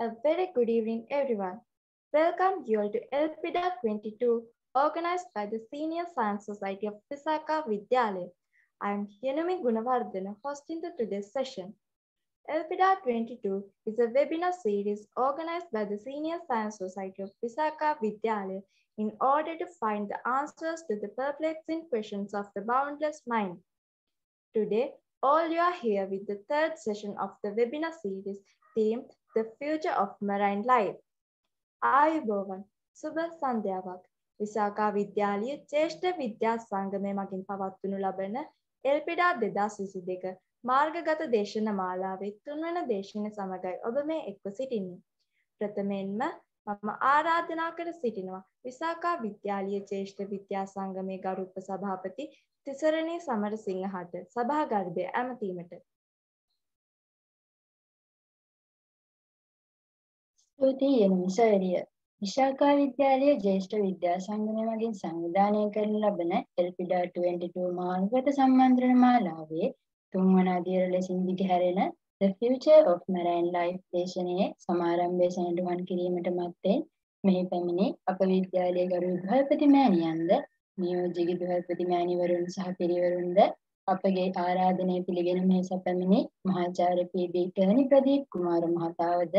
A very good evening, everyone. Welcome you all to Elpida 22, organized by the Senior Science Society of Pisaka Vidyalaya. I am Yanumi Gunavardhana, hosting the today's session. Elpida 22 is a webinar series organized by the Senior Science Society of Pisaka Vidyalaya in order to find the answers to the perplexing questions of the boundless mind. Today, all you are here with the third session of the webinar series themed The Future of Marine Life. ආයුබෝවන් සුබ සන්ධ්‍යාවක් විසාකා විද්‍යාලය ජේෂ්ඨ විද්‍යා සංගමය මගින් පවත්වනු ලබන එල්පිඩා දෙදස් විසි දෙක මාර්ගගත දේශන මාලාවේ තුන්වන දේශන සමඟයි ඔබ මේ එක්ව සිටින්නේ. ප්‍රථමයෙන්ම මම ආරාධනා කර සිටිනවා විසාකා විද්‍යාලය ජේෂ්ඨ විද්‍යා සංගමේ ගරුප සභාපති තිසරණී සමරසිංහට සභාගර්භය ඇමතීමට. ස්තුතියි යනුමි සයරිය. විශාකා විද්‍යාලයේ ජ්‍යෙෂ්ඨ විද්‍යා සංගමය මගින් සංවිධානය කරනු ලබන එල්පිඩා 22 මාර්ගගත සම්මන්ත්‍රණ මාලාවේ තුන්වන අදියර ලෙසින් දිගහැරෙන The Future of Marine Life දේශනයේ සමාරම්භය සැනටුවන් කිරීමට මත්තෙන් මෙහි පැමිණි අප විද්‍යාලයේ ගරු විදුහල්පති මෑණියන්ද නියෝජ්‍ය විදුහල්පති මෑණිවරුන් සහ පිරිවරුන්ද අපගේ ආරාධනය පිළිගෙන මෙහි සැපැමිණි මහාචාර්ය පී.බී. ටර්නි ප්‍රදීප් කුමාර මහතාවද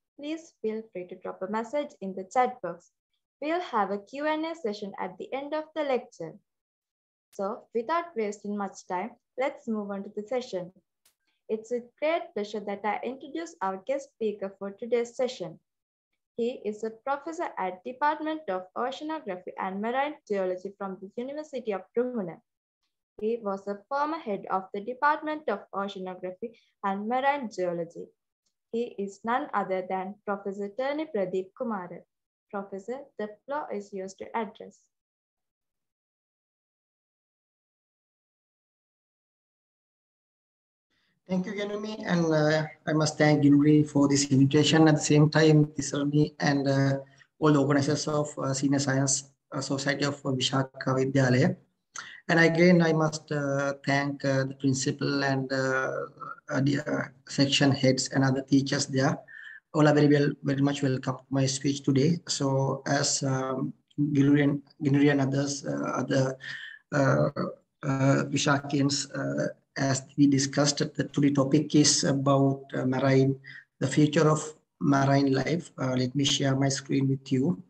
please feel free to drop a message in the chat box. We'll have a Q&A session at the end of the lecture. So without wasting much time, let's move on to the session. It's with great pleasure that I introduce our guest speaker for today's session. He is a professor at Department of Oceanography and Marine Geology from the University of Ruhuna. He was a former head of the Department of Oceanography and Marine Geology he is none other than Professor Turney Pradeep Kumar. Professor, the floor is yours to address. Thank you, Yanumi, and uh, I must thank Ginri for this invitation. At the same time, Tisarni and uh, all the organizers of uh, Senior Science uh, Society of Vishaka Vidyalaya. And again, I must uh, thank uh, the principal and uh, the section heads and other teachers there. All are very well, very much welcome to my speech today. So as um, Ginuri and, others, other Vishakians, as we discussed, the today topic is about marine, the future of marine life. Uh, let me share my screen with you.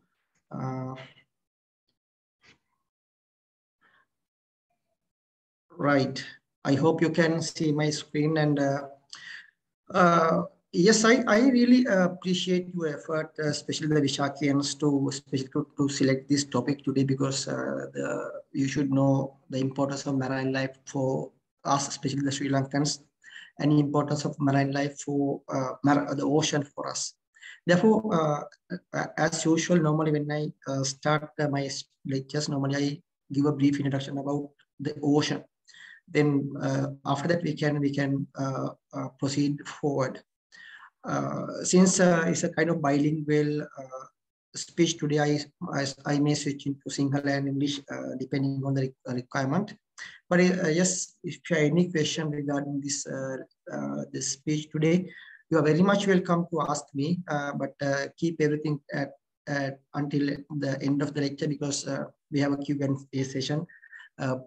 Uh, Right. I hope you can see my screen and uh, uh, yes, I, I really appreciate your effort, uh, especially the Vishakians to, to, select this topic today because uh, the, you should know the importance of marine life for us, especially the Sri Lankans, and importance of marine life for uh, the ocean for us. Therefore, as usual, normally when I start my lectures, normally I give a brief introduction about the ocean then uh, after that we can we can uh, uh, proceed forward. since it's a kind of bilingual speech today, I, I, I, may switch into Sinhala and English depending on the requirement. But yes, if you have any question regarding this this speech today, you are very much welcome to ask me, uh, but uh, keep everything at, at, until the end of the lecture because uh, we have a Q&A session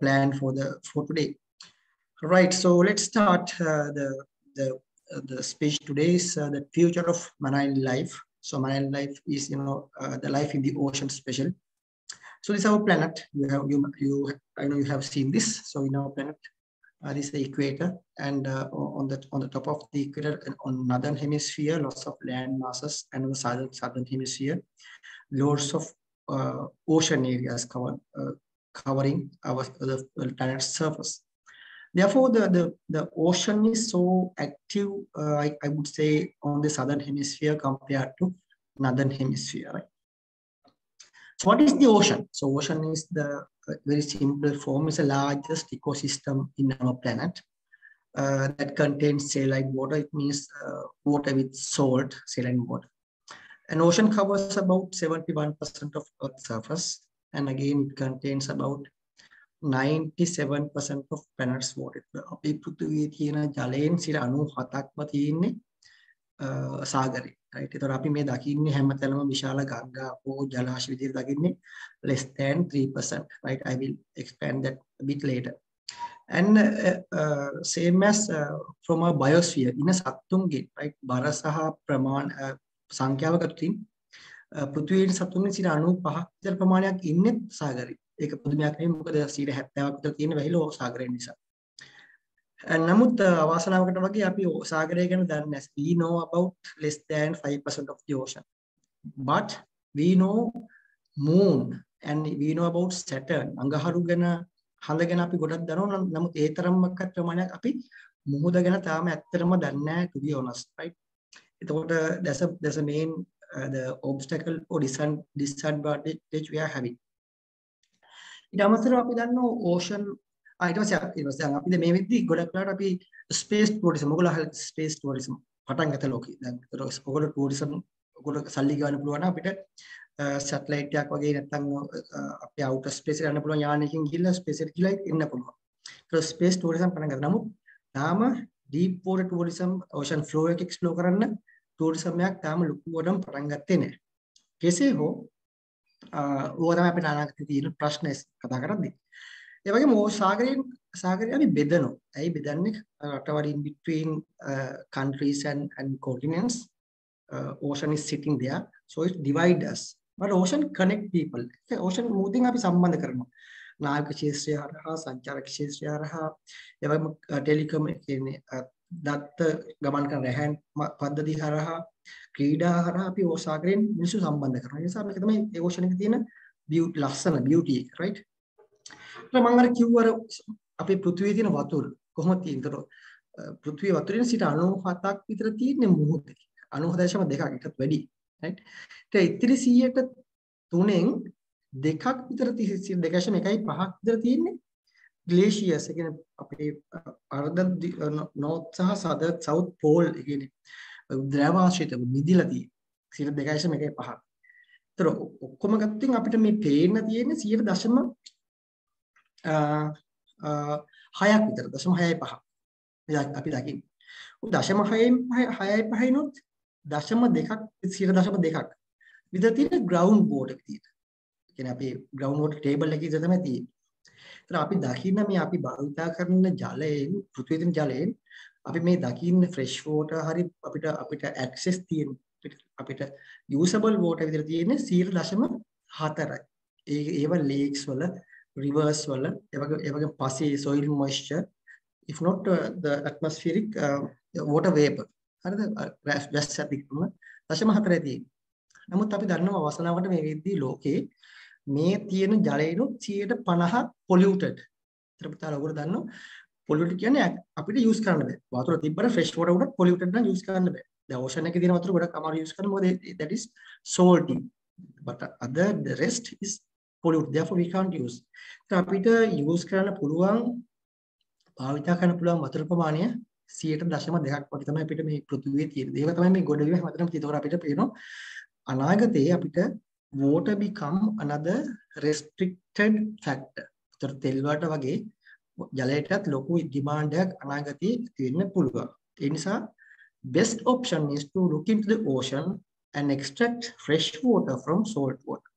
planned for the for today. Right, so let's start uh, the, the, uh, the speech today is uh, the future of marine life. So marine life is, you know, uh, the life in the ocean special. So this is our planet. You have, you, you, I know you have seen this. So in our planet, uh, this is the equator and uh, on the on the top of the equator on northern hemisphere, lots of land masses and on the southern, southern hemisphere, lots of ocean areas cover, covering our the planet's surface. Therefore, the, the, the ocean is so active, uh, I, I would say, on the southern hemisphere compared to northern hemisphere. Right? So what is the ocean? So ocean is the uh, very simple form is the largest ecosystem in our planet uh, that contains saline water. It means uh, water with salt, saline water. An ocean covers about 71% of Earth's surface. And again, it contains about 97% of planet's water. අපේ පෘථිවියේ තියෙන ජලයෙන් 97ක්ම තියෙන්නේ සාගරේ. right? ඒතර අපි මේ දකින්නේ හැමතැනම විශාල ගංගා හෝ ජලාශ විදිහට දකින්නේ less than 3%. Right? I will expand that a bit later. And uh, uh, same as uh, from a biosphere ඉන සත්තුන්ගේ right බර සහ ප්‍රමාණ සංඛ්‍යාව ගත්තොත් පෘථිවියේ සතුන්ගේ 95ක් විතර ප්‍රමාණයක් ඉන්නේ සාගරේ. ඒක පුදුමයක් නෙමෙයි මොකද 70ක් විතර තියෙන වැහිලා සාගරය නිසා. නමුත් අවාසනාවකට වගේ අපි සාගරය ගැන දන්නේ නැහැ. We know about less than 5% of the ocean. But we know moon and we know about Saturn. අඟහරු ගැන හඳ ගැන අපි ගොඩක් දන්නවා. නමුත් ඒ තරම්වත් ප්‍රමාණයක් අපි මුහුද ගැන තාම ඇත්තටම දන්නේ නැහැ to be honest, right? එතකොට that's a that's a main uh, the obstacle or disadvantage we are having. ඊට අමතරව අපි දන්නවා ඕෂන් ඊට පස්සේ ඊට පස්සේ දැන් අපි මේ වෙද්දි ගොඩක් වෙලාවට අපි ස්පේස් ටූරිසම් ඔයගොල්ලෝ ස්පේස් ටූරිසම් පටන් ගත්ත ලෝකේ දැන් ඒතර ඔයගොල්ලෝ ටූරිසම් ඔයගොල්ලෝ සල්ලි ගන්න පුළුවන් අපිට සැටලයිට් එකක් වගේ නැත්නම් අපේ අවුටර් ස්පේස් එකට යන්න පුළුවන් යානයකින් ගිහිල්ලා ස්පේස් එකට ගිහිල්ලා එන්න පුළුවන්. ඒක ස්පේස් ටූරිසම් පටන් ගත්තා. නමුත් තාම deep water tourism ocean flow එක එක්ස්ප්ලෝර් කරන්න ටූරිසම් එකක් තාම ලොකුවටම පටන් ගත්තේ නැහැ. කෙසේ හෝ ඕක තමයි අපිට අනාගතේ තියෙන ප්‍රශ්න කතා කරද්දී. ඒ වගේම ඕ සාගරයෙන් සාගරය අපි බෙදනවා. ඇයි බෙදන්නේ? රටවල් in between uh, countries and and continents uh, ocean is sitting there so it divide us but ocean connect people ocean මුදින් අපි සම්බන්ධ කරනවා නායක ක්ෂේත්‍රය හරහා සංචාරක ක්ෂේත්‍රය හරහා ඒ වගේම ටෙලිකොම් කියන්නේ දත්ත ගමන් කරන රැහන් පද්ධති හරහා ක්‍රීඩා හරහා අපි ඕසාගරෙන් මිනිස්සු සම්බන්ධ කරනවා. ඒ නිසා මේක තමයි ඒ ඕෂන් එකේ තියෙන බියුටි ලස්සන බියුටි එක right. ඊට මම අර කිව්වර අපේ පෘථිවියේ තියෙන වතුර කොහොමද තියෙන්නේ? පෘථිවිය වතුරෙන් සිට 97ක් විතර තියෙන්නේ මුහුදේ. 97.2ක් එකත් වැඩි. right. ඊට ඉතිරි 100ට තුනෙන් දෙකක් විතර 2.1ක් විතර තියෙන්නේ ග්ලේෂියර්ස් ඒ කියන්නේ අපේ අර්ධ නෝර්ත් සහ සද සවුත් පෝල් ඒ කියන්නේ ද්‍රවාශ්‍රිත මිදිලා තියෙන්නේ 2.1 5. ඒතර ඔක්කොම ගත්තොත් අපිට මේ පේන්න තියෙන්නේ 100 හයක් විතර දශම 6යි 5 අපි දකින්නේ. දශම 6යි 6යි 5යිනොත් දශම දෙකක් 100 දශම දෙකක් විතර තියෙන ග්‍රවුන්ඩ් බෝඩ් එක තියෙන. කියන්නේ අපේ ග්‍රවුන්ඩ් වෝටර් ටේබල් එකේ ඉඳලා තමයි තියෙන්නේ. ඒතර අපි දකින්න මේ අපි භාවිතා කරන ජලයෙන් පෘථිවියේ තියෙන ජලයෙන් අපි මේ දකින්න ෆ්‍රෙෂ් වෝටර් හරි අපිට අපිට ඇක්සස් තියෙන අපිට යූසබල් වෝටර් විතර තියෙන්නේ 0.4යි. ඒ ඒව ලේක්ස් වල rivers වල ඒ වගේ ඒ වගේ පසේ soil moisture if not uh, the atmospheric uh, water vapor හරිද වැස්ස ඇතිකම දශම හතරේ තියෙන්නේ. නමුත් අපි දන්නවා අවසනාවට මේ වෙද්දී ලෝකේ මේ තියෙන ජලයනොත් 150ක් polluted. ඊට පස්සේ ඔයගොල්ලෝ දන්නවා polluted කියන්නේ අපිට use කරන්න බෑ. වතුර තිබ්බට fresh water උඩ polluted නම් use කරන්න බෑ. දැන් ocean එකේ තියෙන වතුර ගොඩක් අමාරු use කරන්න මොකද that is salty. but other the rest is polluted therefore we can't use. අපිට use කරන්න පුළුවන් භාවිතා කරන්න පුළුවන් වතුර ප්‍රමාණය 100.2ක් වගේ තමයි අපිට මේ පෘථිවියේ තියෙන්නේ. ඒක තමයි මේ ගොඩබිම හැමතැනම තියෙනවා. අපිට පේනවා අනාගතයේ අපිට water become another restricted factor. ඒතර තෙල් වලට වගේ ජලයටත් ලොකු demand එකක් අනාගතයේ තියෙන්න පුළුවන්. ඒ නිසා best option is to look into the ocean and extract fresh water from salt water.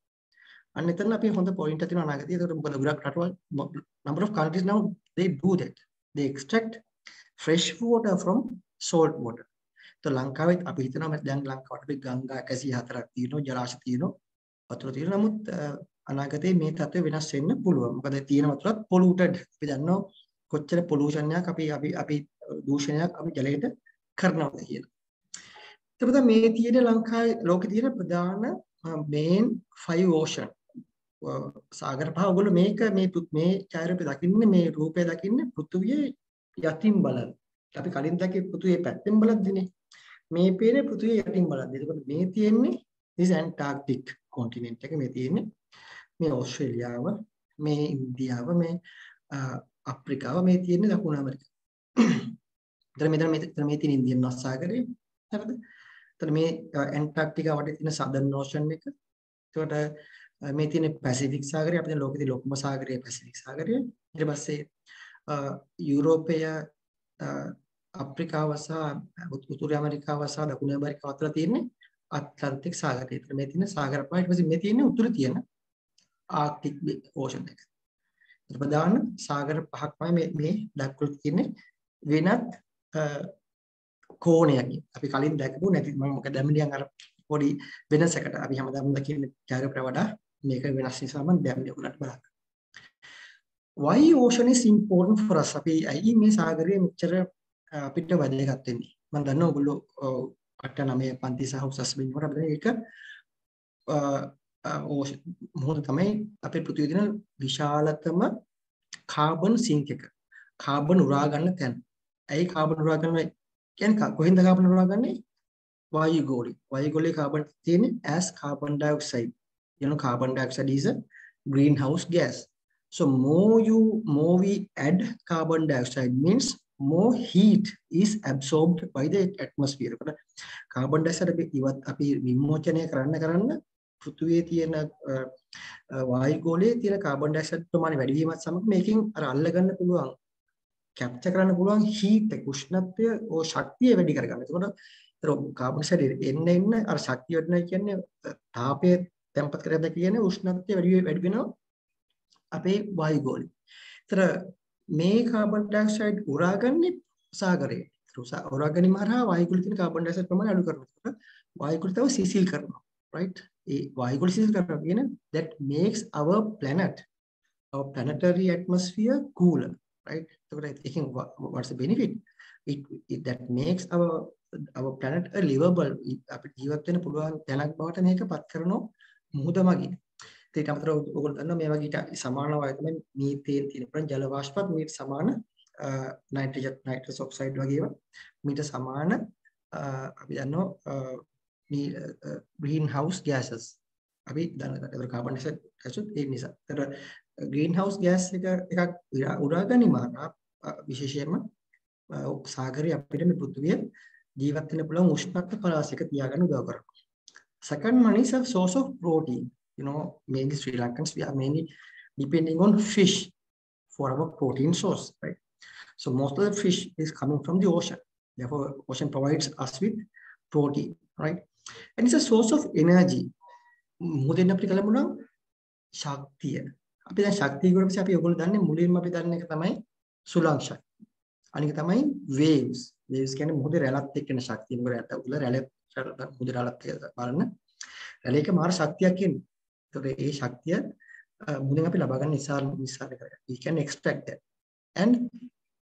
අන්න එතන අපි හොඳ point එකක් තියෙනවා අනාගතයේ. ඒකට මොකද ගොඩක් රටවල් number of countries now they do that. They extract fresh water from salt water. તો ලංකාවෙත් අපි හිතනවා දැන් ලංකාවට අපි ගංගා 104ක් තියෙනවා ජලාශ තියෙනවා වතුර තියෙනවා නමුත් අනාගතයේ මේ තත්ත්වය වෙනස් වෙන්න පුළුවන්. මොකද තියෙන වතුරත් polluted. අපි දන්නවා කොච්චර pollution එකක් අපි අපි අපි දූෂණයක් අපි ජලයට කරනවද කියලා. එතකොට මේ තියෙන ලංකාවේ ලෝකේ තියෙන ප්‍රධාන main five ocean සාගර පහ ඔයගොල්ලෝ මේක මේ මේ ඡායාරූපය දකින්නේ මේ රූපය දකින්නේ පෘථුවියේ යටින් බලන. අපි කලින් දැක්කේ පෘථුවියේ පැත්තෙන් බලද්දිනේ. මේ පේන්නේ පෘථුවියේ යටින් බලද්දි. එතකොට මේ තියෙන්නේ this Antarctic continent එක මේ තියෙන්නේ මේ ඕස්ට්‍රේලියාව මේ ඉන්දියාව මේ අප්‍රිකාව මේ තියෙන්නේ දකුණු ඇමරිකාව. එතන මෙතන මෙතන මේ තියෙන ඉන්දියන් මහසාගරය හරිද? එතන මේ ඇන්ටාර්ක්ටිකා වටේ තියෙන සදර්න් ඕෂන් එක. එතකොට මේ තියෙන පැසිෆික් සාගරය අපිට ලෝකෙදී ලොකුම සාගරය පැසිෆික් සාගරය. ඊට පස්සේ යුරෝපය අප්‍රිකාව සහ උතුරු ඇමරිකාව සහ දකුණු ඇමරිකාව අතර තියෙන්නේ ඇට්ලන්ටික් සාගරය. ඒතර මේ තියෙන සාගර පාය ඊට පස්සේ මේ තියෙන්නේ උතුරු තියෙන ආර්ක්ටික් ඕෂන් එක. ඒතර ප්‍රධාන සාගර පහක් තමයි මේ මේ දක්වලා තියෙන්නේ වෙනත් කෝණයකින්. අපි කලින් දැකපු නැති මම මොකද දැම්මියන් අර පොඩි වෙනසකට අපි හැමදාම දකින්න ජාග්‍රෆිය වඩා මේක වෙනස් නිසා මම දැම්මිය උගලට බලන්න. why ocean is important for us අපි ඇයි මේ සාගරය මෙච්චර අපිට වැදගත් වෙන්නේ මම දන්නවා ඔයගොල්ලෝ අට නවය පන්ති සහ උසස් වෙනකොට අපිට ඒක මොහොත තමයි අපේ පෘථිවිය දින විශාලතම කාබන් සිංක් එක. කාබන් උරා ගන්න තැන. ඇයි කාබන් උරා ගන්න? කියන්නේ කොහෙන්ද කාබන් උරා ගන්නේ? වායු ගෝලි. වායු ගෝලයේ කාබන් තියෙන්නේ as carbon dioxide. You know carbon dioxide is a greenhouse gas. So more you more we add carbon dioxide means more heat is absorbed by the atmosphere. එතකොට කාබන් ඩයොක්සයිඩ් අපි ඉවත් අපි විමෝචනය කරන්න කරන්න පෘථුවියේ තියෙන වායු ගෝලයේ තියෙන කාබන් ඩයොක්සයිඩ් ප්‍රමාණය වැඩි වීමත් සමග මේකෙන් අර අල්ලගන්න පුළුවන් කැප්චර් කරන්න පුළුවන් හීට් එක උෂ්ණත්වය ඕ ශක්තිය වැඩි කරගන්න. එතකොට ඒතර කාබන් ඩයොක්සයිඩ් එන්න එන්න අර ශක්තිය වැඩිනවා කියන්නේ තාපය තැම්පත් කරගන්න කියන්නේ උෂ්ණත්වය වැඩි වැඩි වෙනවා අපේ වායු ගෝලයේ. ඒතර මේ කාබන් ඩයොක්සයිඩ් උරාගන්නේ සාගරයේ. උරා ගැනීම හරහා වායුකුල තියෙන කාබන් ඩයොක්සයිඩ් ප්‍රමාණය අඩු කරනවා. වායුකුල තව සිසිල් කරනවා. right? ඒ වායුකුල සිසිල් කරනවා කියන that makes our planet our planetary atmosphere cooler. right? එතකොට ඒකෙන් what's the benefit? It, it that makes our our planet a livable අපිට ජීවත් වෙන්න පුළුවන් තැනක් බවට මේක පත් කරනවා මුහුද මගින්. ඊට අමතරව ඔයගොල්ලෝ දන්නවා මේ වගේ ඊට සමාන වගේ තමයි මීතේන් තියෙන ප්‍රන් ජල වාෂ්පත් මීට සමාන නයිට්‍රජන් නයිට්‍රස් ඔක්සයිඩ් වගේ ඒවා මීට සමාන අපි දන්නවා මේ ග්‍රීන් හවුස් ගෑසස් අපි දන්නවා ඒතර කාබන් ඩයොක්සයිඩ් ඇසුත් ඒ නිසා. ඒතර ග්‍රීන් හවුස් ගෑස් එක එකක් උරා ගැනීම විශේෂයෙන්ම සාගරය අපිට මේ පෘථිවිය ජීවත් වෙන්න පුළුවන් උෂ්ණත්ව පරාසයක තියාගන්න උදව් කරනවා. Second one is a source of protein. You know, mainly Sri Lankans, we are mainly depending on fish for our protein source, right? So most of the fish is coming from the ocean. Therefore, ocean provides us with protein, right? And it's a source of energy. මුදෙන් අපිට කලමුණා ශක්තිය. අපි දැන් ශක්තිය කියනකොට අපි ඔයගොල්ලෝ දන්නේ මුලින්ම අපි දන්න එක තමයි සුළං ශක්තිය. අනික තමයි waves. waves කියන්නේ මුහුදේ රැළත් එක්ක එන ශක්තිය. මොකද රැළ උල රැළ මුහුදේ රැළත් එක්ක බලන්න. රැළේක මාර ශක්තියක් එන්නේ. ඒතකොට ඒ ශක්තිය මුලින් අපි ලබා ගන්න නිසා නිසා කරගන්න. we can extract that and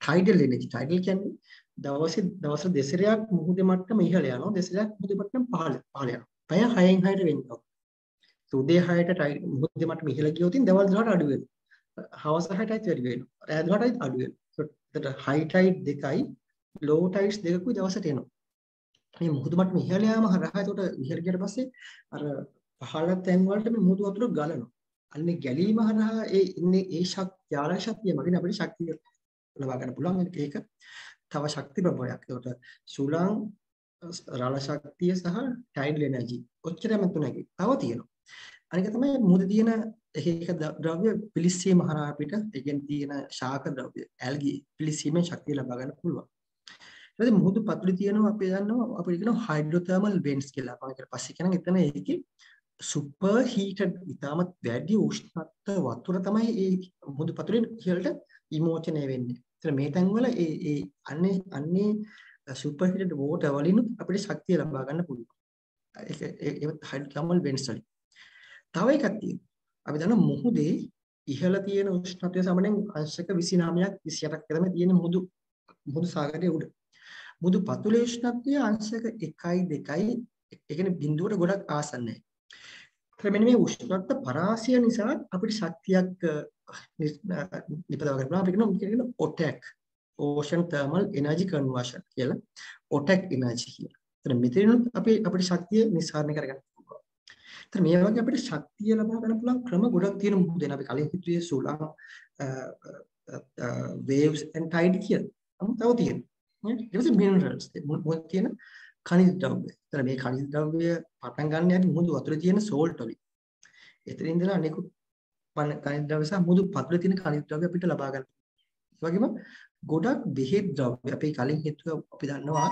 tidal energy tidal කියන්නේ දවසේ දවස් දෙසරයක් මුහුදේ මට්ටම ඉහළ යනවා දෙසරයක් මුහුදේ මට්ටම පහළ පහළ යනවා. පැය 6න් 6ට වෙනවා. උදේ 6ට මුහුදේ මට්ටම ඉහළ ගියොත් දවල් 12ට අඩු වෙනවා. හවස 6ටයි වැඩි වෙනවා. රෑ 12ටයි අඩු වෙනවා. එතකොට high tide දෙකයි low tides දෙකකුයි දවසට එනවා. මේ මුහුදු මට්ටම ඉහළ යාම හරහා එතකොට ඉහළ ගියට පස්සේ අර පහළ තැන් වලට මේ මුහුදු වතුර ගලනවා. අන්නේ ගැලීම හරහා ඒ ඉන්නේ ඒ ශක්තිය ආල ශක්තිය මගින් අපිට ශක්තිය ලබා ගන්න පුළුවන්. ඒක තව ශක්ති ප්‍රභවයක්. ඒකට සුළං රළ ශක්තිය සහ ටයිඩල් එනර්ජි ඔච්චරම තුනයි. තව තියෙනවා. අනික තමයි මුහුදේ තියෙන එක එක ද්‍රව්‍ය පිලිස්සීම හරහා අපිට ඒකෙන් තියෙන ශාක ද්‍රව්‍ය ඇල්ගි පිලිස්සීමෙන් ශක්තිය ලබා ගන්න පුළුවන්. ඊට මුහුදු පතුලේ තියෙනවා අපි දන්නවා අපිට කියනවා හයිඩ්‍රෝතර්මල් වෙන්ට්ස් කියලා. මම ඊට පස්සේ කියනවා එතන ඒකේ සුපර් හීටඩ් ඉතාමත් වැඩි උෂ්ණත්ව වතුර තමයි ඒ මුහුදු පතුලෙන් ඉහළට විමෝචනය වෙන්නේ. ඒතර මේ තැන්වල ඒ ඒ අන්නේ අන්නේ සුපර් හීටඩ් වෝටර් වලින් අපිට ශක්තිය ලබා ගන්න පුළුවන්. ඒක ඒවත් හයිඩ්‍රෝතර්මල් වෙන්ට්ස් වලින්. තව එකක් තියෙනවා. අපි දන්නවා මුහුදේ ඉහළ තියෙන උෂ්ණත්වය සමනෙන් අංශක 29ක් 28ක් තමයි තියෙන මුහුදු මුහුදු සාගරයේ උඩ. මුහුදු පතුලේ උෂ්ණත්වය අංශක 1යි 2යි ඒ කියන්නේ බිඳුවට ගොඩක් ආසන්නයි. මෙන්න මේ උෂ්ණත්ව පරාසය නිසා අපිට ශක්තියක් නිපදව ගන්න පුළුවන්. අපිට කියනවා OTEC Ocean Thermal Energy Conversion කියලා. OTEC energy කියලා. එතන මෙතන අපි අපිට ශක්තිය නිස්සාරණය කරගන්න පුළුවන්. ඒතර මේ වගේ අපිට ශක්තිය ලබා ගන්න පුළුවන් ක්‍රම ගොඩක් තියෙන මුහුදෙන් අපි කලින් හිතුවේ සුළං waves and tide කියලා. නමුත් තව තියෙනවා. ඊට පස්සේ minerals මොකක්ද තියෙන khනිජ ද්‍රව්‍ය. ඒතර මේ khනිජ ද්‍රව්‍ය පටන් ගන්න යන්නේ මුහුදු වතුරේ තියෙන salt වලින්. එතන ඉඳලා අනිකුත් khනිජ ද්‍රව්‍ය සහ මුහුදු පතුලේ තියෙන khනිජ ද්‍රව්‍ය අපිට ලබා ගන්න. ඒ වගේම ගොඩක් බෙහෙත් ද්‍රව්‍ය අපි කලින් හිතුවා අපි දන්නවා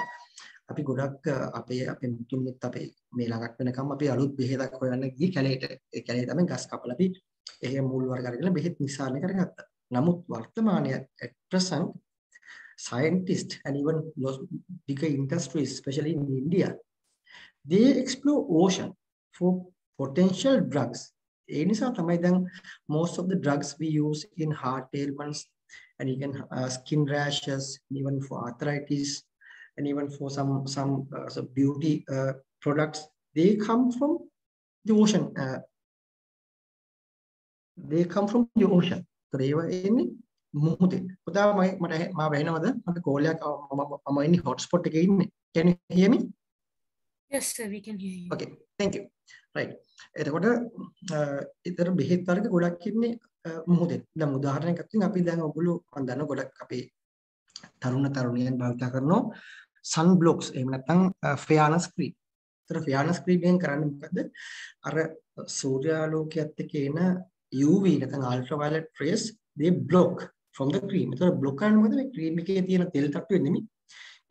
අපි ගොඩක් අපේ අපේ මුතුන්ෙත් අපේ මේ ළඟට වෙනකම් අපි අලුත් බෙහෙතක් හොයන්න ගියේ කැලේට. ඒ කැලේ තමයි ගස් කපලා අපි එහෙම මුල් වර්ග අරගෙන බෙහෙත් නිසාරණය කරගත්තා. නමුත් වර්තමානයේ at present scientists and even those bigger industries, especially in India, they explore ocean for potential drugs. ඒ නිසා තමයි දැන් most of the drugs we use in heart ailments and even uh, skin rashes, even for arthritis, and even for some some uh, some beauty uh, products, they come from the ocean. Uh, they come from the ocean. ඒතර ඒවා එන්නේ මුහුදේ. පුතා මම මට මා වැහෙනවද? මට call එකක් මම ඉන්නේ හොට්ස්පොට් එකේ ඉන්නේ. Can you hear me? Yes, sir, we can hear you. Okay, thank you. Right. එතකොට ඊතර බෙහෙත් වර්ග ගොඩක් ඉන්නේ මුහුදේ. දැන් උදාහරණයක් අතින් අපි දැන් ඔයගොල්ලෝ මම දන්න ගොඩක් අපේ තරුණ තරුණියන් භාවිත කරනවා සන් බ්ලොක්ස් එහෙම නැත්නම් ෆෙයානස් ක්‍රීම්. ඒතර ෆෙයානස් ක්‍රීම් එකෙන් කරන්නේ මොකද? අර සූර්යාලෝකයේත් එක්ක එන UV නැත්නම් ultraviolet rays they block from the cream. ඒතර block කරන්නේ මොකද? මේ ක්‍රීම් එකේ තියෙන තෙල් තට්ටුවේ නෙමෙයි.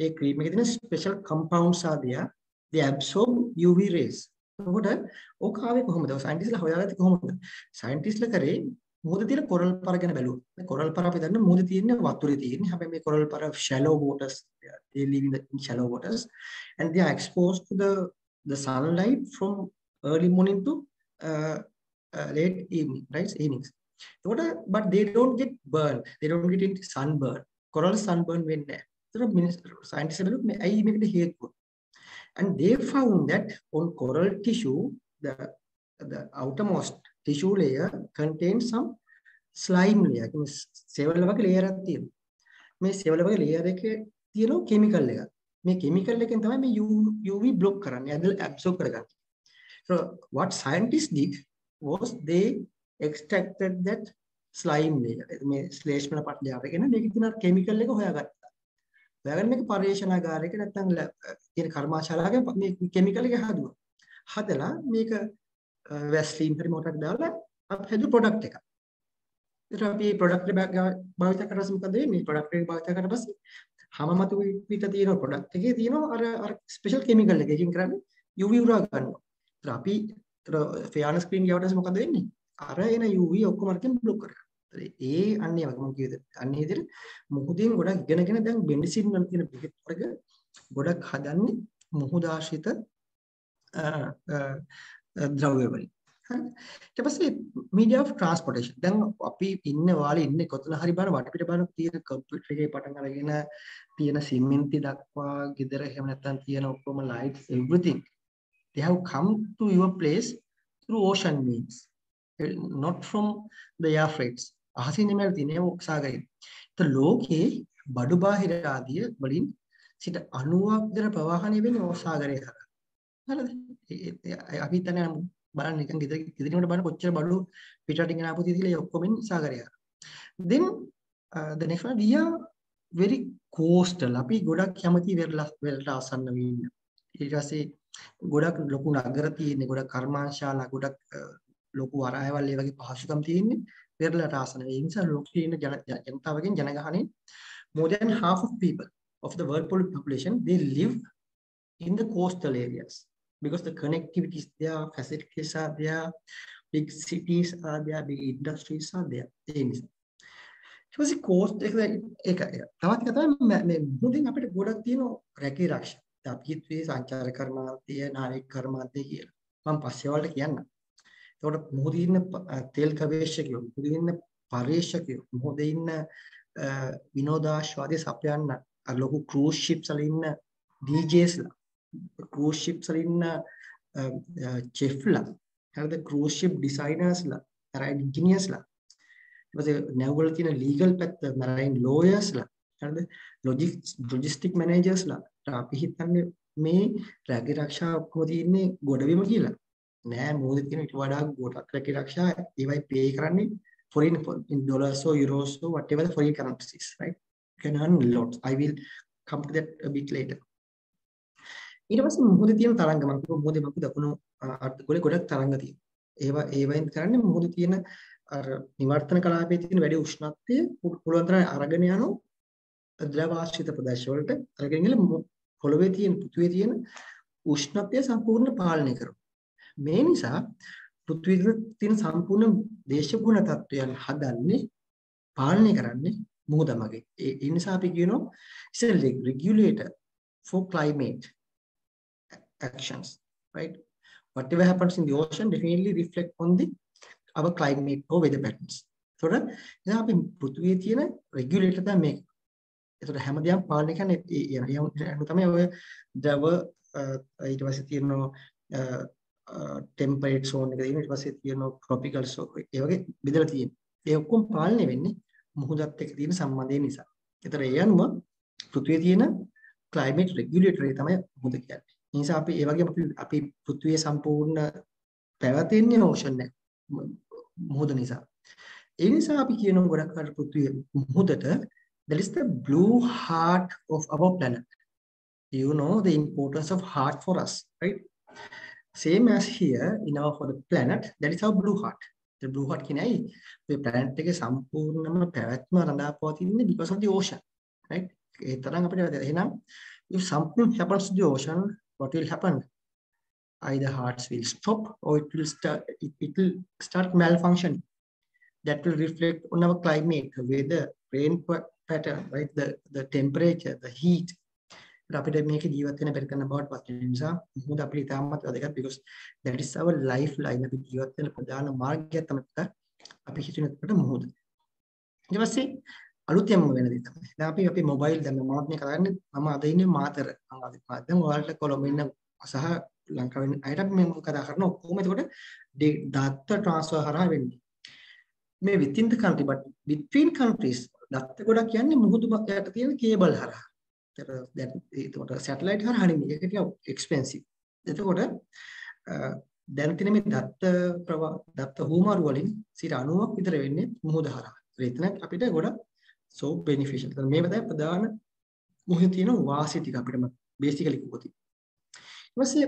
ඒ ක්‍රීම් එකේ තියෙන special compounds are there. They absorb UV rays. එතකොට ඕක ආවේ කොහොමද? සයන්ටිස්ට්ලා හොයාගත්තේ කොහොමද? සයන්ටිස්ට්ලා කරේ මුහුද තියෙන කොරල් පර ගැන බැලුවා. මේ කොරල් පර අපි දන්න මුහුද තියෙන වතුරේ තියෙන. හැබැයි මේ කොරල් පර shallow waters they live in the in shallow waters and they are exposed to the the sunlight from early morning to uh, uh, late evening, right? Evenings. එතකොට but they don't get burned. They don't get into sunburn. Coral sunburn වෙන්නේ නැහැ. ඒතර scientists බැලුවා මේ ඇයි මේකට හේතුව. And they found that on coral tissue the the outermost tissue layer contains some slime layer. කියන්නේ සෙවල වගේ layer එකක් තියෙනවා. මේ සෙවල වගේ layer එකේ තියෙනවා chemical එකක්. මේ chemical එකෙන් තමයි මේ UV block කරන්නේ. ඇදලා absorb කරගන්නේ. So what scientists did was they extracted that slime layer. මේ ශ්ලේෂ්මන පටලය අරගෙන මේකේ තියෙන chemical එක හොයාගත්තා. හොයාගෙන මේක පරීක්ෂණාගාරයක නැත්නම් තියෙන කර්මාශාලාවක මේ chemical එක හදුවා. හදලා මේක වැස්ලින් හරි මොකටද දාලා අපි හදු ප්‍රොඩක්ට් එකක්. ඒතර අපි මේ ප්‍රොඩක්ට් එක භාවිත කරලා මොකද වෙන්නේ? ප්‍රොඩක්ට් එක භාවිත කරලා පස්සේ හැම මතු පිට තියෙන ප්‍රොඩක්ට් එකේ තියෙනවා අර අර ස්පෙෂල් කිමිකල් එක. ඒකින් කරන්නේ UV උරා ගන්නවා. ඒතර අපි ඒතර ෆෙයාන ස්ක්‍රීන් ගියවට මොකද වෙන්නේ? අර එන UV ඔක්කොම අරගෙන බ්ලොක් කරගන්නවා. ඒ අන්නේ වගේ මම කිව්වද අන්නේ විදිහට මුහුදින් ගොඩක් ඉගෙනගෙන දැන් බෙන්ඩිසින් වල තියෙන බෙහෙත් වර්ග ගොඩක් හදන්නේ මුහුද ආශ්‍රිත ද්‍රව්‍ය වලින්. හරි. ඊට පස්සේ media of transportation. දැන් අපි ඉන්න වාලේ ඉන්නේ කොතන හරි බලන වටපිට බලන තියෙන කම්පියුටර් එකේ පටන් අරගෙන තියෙන සිමෙන්ති දක්වා ගෙදර එහෙම නැත්නම් තියෙන ඔක්කොම lights everything they have come to your place through ocean means not from the air freights අහසින් නෙමෙයි තියෙන්නේ සාගරයෙන්. ඒත් ලෝකේ බඩු බාහිර ආදිය වලින් සිට 90ක් දර ප්‍රවාහණය වෙන්නේ ඕසාගරය කරා. හරිද? අපි හිතන්නේ බලන්න නිකන් ගෙදර ගෙදරින් බලන්න කොච්චර බඩු පිටරටින් ගෙන ආපු තියලා ඒ ඔක්කොම සාගරය කරා. then uh, the next one we are very coastal අපි ගොඩක් කැමති වෙරළට ආසන්න වෙන්න. ඊට පස්සේ ගොඩක් ලොකු නගර තියෙන්නේ ගොඩක් කර්මාන්තශාලා ගොඩක් ලොකු අරායවල් ඒ වගේ පහසුකම් තියෙන්නේ වෙරළට ආසන. ඒ නිසා ලෝකයේ ඉන්න ජනතාවගෙන් ජනගහනේ more than half of people of the world population they live in the coastal areas because the connectivity is there, facilities are there, big cities are there, big industries are there. ඒ නිසා. ඊට පස්සේ coast එක ඒක තවත් එක තමයි මේ මුදින් අපිට ගොඩක් තියෙන රැකී ආරක්ෂා. අපි හිතුවේ සංචාර කර්මාන්තය, නාවික කර්මාන්තය කියලා. මම පස්සේ වලට කියන්නම්. එතකොට මුහුදේ ඉන්න තෙල් ගවේෂකයෝ, මුහුදේ ඉන්න පර්යේෂකයෝ, මුහුදේ ඉන්න විනෝදාස්වාදී සපයන්න අර ලොකු ක්‍රූස් ෂිප්ස් වල ඉන්න DJsලා cruise ships වල ඉන්න චෙෆ්ලා හරිද? cruise ship designersලා marine engineersලා ඊට පස්සේ නැව් වල තියෙන legal පැත්ත marine lawyersලා හරිද? logistic managersලා අපි හිතන්නේ මේ රැකී ආරක්ෂා ඔක්කොම තියෙන්නේ ගොඩබිම කියලා. නෑ මොහොතේ තියෙන ඊට වඩා ගොඩක් රැකිරක්ෂා ඒවයි පේ කරන්නේ foreign in dollars or euros or whatever the foreign currencies right? You can earn lots. I will come to that a bit later. ඊට පස්සේ මොහොතේ තියෙන තරංග මම කිව්වා මොහොතේ මම දකුණු අර්ථකෝලේ ගොඩක් තරංග තියෙනවා. ඒවා ඒවෙන් කරන්නේ මොහොතේ තියෙන අර නිවර්තන කලාපයේ තියෙන වැඩි උෂ්ණත්වය පුළුවන් තරම් අරගෙන යන ද්‍රවාශ්‍රිත ප්‍රදේශ වලට අරගෙන ගිහලා පොළවේ තියෙන පෘථිවියේ තියෙන උෂ්ණත්වය සම්පූර්ණ පාලනය කරනවා. මේ නිසා පෘථිවියේ තියෙන සම්පූර්ණ දේශගුණ තත්වයන් හදන්නේ පාලනය කරන්නේ මුහුද මගේ. ඒ නිසා අපි කියනවා it's a regulator for climate actions right whatever happens in the ocean definitely reflect on the our climate or weather patterns. ඒතකොට දැන් අපි පෘථිවියේ තියෙන regulator තමයි මේක. ඒතකොට හැමදේම පාලනය කරන්නේ යන තමයි ඔය ද්‍රව ඊට පස්සේ තියෙනවා ටෙම්පරේට් සෝන් එක තියෙනවා ඊට පස්සේ තියෙනවා ට්‍රොපිකල් සෝන් ඒ වගේ බෙදලා තියෙනවා. ඒ ඔක්කොම පාලනය වෙන්නේ මුහුදත් එක්ක තියෙන සම්බන්ධය නිසා. ඒතර ඒ අනුව පෘථිවියේ තියෙන climate regulator තමයි මුහුද කියන්නේ. ඒ නිසා අපි ඒ වගේම අපි අපි පෘථිවියේ සම්පූර්ණ පැවතෙන්නේ ඕෂන් එක මුහුද නිසා. ඒ නිසා අපි කියනවා ගොඩක් අර පෘථිවිය මුහුදට that is the blue heart of our planet. You know the importance of heart for us, right? Same as here in our for the planet, that is our blue heart. The blue heart කියන්නේ ඇයි? මේ planet එකේ සම්පූර්ණම පැවැත්ම රඳා පවතින්නේ because of the ocean, right? ඒ තරම් අපිට එහෙනම් if something happens to the ocean, what will happen? Either hearts will stop or it will start it, it will start malfunctioning. That will reflect on our climate, weather, rain pattern, right? The the temperature, the heat. අපිට මේක ජීවත් වෙන බැරි කරන බවට පත් වෙන නිසා මොකද අපිට ඉතාමත් වැදගත් because that is our life line අපි ජීවත් වෙන ප්‍රධාන මාර්ගය තමයි අපි හිතනකොට මොහොත. ඊට පස්සේ අලුතෙන්ම වෙන දේ තමයි. දැන් අපි අපි මොබයිල් දැන් මමත් මේ කරන්නේ මම අද ඉන්නේ මාතර. මම අද දැන් ඔයාලට කොළඹ ඉන්න සහ ලංකාවේ අයට අපි මේ කතා කරන ඔක්කොම එතකොට දත්ත ට්‍රාන්ස්ෆර් හරහා වෙන්නේ. මේ within the country but between countries දත්ත ගොඩක් කියන්නේ මුහුදු යට තියෙන කේබල් හරහා. දැන් ඒකට සැටලයිට් හරහා නෙමෙයි. ඒක ටිකක් එක්ස්පෙන්සිව්. එතකොට දැන් තියෙන මේ දත්ත ප්‍රවා දත්ත හුවමාරු වලින් 90ක් විතර වෙන්නේ මුහුද හරහා. ඒතන අපිට ගොඩක් so beneficial. දැන් මේ තමයි ප්‍රධාන මුහුදේ තියෙන වාසි ටික අපිට බේසිකලි කිව්වොත්. ඊපස්සේ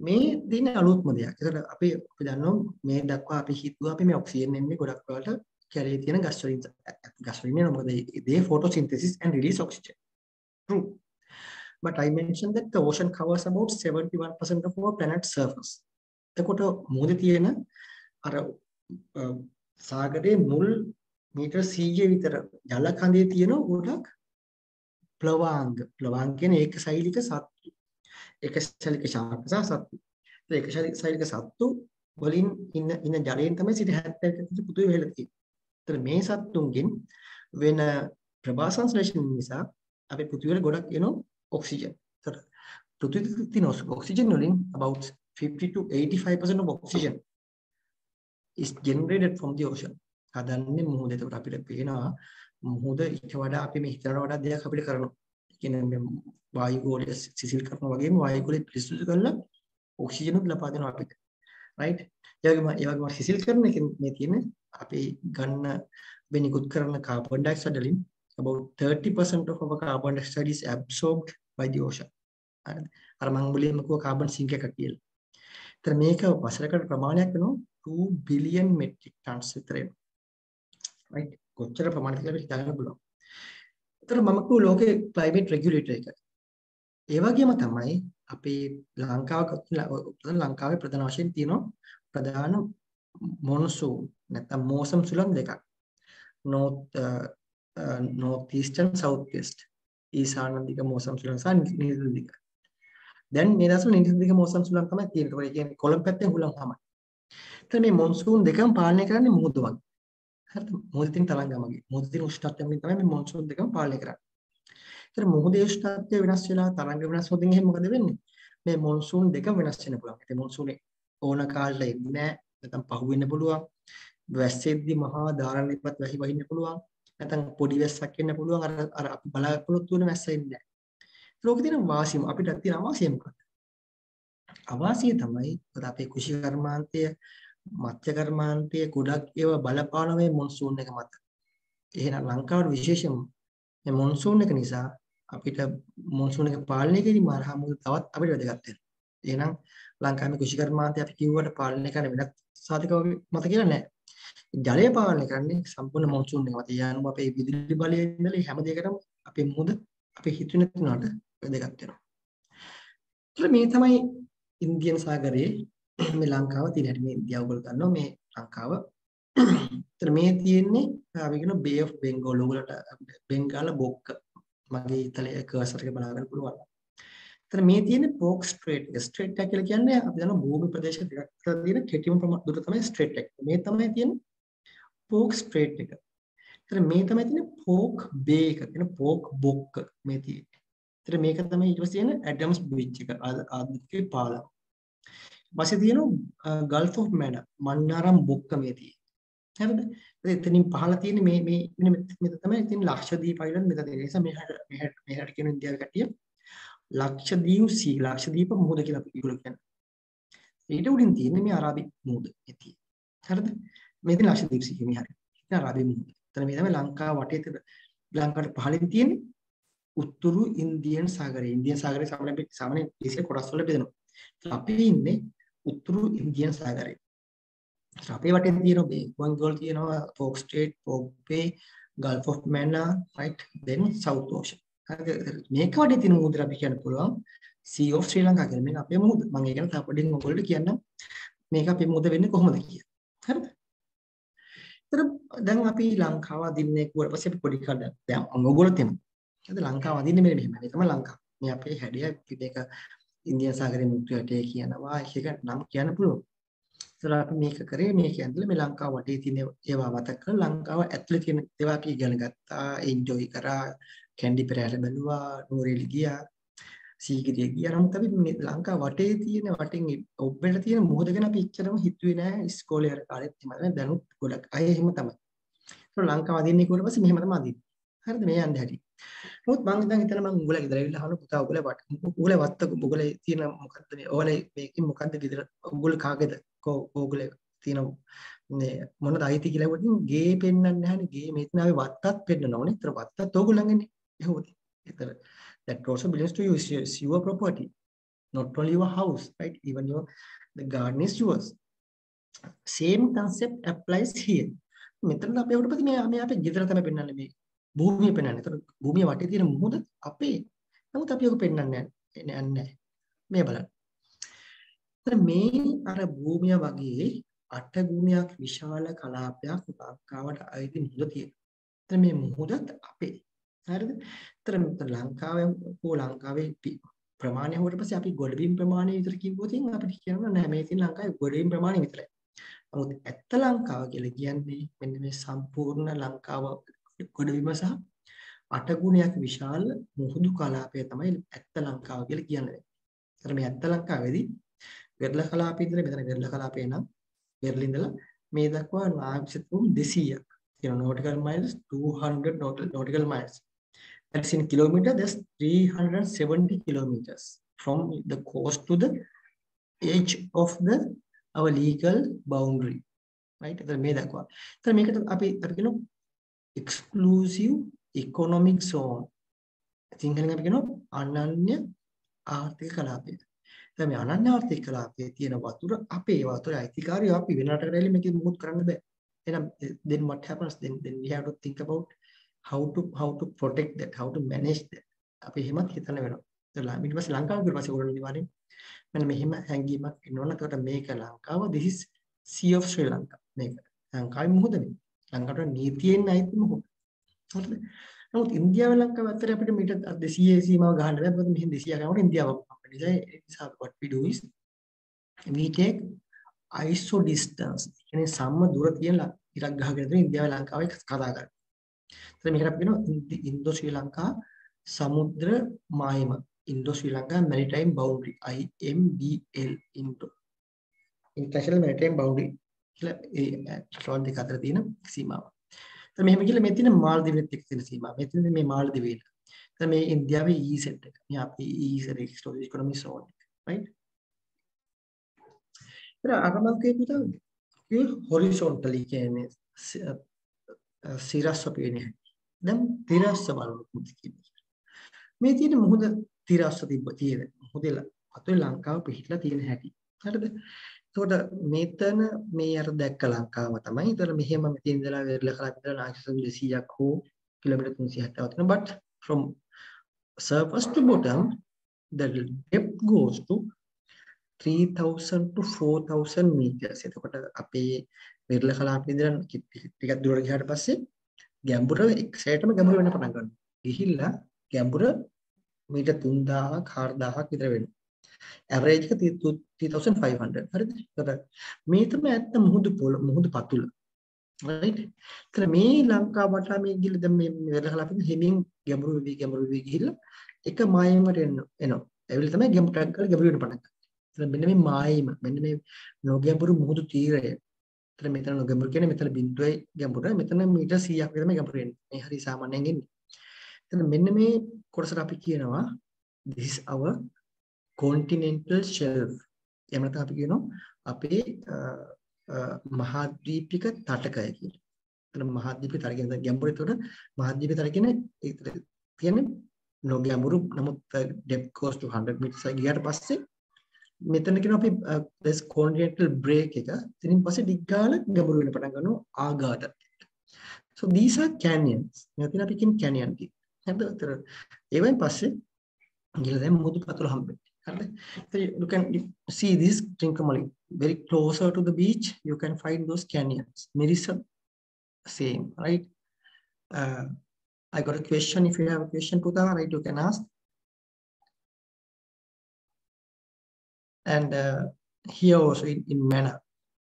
මේ දින අලුත්ම දෙයක්. ඒකට අපි අපි දන්නවා මේ දක්වා අපි හිතුවා අපි මේ ඔක්සිජන් එන්නේ ගොඩක් වලට කැලේ තියෙන ගස් වලින් ගස් වලින් නේ මොකද they photosynthesis and release oxygen. True. But I mentioned that the ocean covers about 71% of our planet's surface. එතකොට මොහොතේ තියෙන අර සාගරයේ මුල් මීටර් 100 විතර ජල කඳේ තියෙන ගොඩක් ප්ලවාංග. ප්ලවාංග කියන්නේ ඒක ශෛලික සත්තු. ඒක ශෛලික ශාක සහ සත්තු. ඒක ශෛලික සත්තු වලින් ඉන්න ඉන්න ජලයෙන් තමයි 70කට පුතු වෙලා තියෙන්නේ. ඒතර මේ සත්තුන්ගෙන් වෙන ප්‍රභා සංශ්ලේෂණ නිසා අපේ පෘථිවියට ගොඩක් එනවා ඔක්සිජන්. ඒතර පෘථිවියේ තියෙන ඔක්සිජන් වලින් about 50 to 85% of oxygen is generated from the ocean. හදන්නේ මුහුද. ඒකට අපිට පේනවා මුහුද ඊට වඩා අපි මේ හිතනට වඩා දෙයක් අපිට කරනවා. කියන්නේ මේ වායු ගෝලය සිසිල් කරනවා වගේම වායු ගෝලය පිරිසිදු කරලා ඔක්සිජන් උත් ලබා දෙනවා අපිට. right? ඒ වගේම ඒ වගේම සිසිල් කරන එකෙන් මේ තියෙන අපි ගන්න වෙනිකුත් කරන කාබන් ඩයොක්සයිඩ් වලින් about 30% of our carbon dioxide is absorbed by the ocean. හරිද? අර මම මුලින්ම කිව්ව කාබන් සිංක් එක කියලා. ඒතර මේක වසරකට ප්‍රමාණයක් වෙනවා 2 බිලියන් මෙට්‍රික් ටන්ස් විතර එනවා. right? කොච්චර ප්‍රමාණයක්ද කියලා හිතාගන්න පුළුවන්. ඒතර මම කිව්ව ලෝකේ climate regulator එක. ඒ වගේම තමයි අපේ ලංකාව ලංකාවේ ප්‍රධාන වශයෙන් තියෙනවා ප්‍රධාන මොනසූන් නැත්නම් මෝසම් සුළං දෙකක්. north uh, uh, north east and south west ඊසාන දිග මෝසම් සුළං සහ නිහිර දිග. දැන් මේ දවස්වල නිහිර දිග මෝසම් සුළං තමයි තියෙන්නේ. ඒ කියන්නේ කොළඹ පැත්තෙන් හුලං තමයි. එතන මේ මොන්සූන් දෙකම පාලනය කරන්නේ මුහුද වගේ. හරිද? මුහුදින් තරංගමගේ. මුහුදින් උෂ්ණත්වයෙන් තමයි මේ මොන්සූන් දෙකම පාලනය කරන්නේ. ඒතර මුහුදේ උෂ්ණත්වය වෙනස් වෙලා තරංග වෙනස් වුදින් එහෙනම් මොකද වෙන්නේ? මේ මොන්සූන් දෙක වෙනස් වෙන්න පුළුවන්. ඒ මොන්සූනේ ඕන කාලේ එන්නේ නැහැ. නැත්නම් පහු වෙන්න පුළුවන්. වැස්සෙද්දි මහා ධාරණයපත් වැහි වහින්න පුළුවන්. නැත්නම් පොඩි වැස්සක් එන්න පුළුවන්. අර අර අපි බලාපොරොත්තු වෙන වැස්ස එන්නේ නැහැ. ලෝකේ තියෙන වාසියම අපිට තියෙන වාසිය මොකක්ද? අවාසිය තමයි මොකද අපේ කුෂි කර්මාන්තය මත්ස්‍ය කර්මාන්තය ගොඩක් ඒවා බලපාන මේ මොන්සූන් එක මත. එහෙනම් ලංකාවට විශේෂයෙන් මේ මොන්සූන් එක නිසා අපිට මොන්සූන් එක පාලනය කිරීම හරහා මොකද තවත් අපිට වැදගත් වෙනවා. එහෙනම් ලංකාවේ කුෂි කර්මාන්තය අපි කිව්වට පාලනය කරන වෙනත් සාධක මත කියලා නැහැ. ජලය පාලනය කරන්නේ සම්පූර්ණ මොන්සූන් එක මත. ඒ අනුව අපේ විදුලි බලය ඉඳලා හැම දෙයකටම අපේ මුහුද අපේ හිතුවේ නැතුනට වැදගත් වෙනවා. ඒතර මේ තමයි ඉන්දියන් සාගරයේ මේ ලංකාව තියෙන හැටි මේ ඉන්දියාව ඔයගොල්ලෝ දන්නවා මේ ලංකාව. ඒතර මේ තියෙන්නේ අපි කියන බේ ඔෆ් බෙන්ගෝල් ඔයගොල්ලන්ට බෙන්ගාල බොක්ක මගේ ඉතලයේ කර්සර් එක බලා ගන්න පුළුවන්. ඒතර මේ තියෙන පෝක් ස්ට්‍රේට් එක. ස්ට්‍රේට් එක කියලා කියන්නේ අපි දන්නවා භූමි ප්‍රදේශ දෙකක් අතර තියෙන කෙටිම දුර තමයි ස්ට්‍රේට් එක. මේ තමයි තියෙන පෝක් ස්ට්‍රේට් එක. ඒතර මේ තමයි තියෙන පෝක් බේ එක. කියන පෝක් බොක්ක මේ තියෙන්නේ. ඒතර මේක තමයි ඊට පස්සේ තියෙන ඇඩම්ස් බ්‍රිජ් එක ආධුනික පාලම. ඊපස්සේ තියෙනවා ගල්ෆ් ඔෆ් මැන මන්නාරම් බොක්ක මේ තියෙන්නේ. හරිද? එතනින් පහළ තියෙන මේ මේ මෙතන තමයි ඉතින් ලක්ෂදීප අයිලන්ඩ් මෙතන තියෙන නිසා මෙහාට මෙහාට මෙහාට කියන ඉන්දියාවේ කට්ටිය ලක්ෂදීප් සී ලක්ෂදීප මුහුද කියලා අපි ඒගොල්ලෝ කියන්නේ. ඊට උඩින් තියෙන්නේ මේ අරාබි මුහුද ඉතින්. හරිද? මේ තියෙන ලක්ෂදීප් සී මේ හරිය. ඉතින් අරාබි මුහුද. එතන මේ තමයි ලංකාව වටේ තියෙන ලංකාවට පහළින් තියෙන්නේ උතුරු ඉන්දියන් සාගරය. ඉන්දියන් සාගරය සාමාන්‍යයෙන් සාමාන්‍යයෙන් ඉස්සේ කොටස් වල බෙදෙනවා. අපි ඉන්නේ උතුරු ඉන්දියන් සාගරයේ. අපේ වටේ තියෙන මේ බංගෝල් තියෙනවා Palk strait, Palk bay, gulf of Mannar, right then south ocean. හරිද? මේක වටේ තියෙන මුහුද අපි කියන්න පුළුවන් sea of Sri Lanka කියලා. මේක අපේ මුහුද. මම ඒක ගැන තව පොඩ්ඩක් ඔයගොල්ලෝ කියන්නම්. මේක අපේ මුහුද වෙන්නේ කොහොමද කියලා. හරිද? ඒතර දැන් අපි ලංකාව අදින්නේ කුවට පස්සේ අපි පොඩි කඩ දැන් ඔයගොල්ලෝ තෙමු. හරිද? ලංකාව අදින්නේ මෙන්න මෙහෙම. මේ තමයි ලංකාව. මේ අපේ හැඩය මේක ඉන්දියන් සාගරයේ මුක්ති වැටේ කියනවා. ඒක නම් කියන්න පුළුවන්. ඒතර අපි මේක කරේ මේක ඇඳලා මේ ලංකාව වටේ තියෙන ඒවා මතක කරලා ලංකාව ඇතුලේ තියෙන ඒවා අපි ඉගෙන ගත්තා, එන්ජොයි කරා, කැන්ඩි පෙරහැර බැලුවා, නූරේලි ගියා, සීගිරිය ගියා. නමුත් අපි මේ ලංකාව වටේ තියෙන වටින් ඔබ්බෙට තියෙන මොහොත ගැන අපි ඉච්චරම හිතුවේ නෑ ඉස්කෝලේ යන කාලෙත් එහෙම දැනුත් ගොඩක් අය එහෙම තමයි. ඒතර ලංකාව අදින්නේ ඊට පස්සේ මෙහෙම තමයි අදින්නේ. හරිද මේ යන්නේ හැටි. නමුත් මම දැන් හිතන මම උගල ගෙදර ඇවිල්ලා අහන පුතා උගල වට උගල වත්ත උගල තියෙන මොකද්ද මේ ඔයාලේ මේකෙන් මොකද්ද ගෙදර උගල කාගේද කෝ උගල තියෙන මේ මොනද අයිති කියලා වටින් ගේ පෙන්වන්නේ නැහනේ ගේ මෙතන ආවේ වත්තත් පෙන්වනවා නේ. ඒතර වත්තත් ඕගොල්ලන්ගනේ. එහෙමද? ඒතර that also belongs to you it's your property not only your house right even your the garden is yours same concept applies here මෙතන අපි උඩ ප්‍රති මේ මේ අපේ ගෙදර තමයි පෙන්වන්නේ මේ භූමිය පෙන්වන්නේ. ඒතර භූමිය වටේ තියෙන මුහුද අපේ. නමුත් අපි ඔක පෙන්වන්නේ නැහැ. මේ බලන්න. ඒතර මේ අර භූමිය වගේ අට ගුණයක් විශාල කලාපයක් ලංකාවට අයිති මුහුද තියෙනවා. ඒතර මේ මුහුදත් අපේ. හරිද? ඒතර ලංකාවේ හෝ ලංකාවේ ප්‍රමාණය හොවට පස්සේ අපි ගොඩබිම් ප්‍රමාණය විතර කිව්වොත් අපිට කියන්න නෑ මේ තියෙන ලංකාවේ ගොඩබිම් ප්‍රමාණය විතරයි. නමුත් ඇත්ත ලංකාව කියලා කියන්නේ මෙන්න මේ සම්පූර්ණ ලංකාව ගොඩබිම සහ අටගුණයක් විශාල මුහුදු කලාපය තමයි ඇත්ත ලංකාව කියලා කියන්නේ. ඒතර මේ ඇත්ත ලංකාවේදී වෙරළ කලාපේ ඉඳලා මෙතන වෙරළ කලාපේ නම් වෙරළ ඉඳලා මේ දක්වා නාවිකතුම් 200ක් තියෙනවා nautical miles 200 nautical miles that's in kilometer that's 370 kilometers from the coast to the edge of the our legal boundary right එතන මේ දක්වා. එතන මේකට අපි අපි කියනවා exclusive economic zone. සිංහලෙන් අපි කියනවා අනන්‍ය ආර්ථික කලාපය. දැන් මේ අනන්‍ය ආර්ථික කලාපයේ තියෙන වතුර අපේ වතුර අයිතිකාරයෝ අපි වෙන රටකට ඇවිල්ලා මේක මුකුත් කරන්න බෑ. එහෙනම් then what happens then then we have to think about how to how to protect that how to manage that. අපි එහෙමත් හිතන්න වෙනවා. ඒලා ඊට පස්සේ ලංකාව ඊට පස්සේ උගලන නිවාරෙන් මෙන්න මෙහෙම හැංගීමක් එනවනේ. එතකොට මේක ලංකාව this is sea of Sri Lanka. මේක ලංකාවේ මුහුද නෙමෙයි. ලංකාවට නීතියෙන් අයිති මොකද? හරිද? නමුත් ඉන්දියාව ලංකාව අතර අපිට මීටර් 200 සීමාව ගහන්න බෑ. මොකද මෙහෙන් 200 ගනකොට ඉන්දියාව නිසා ඒ නිසා what we do is we take iso distance. කියන්නේ සම්ම දුර තියෙන ඉරක් ගහගෙන ඉඳන් ඉන්දියාව ලංකාවයි කතා කරන්නේ. එතන මේකට අපි කියනවා ඉන්දෝ ශ්‍රී ලංකා සමුද්‍ර මායිම Indo Sri Lanka maritime boundary IMBL Indo international maritime boundary කියලා ඒ ෆ්ලෝන් දෙක අතර තියෙන සීමාව. දැන් මෙහෙම කියලා මේ තියෙන මාල්දිවෙත් එක්ක තියෙන සීමාව. මේ තියෙන මේ මාල්දිවේ. දැන් මේ ඉන්දියාවේ E සෙට් එක. මේ අපි E set exclusive economy zone එක. right? ඒතර අර මම කියපු තමයි කිය හොරිසොන්ටලි කියන්නේ සිරස්ව පේන්නේ. දැන් තිරස්ව බලමු කියන්නේ. මේ තියෙන මුහුද තිරස්ව තිබ්බ තියෙන. මුහුදේ අතේ ලංකාව පිහිටලා තියෙන හැටි. හරිද? එතකොට මෙතන මේ අර දැක්ක ලංකාව තමයි. ඒතර මෙහෙම මෙතන ඉඳලා වෙරළ කරා ඉඳලා නායකසම් 200ක් හෝ කිලෝමීටර් 370ක් තියෙනවා. but from surface to bottom the depth goes to 3000 to 4000 meters. එතකොට අපේ වෙරළ කලාපේ ඉඳලා ටිකක් දුරට ගියාට පස්සේ ගැඹුර එක්සෑටම ගැඹුර වෙන්න පටන් ගන්නවා. ගිහිල්ලා ගැඹුර මීටර් 3000ක් 4000ක් විතර වෙනවා. ඇවරේජ් එක 3500 හරිද? එතකොට මේ තමයි ඇත්ත මුහුදු පොළ මුහුදු පතුල. right? ඒතර මේ ලංකාව වටා මේ ගිහිල්ලා දැන් මේ වෙරළ කලාපෙන් හිමින් ගැඹුරු වෙවි ගැඹුරු වෙවි ගිහිල්ලා එක මායමකට එන්න එනවා. ඇවිල්ලා තමයි ගැඹුරු ටැග් කරලා ගැඹුරු වෙන්න පටන් ගන්නේ. එතන මෙන්න මේ මායිම මෙන්න මේ නොගැඹුරු මුහුදු තීරය. එතන මෙතන නොගැඹුරු කියන්නේ මෙතන බිඳුවයි ගැඹුර. මෙතන මීටර් 100ක් විතර තමයි ගැඹුරු වෙන්නේ. මේ හරි සාමාන්‍යයෙන් එන්නේ. එතන මෙන්න මේ කොටසට අපි කියනවා this is our continental shelf. එහෙම නැත්නම් අපි කියනවා අපේ මහාද්වීපික තටකය කියලා. එතන මහාද්වීපික තටකය කියන්නේ ගැඹුරු එතකොට මහාද්වීපික තටකය කියන්නේ ඒතර තියෙන්නේ නොගැඹුරු නමුත් uh, depth goes to 100 meters ගියාට පස්සේ මෙතන කියන අපි this continental break එක ඉතින් පස්සේ ඩිග් ගාලා ගැඹුරු වෙන පටන් ගන්නවා ආඝාත. so these are canyons. මෙතන අපි කියන canyon ටික. හරිද? ඒතර ඒවෙන් පස්සේ ගිහලා දැන් මුහුදු පතුල හම්බෙන්නේ. හරිද? so you can see this Trincomalee very closer to the beach you can find those canyons. Mirissa same, right? Uh, I got a question. If you have a question, Putana, right, you can ask. And uh, here also in, in Mana,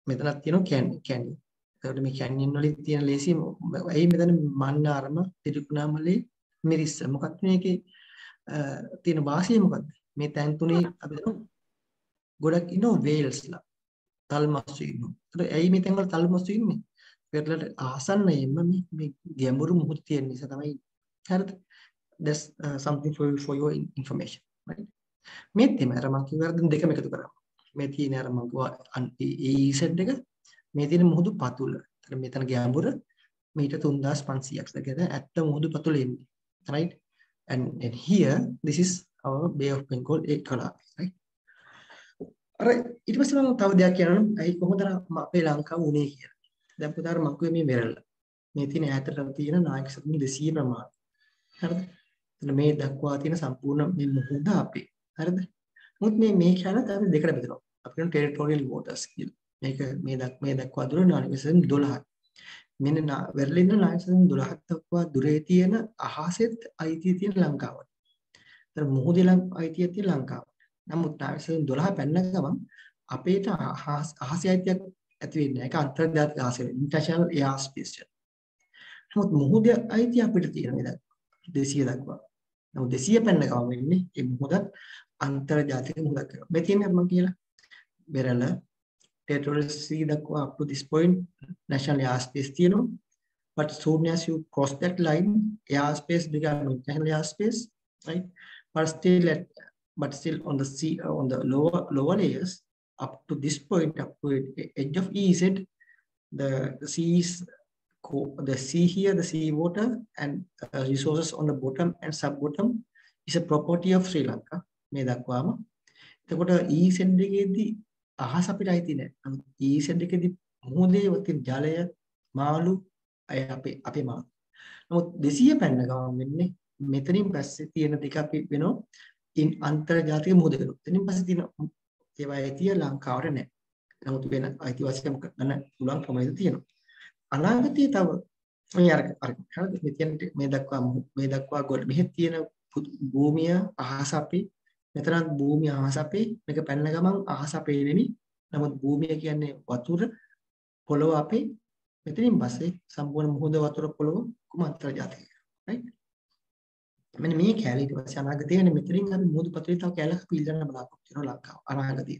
මෙතනත් තියෙනවා can Kandy. ඒකට මේ කැන්යන් වලින් තියෙන ලේසි ඇයි මෙතන මන්නාරම තිරිකුණාමලේ මිරිස්ස. මොකක්ද මේකේ තියෙන වාසිය මොකක්ද? මේ තැන් තුනේ අපි ගොඩක් ඉන්නවා වේල්ස්ලා. තල්මස්සු ඉන්නවා. ඒකට ඇයි මේ තැන්වල තල්මස්සු ඉන්නේ? පෙරලට ආසන්නයෙන්ම මේ මේ ගැඹුරු මුහුදු තියෙන නිසා තමයි හරිද that's uh, something for for your information right මේ තේම අර මම කිව්ව අර දෙකම එකතු කරා මේ තියෙන අර මම කිව්වා ඒ සෙට් එක මේ තියෙන මුහුදු පතුල එතන මෙතන ගැඹුර මීටර් 3500ක් දකද ඇත්ත මුහුදු පතුල එන්නේ right and and here this is our bay of bengal ඒ කලාපය right අර ඊට පස්සේ මම තව දෙයක් කියනවා ඇයි කොහොමද අපේ ලංකාව උනේ කියලා දැන් පුතාට මම කිව්වේ මේ වෙරළ. මේ තියෙන ඈතට තියෙන නායක සතුන් 200 ප්‍රමාණය. හරිද? එතන මේ දක්වා තියෙන සම්පූර්ණ මේ මුහුද අපේ. හරිද? මුත් මේ මේ කැලත් අපි දෙකට බෙදනවා. අපි කියන ටෙරිටෝරියල් වෝටර්ස් කියලා. මේක මේ දක් මේ දක්වා දුර නායක සතුන් 12ක්. මෙන්න වෙරළින් නායක සතුන් 12ක් දක්වා දුරේ තියෙන අහසෙත් අයිතිය තියෙන ලංකාවට. එතන මුහුදේ ලං අයිතිය තියෙන ලංකාවට. නමුත් නායක සතුන් 12 පැන්න ගමන් අපේට අහසේ අයිතියක් ඇති වෙන්නේ ඒක අන්තර්ජාතික ආසය ඉන්ටර්නැෂනල් එයාර් ස්පේස් එක. නමුත් මුහුදේ අයිතිය අපිට තියෙන නේද 200 දක්වා. නමුත් 200 පැන්න ගම වෙන්නේ ඒ මුහුදත් අන්තර්ජාතික මුහුදක් කරනවා. මේ තියෙන්නේ මම කියලා බෙරළ territorial sea දක්වා up to this point national airspace තියෙනවා. But soon as you cross that line, airspace become international airspace, right? But still at but still on the sea on the lower lower layers, up to this point, up to edge of EZ, the, the seas, the sea here, the sea water and uh, resources on the bottom and sub-bottom is a property of Sri Lanka. මේ දක්වාම. එතකොට EZ එකේදී අහස අපිට අයිති නැහැ. නමුත් EZ එකේදී මුහුදේ තියෙන ජලය මාළු අය අපේ අපේ මාළු. නමුත් 200 පැන්න ගමන් වෙන්නේ මෙතනින් පස්සේ තියෙන දෙක අපි වෙනවා ඉන් අන්තර්ජාතික මුහුද වෙනවා. එතනින් පස්සේ තියෙන ඒවා අයිතිය ලංකාවට නැහැ. නමුත් වෙන අයිතිවාසිකම් ගන්න පුළුවන් ක්‍රමයක තියෙනවා. අනාගතයේ තව මේ අර අර හරිද මේ තියෙන මේ දක්වා මේ දක්වා ගොඩ මෙහෙ තියෙන භූමිය අහස අපි මෙතරම් භූමිය අහස අපේ මේක පැන්න ගමන් අහස අපේ නෙමෙයි. නමුත් භූමිය කියන්නේ වතුර පොළොව අපේ මෙතනින් පස්සේ සම්පූර්ණ මුහුද වතුර පොළොව කුමාත්‍ර ජාතික right? මෙන්න මේ කැලේ ඊට පස්සේ අනාගතේ යන මෙතනින් අපි මුහුදු පතුලේ තව කැලක් පිල්ලන්න බලාපොරොත්තු වෙනවා ලංකාව අනාගතේ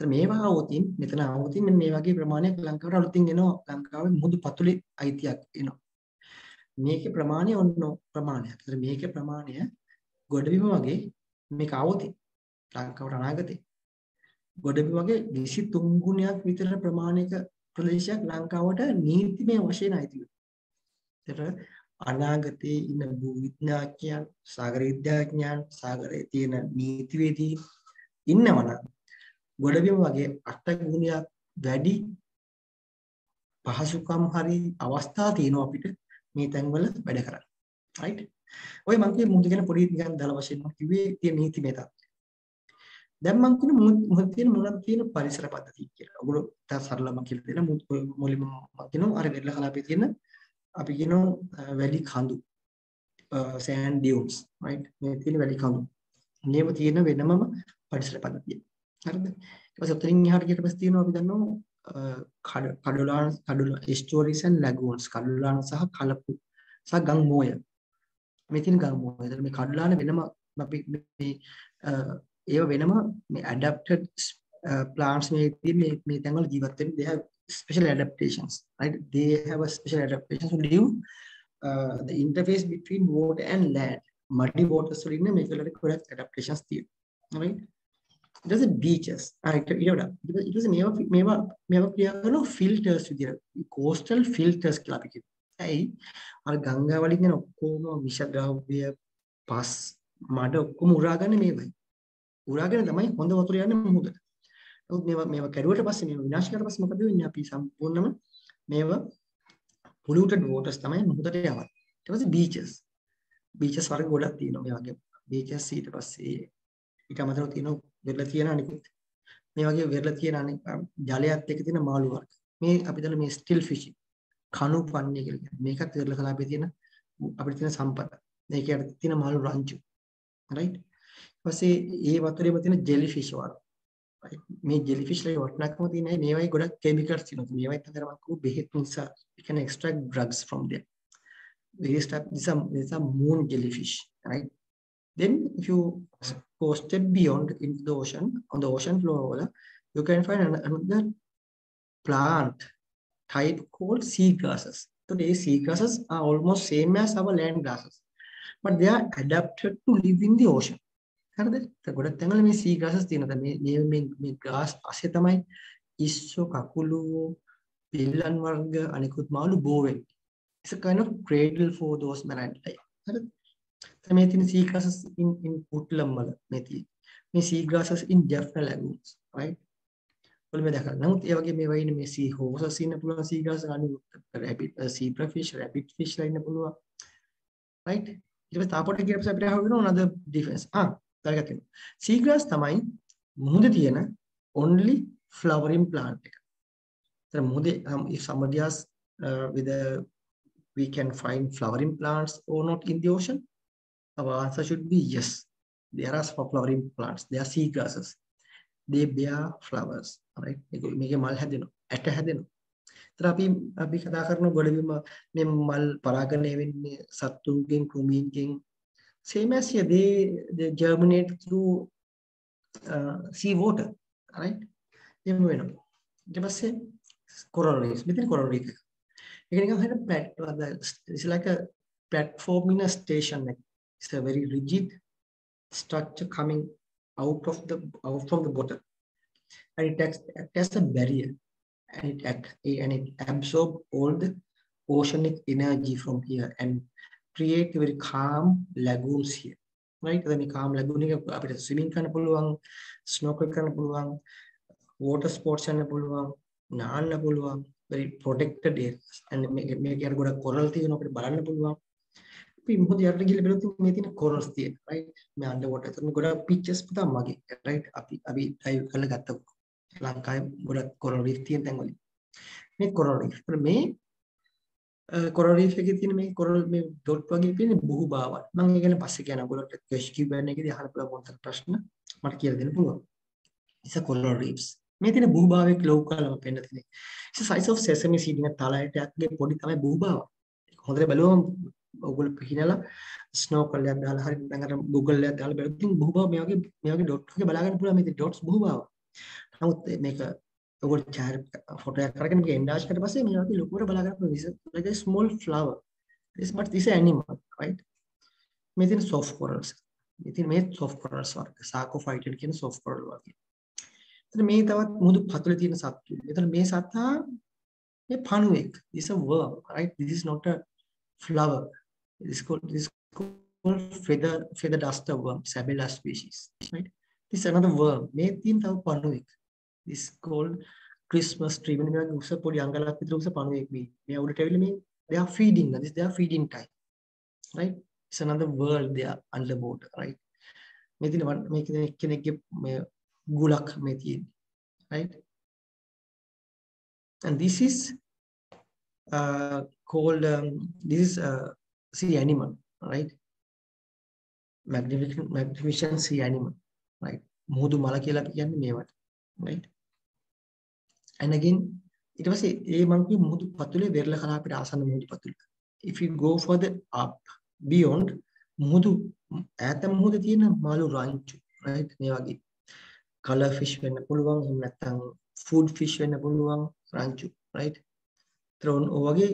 එතන මේවා આવොතින් මෙතන આવොතින් මෙන්න මේ වගේ ප්‍රමාණයක් ලංකාවට අලුතින් එනවා. ලංකාවේ මුහුදු පතුලේ අයිතියක් එනවා. මේකේ ප්‍රමාණය ඔන්න ප්‍රමාණයක්. ඒතර මේකේ ප්‍රමාණය ගොඩබිම වගේ මේක આવොතින් ලංකාවට අනාගතේ ගොඩබිම වගේ 23 ගුණයක් විතර ප්‍රමාණයක ප්‍රදේශයක් ලංකාවට නීතිමය වශයෙන් අයිති වෙනවා. අනාගතයේ ඉන්න භූ විද්‍යාඥයන්, සාගර විද්‍යාඥයන්, සාගරයේ තියෙන නීතිවේදී ඉන්නවනම් ගොඩබිම වගේ අට ගුණයක් වැඩි පහසුකම් හරි අවස්ථා තියෙනවා අපිට මේ තැන්වල වැඩ කරන්න. right? ඔය මම කියේ මුහුද ගැන පොඩි නිකන් දල වශයෙන් මම කිව්වේ තියෙන නීති මේ තත්ත්වය. දැන් මම කියන මුහුද තියෙන මොනවද තියෙන පරිසර පද්ධති කියලා. ඔගොල්ලෝ තා සරලව කියලා දෙන මුලින්ම මම කියනවා අර වෙරළ කලාපයේ තියෙන අපි කියනවා වැලි කඳු sand dunes right මේ තියෙන වැලි කඳු. මේව තියෙන වෙනමම පරිසර පද්ධතිය. හරිද? ඊට පස්සේ උතරින් එහාට ගියට පස්සේ තියෙනවා අපි දන්නවා කඩුලාන කඩුල estuaries and lagoons කඩුලාන සහ කලපු සහ ගම් මෝය මේ තියෙන ගම්. මෝය. එතන මේ කඩුලාන වෙනම අපි මේ ඒව වෙනම මේ adapted plants මේ තියෙන මේ මේ තැන්වල ජීවත් වෙන they have special adaptations. right? they have a special adaptation to live uh, the interface between water and land. muddy waters වල ඉන්න මේකවලට ගොඩක් adaptations තියෙනවා. right? ඊට පස්සේ beaches right ඊට වඩා. ඊට පස්සේ මේවා මේවා මේවා ක්‍රියා කරන filters විදියට. coastal filters කියලා අපි කියනවා. ඇයි අර ගංගා වලින් එන ඔක්කොම විෂද්‍රව්‍ය පස් මඩ ඔක්කොම උරාගන්නේ මේවයි උරාගෙන තමයි හොඳ වතුර යන්නේ මුහුදට. නමුත් මේවා මේවා කැඩුවට පස්සේ මේවා විනාශ කරලා පස්සේ මොකද වෙන්නේ? අපි සම්පූර්ණම මේවා polluted waters තමයි මුහුදට යවන්නේ. ඊට පස්සේ beaches. beaches වර්ග ගොඩක් තියෙනවා මේ වගේ. beaches ඊට පස්සේ ඊට අමතරව තියෙනවා වෙරළ තියෙන අනිකුත් මේ වගේ වෙරළ තියෙන අනික ජලයත් එක්ක තියෙන මාළු වර්ග. මේ අපි දන්න මේ still fishing කණු පන්නේ කියලා කියන්නේ. මේකත් වෙරළ කලාපයේ තියෙන අපිට තියෙන සම්පත. මේකේ තියෙන මාළු රංචු. right? පස්සේ ඒ වතුරේම තියෙන ජෙලිෆිෂ් වල මේ ජෙලිෆිෂ් ලගේ වටිනාකම තියෙන අය මේවයි ගොඩක් කෙමිකල්ස් තියෙනවා මේවයි තමයි මම කිව්ව බෙහෙත් නිසා you can extract drugs from them various type these are these are moon jellyfish right then if you go step beyond into the ocean on the ocean floor you can find another plant type called sea grasses today sea grasses are almost same as our land grasses but they are adapted to live in the ocean හරිද? ගොඩක් තැන්වල මේ සී ග්‍රාසස් තියෙනවා. මේ මේ මේ මේ grass අසේ තමයි ඉස්සෝ කකුළු පිල්ලන් වර්ග අනිකුත් මාළු බෝ වෙන්නේ. It's a kind of cradle for those marine life. හරිද? මේ තියෙන sea grasses in in woodland වල මේ තියෙන. මේ sea grasses in Jaffna lagoons, right? වල මේ දැකලා. නමුත් ඒ වගේ මේවා ඉන්නේ මේ sea horses ඉන්න පුළුවන් sea grasses අනිත් rabbit zebra fish, rabbit fish ලා ඉන්න පුළුවන්. right? ඊට පස්සේ තාපොට කියන පස්සේ අපිට හවු වෙනවා another difference. ආ දැනගන්න. සීග්‍රාස් තමයි මුහුදේ තියෙන only flowering plant එක. ඒතර මුහුදේ if somebody asks uh, whether we can find flowering plants or not in the ocean, our answer should be yes. There are flowering plants. They are seagrasses. They bear flowers. Right? මේකේ මල් හැදෙනවා. ඇට හැදෙනවා. ඒතර අපි අපි කතා කරන ගොඩබිම මේ මල් පරාගණය වෙන්නේ සත්තුන්ගෙන් කෘමීන්ගෙන් same as here, they, they germinate through uh, sea water, right? එහෙම වෙනවා. ඊට පස්සේ coral reefs. මෙතන coral reef එක. ඒක නිකන් හරියට plat it's like a platform in a station like it's a very rigid structure coming out of the out from the bottom and it acts, acts as a barrier and it act, and it absorb all the oceanic energy from here and create very calm lagoons here right එතන මේ calm lagoon එක අපිට swimming කරන්න පුළුවන් snorkel කරන්න පුළුවන් water sports යන්න පුළුවන් නාන්න පුළුවන් very protected areas and මේක මේක අර ගොඩක් coral තියෙනවා අපිට බලන්න පුළුවන් අපි මොකද යට ගිහලා බලුවොත් මේ තියෙන corals තියෙන right? මේ under water එතන ගොඩක් pictures පුතා මගේ right? අපි අපි dive කරලා ගත්තා ලංකාවේ ගොඩක් coral reef තියෙන තැන් වලින්. මේ coral reef. මේ කොරල් රීෆ් එකේ තියෙන මේ කොරල් මේ ඩොට් වගේ තියෙන බහුභාවයන් මම ඒ ගැන පස්සේ කියනවා. ඔයගොල්ලන්ට ක්වෙස්චන් කිව්වන් එකේදී අහන්න පුළුවන් මොකක්ද ප්‍රශ්න? මට කියලා දෙන්න පුළුවන්. ඉස කොරල් රීෆ්ස් මේ තියෙන බහුභාවයක ලෝකලම පෙන්න තියෙන ඉස සයිස් ඔෆ් සෙසමි සීඩ් එක තලයට යක්ගේ පොඩි තමයි බහුභාව හොඳට බලුවම ඔයගොල්ලෝ පිහිනලා ස්නෝකල් එකක් දාලා හරි දැන් අර Google එකක් දාලා බලද්දි බහුභාව මේ වගේ මේ වගේ ඩොට් වගේ බලා ගන්න පුළුවන් මේ ඩොට්ස් බහුභාව නමුත් මේක ඔයගොල්ලෝ චාර ෆොටෝ එකක් අරගෙන මේක එන්ඩාෂ් කරලා පස්සේ මේ වගේ ලොකුවට බලා ගන්න පුළුවන් like a small flower this but this animal right මේ තියෙන soft corals මේ තියෙන මේ soft corals වර්ග sarcophytid කියන soft coral වර්ගය එතන මේ තවත් මුහුදු පතුලේ තියෙන සත්තු. එතන මේ සතා මේ පණුවෙක්. This is a worm, right? This is not a flower. This is called this is called feather feather duster worm, Sabella species, right? This is another worm. මේ තියෙන තව පණුවෙක්. This is called Christmas tree. මෙන්න මේ වගේ උස පොඩි අඟලක් විතර උස පණුවෙක් මේ. මේ උඩට ඇවිල්ලා මේ they are feeding. This they are feeding time, right? It's another world they are underwater, right? මේ තියෙන මේ කෙනෙක්ගේ මේ ගුලක් මේ තියෙන්නේ right and this is uh, called um, this is a sea animal right? Magnificent magnificent sea animal right? මුහුදු මල කියලා කියන්නේ මේවට right? And again ඊට පස්සේ ඒ මං කිය මුහුදු පතුලේ වෙරළ කලාපයට ආසන්න මුහුදු පතුල. If you go further up uh, beyond මුහුදු ඈත මුහුද තියෙන මාළු රංචු right? මේ වගේ. Color fish වෙන්න පුළුවන් එහෙම නැත්නම් food fish වෙන්න පුළුවන් රංචු right? ත්‍රෝන් ඔය වගේ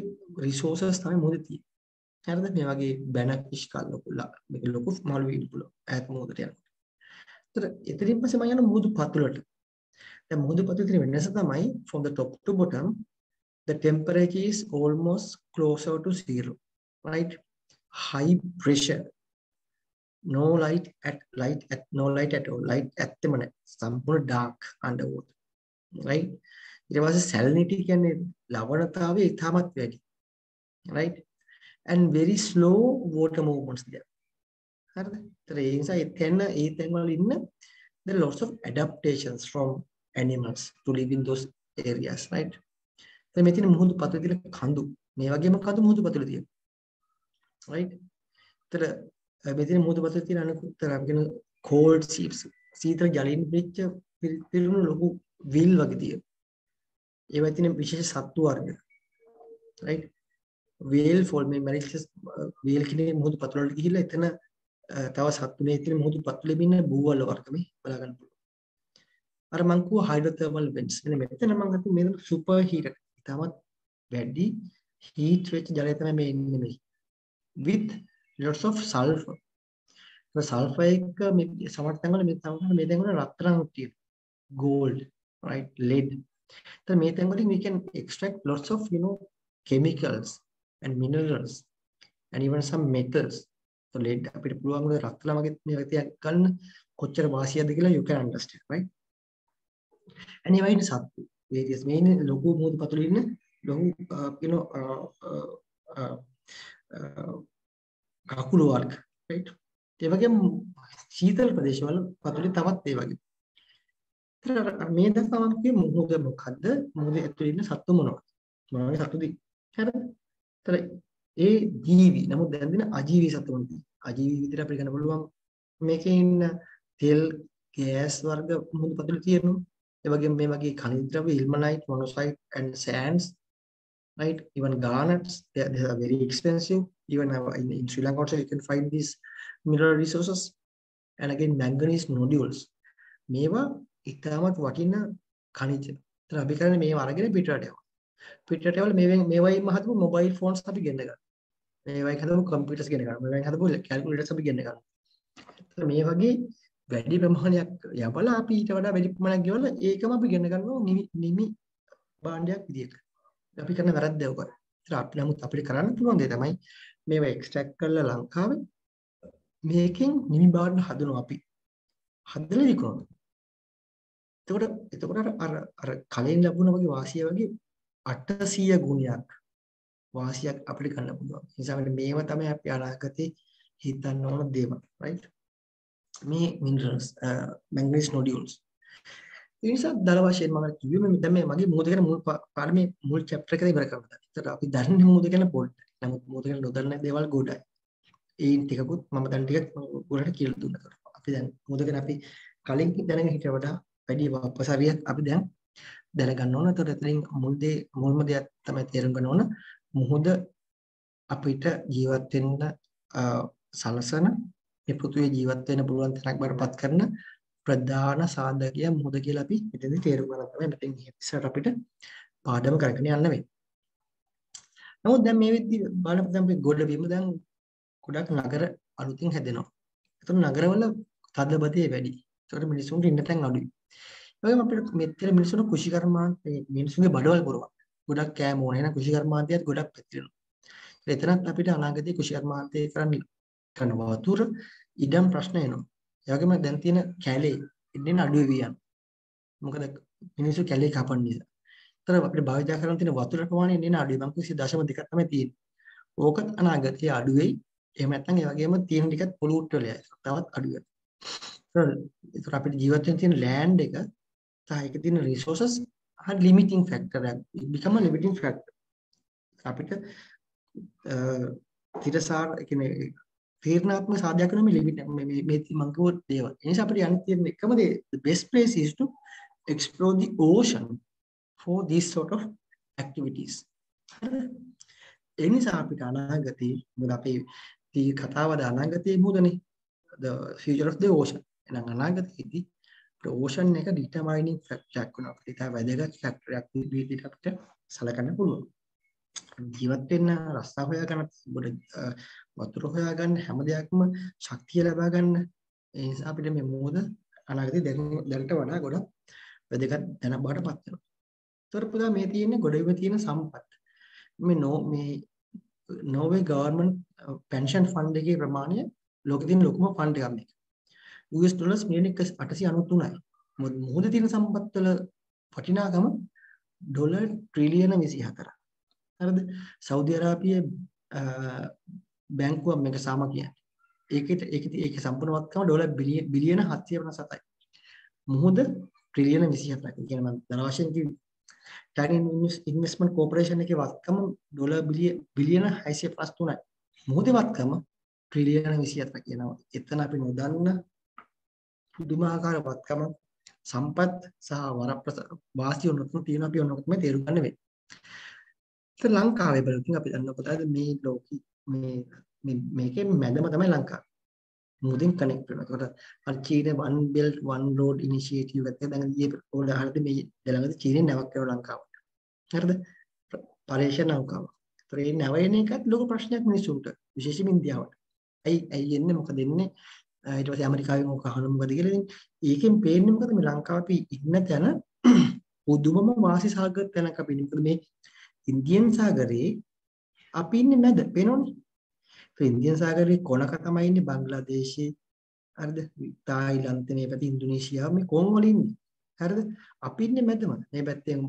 resources තමයි මුහුදේ තියෙන්නේ. හරිද? මේ වගේ බැන fish කල් ලොකු මේක ලොකු මාළු වෙන්න පුළුවන්. ඈත මුහුදට යනකොට. ඒතර එතනින් පස්සේ මම යන මුහුදු පතුලට. දැන් මුහුදු පතුලේ තියෙන වෙනස තමයි from the top to bottom the temperature is almost closer to zero. Right? High pressure. No light at light at no light at all. Light ඇත්තෙම නැහැ සම්පූර්ණ dark underwater. Right? ඊට පස්සේ salinity කියන්නේ ලවණතාවය ඉතාමත් වැඩි. Right? And very slow water movements there. හරිද? ඒතර ඒ නිසා ඒ තැන ඒ තැන් වල ඉන්න there are lots of adaptations from animals to live in those areas right? දැන් මෙතන මුහුදු පතුලේ තියෙන කඳු. මේ වගේම කඳු මුහුදු පතුලේ තියෙනවා. right? ඒතර මෙතන මුහුදු පතුලේ තියෙන අනිකුත් අපි කියන cold seeps සීතල ජලයෙන් පිච්ච පිරුණු ලොකු විල් වගේ තියෙනවා. ඒවා තියෙන විශේෂ සත්තු වර්ග. right? වේල් ෆෝල් මේ මැරිච්ච වේල් කිනේ මුහුදු පතුල වලට ගිහිල්ලා එතන තව සත්තු මේ තියෙන මුහුදු පතුලේ ඉන්න බූවල වර්ග මේ බලා ගන්න පුළුවන්. අර මං කිව්ව හයිඩ්‍රෝතර්මල් වෙන්ට්ස්. මෙන්න මෙතන මං හිතුවේ මේක සුපර් හීටර්. තාමත් වැඩි හීට් වෙච්ච ජලය තමයි මේ ඉන්නේ මේ. with lots of sulfur. Sulphur එක මේ සමහර තැන්වල මේ තැන්වල මේ තැන්වල රත්තරන් තියෙනවා. gold, right? lead. then මේ තැන්වලින් we can extract lots of you know chemicals and minerals and even some metals. so lead අපිට පුළුවන් වුණා රත්තරන් වගේ මේ තියක් ගන්න කොච්චර වාසියක්ද කියලා you can understand, right? and ඒවා ඉන්න සත්තු various මේ ඉන්නේ ලොකු මුහුදු පතුලේ ඉන්න ලොකු you know කකුළු වර්ග right ඒ වගේම සීතල ප්‍රදේශවල පතුලේ තවත් ඒ වගේ. ඒතර මේ දක්වාම කිය මොහොත මොකද්ද? මොහොතේ ඇතුලේ ඉන්න සත්තු මොනවද? මොනවගේ සත්තුද? හරිද? ඒතර ඒ ජීවි නමුත් දැන් දෙන අජීවී සත්තු මොනවද? අජීවී විදිහට අපිට ගන්න පුළුවන් මේකේ ඉන්න තෙල් ගෑස් වර්ග මොහොත පතුලේ තියෙනවා. ඒ වගේම මේ වගේ khනිජ ද්‍රව්‍ය ilmenite, monosite and sands right? Even garnets, they are, they are very expensive. Even in, in Sri Lanka also you can find these mineral resources. And again, manganese nodules. මේවා ඉතාමත් වටින khනිජ. ඒතර අපි කරන්නේ මේව අරගෙන පිටරට යවනවා. පිටරට යවල මේ මේවයින්ම හදපු මොබයිල් ෆෝන්ස් අපි ගෙන්න ගන්නවා. මේවයින් හදපු කම්පියුටර්ස් ගෙන්න ගන්නවා. මේවයින් හදපු කැල්කියුලේටර්ස් අපි ගෙන්න ගන්නවා. මේ වගේ වැඩි ප්‍රමාණයක් යවලා අපි ඊට වඩා වැඩි ප්‍රමාණයක් ගෙවලා ඒකම අපි ගෙන්න ගන්නවා නිමි නිමි භාණ්ඩයක් විදියට. අපි කරන වැරද්ද ඔක. ඒත් අපි නමුත් අපිට කරන්න පුළුවන් දේ තමයි මේවා එක්ස්ට්‍රැක්ට් කරලා ලංකාවේ මේකෙන් නිමි බාන්න හදනවා අපි. හදලා විකුණනවා. එතකොට එතකොට අර අර කලින් ලැබුණා වගේ වාසිය වගේ 800 ගුණයක් වාසියක් අපිට ගන්න පුළුවන්. ඒ නිසා මේව තමයි අපි අනාගතේ හිතන්න ඕන දේවල්. right? මේ මිනරල්ස් මැංගනීස් නොඩියුල්ස් ඒ නිසා දල වශයෙන් මම කිව්වේ මේ දැන් මේ මගේ මූද ගැන මුල් පාඩමේ මුල් chapter එකේ ඉවර කරගත්තා. ඒතර අපි දන්නේ මූද ගැන පොඩ්ඩයි. නමුත් මූද ගැන නොදන්න දේවල් ගොඩයි. ඒ ටිකකුත් මම දැන් ටිකක් ඔයාලට කියලා දුන්නා. අපි දැන් මූද ගැන අපි කලින් දැනගෙන හිටිය වඩා වැඩි වපසරියක් අපි දැන් දැනගන්න ඕන. ඒතර එතනින් මුල් දේ මුල්ම දෙයක් තමයි තේරුම් ගන්න ඕන. මුහුද අපිට ජීවත් වෙන්න සලසන මේ පෘථිවියේ ජීවත් වෙන්න පුළුවන් තැනක් බරපත් කරන ප්‍රධාන සාධකය මොකද කියලා අපි මෙතනදී තේරුම් ගන්න තමයි මෙතෙන් ඉස්සරට අපිට පාඩම කරගෙන යන්න වෙන්නේ. නමුත් දැන් මේ විදිහ බලන්න දැන් අපි ගොඩ බිම දැන් ගොඩක් නගර අලුතින් හැදෙනවා. ඒතර නගරවල තදබදේ වැඩි. ඒතර මිනිස්සුන්ට ඉන්න තැන් අඩුයි. ඔයම අපිට මෙතන මිනිස්සුන කුෂිකර්මාන්ත මිනිස්සුන්ගේ බඩවල් පුරවන. ගොඩක් කෑම ඕනේ නම් කුෂිකර්මාන්තයත් ගොඩක් පැතිරෙනවා. එතනත් අපිට අනාගතයේ කුෂිකර්මාන්තය කරන්න කරන වතුර ඉඩම් ප්‍රශ්න එනවා. ඒ වගේම දැන් තියෙන කැලේ ඉන්නේ අඩු වෙවි යන. මොකද මිනිස්සු කැලේ කපන නිසා. ඒතර අපිට භාවිතා කරන තියෙන වතුර ප්‍රමාණය ඉන්නේ අඩුයි. මම කිව්වේ 0.2ක් තමයි තියෙන්නේ. ඕකත් අනාගතයේ අඩු වෙයි. එහෙම නැත්නම් ඒ වගේම තියෙන ටිකත් පොලූට් වෙලා යයි. තවත් අඩු වෙනවා. ඒතර අපිට ජීවත් වෙන්න තියෙන ලෑන්ඩ් එක සහ ඒකේ තියෙන resources are limiting factor and it become a limiting factor. අපිට තිරසාර කියන්නේ තීරණාත්මක සාධ්‍යයක් කරන මේ ලිමිට් මේ මේ මේ මම කිව්ව දේවල්. ඒ නිසා අපිට යන්න තියෙන එකම දේ the best place is to explore the ocean for these sort of activities. ඒ නිසා අපිට අනාගතේ මොකද අපේ තී කතාව ද අනාගතේ මොකදනේ the future of the ocean. එහෙනම් අනාගතයේදී ඕෂන් එක ඩිටර්මයිනින් ෆැක්ටර් එකක් වෙනවා. ඒක වැදගත් ෆැක්ටර් එකක් විදිහට අපිට සලකන්න පුළුවන්. ජීවත් වෙන්න රස්සා හොයාගන්න වතුර හොයාගන්න හැම දෙයක්ම ශක්තිය ලබා ගන්න ඒ නිසා අපිට මේ මොහොත අනාගතේ දැනට වඩා ගොඩක් වැදගත් දැන බවට පත් වෙනවා. ඒතර පුදා මේ තියෙන්නේ ගොඩේම තියෙන සම්පත්. මේ නෝ මේ නෝවේ ගවර්න්මන්ට් පෙන්ෂන් ෆන්ඩ් එකේ ප්‍රමාණය ලෝකෙ තියෙන ලොකුම ෆන්ඩ් එකක් මේක. US ඩොලර්ස් මිලියන 893යි. මොකද මොහොතේ තියෙන සම්පත් වල වටිනාකම ඩොලර් ට්‍රිලියන 24ක්. හරිද? සෞදි අරාබියේ බැංකුවක් මේක සාම කියන්නේ. ඒකෙට ඒකේ ඒකේ සම්පූර්ණ වත්කම ඩොලර් බිලියන බිලියන 757යි. මොහොත ට්‍රිලියන 24ක්. ඒ කියන්නේ මම දර වශයෙන් කිව්වේ ටයින් ඉන්වෙස්ට්මන්ට් කෝපරේෂන් එකේ වත්කම ඩොලර් බිලියන 653යි. මොහොතේ වත්කම ට්‍රිලියන 24 කියනවා. එතන අපි නොදන්න පුදුමාකාර වත්කම සම්පත් සහ වරප්‍රස වාසිය උනතුන තියෙන අපි ඔන්නකොත් මේ තේරුම් ගන්න වෙන්නේ. ඉතින් ලංකාවේ බලද්දී අපි දන්නකොට මේ ලෝකෙ මේ මේකේ මැදම තමයි ලංකාව. මුදින් කනෙක්ට් වෙනවා. ඒකට අර චීන one belt one road initiative එකත් දැන් ඊයේ පොල් අහරද මේ ළඟදී චීනෙන් නැවක් කරන ලංකාවට. හරිද? පරේෂණ නෞකාව. ඒතර මේ නැවෙන එකත් ලොකු ප්‍රශ්නයක් මිනිස්සුන්ට විශේෂයෙන් ඉන්දියාවට. ඇයි ඇයි එන්නේ මොකද එන්නේ? ඊට පස්සේ ඇමරිකාවෙන් ඕක අහන මොකද කියලා ඉතින් ඒකෙන් පේන්නේ මොකද මේ ලංකාව අපි ඉන්න තැන පුදුමම වාසි සාගත තැනක අපි ඉන්නේ. මොකද මේ ඉන්දියන් සාගරේ අපි ඉන්නේ මැද පේනවනේ. ඒ ඉන්දියන් සාගරේ කොනක තමයි ඉන්නේ බංග්ලාදේශේ හරිද? තායිලන්තේ මේ පැත්තේ ඉන්දුනීසියාව මේ කොන් වල ඉන්නේ. හරිද? අපි ඉන්නේ මැදම. මේ පැත්තෙන්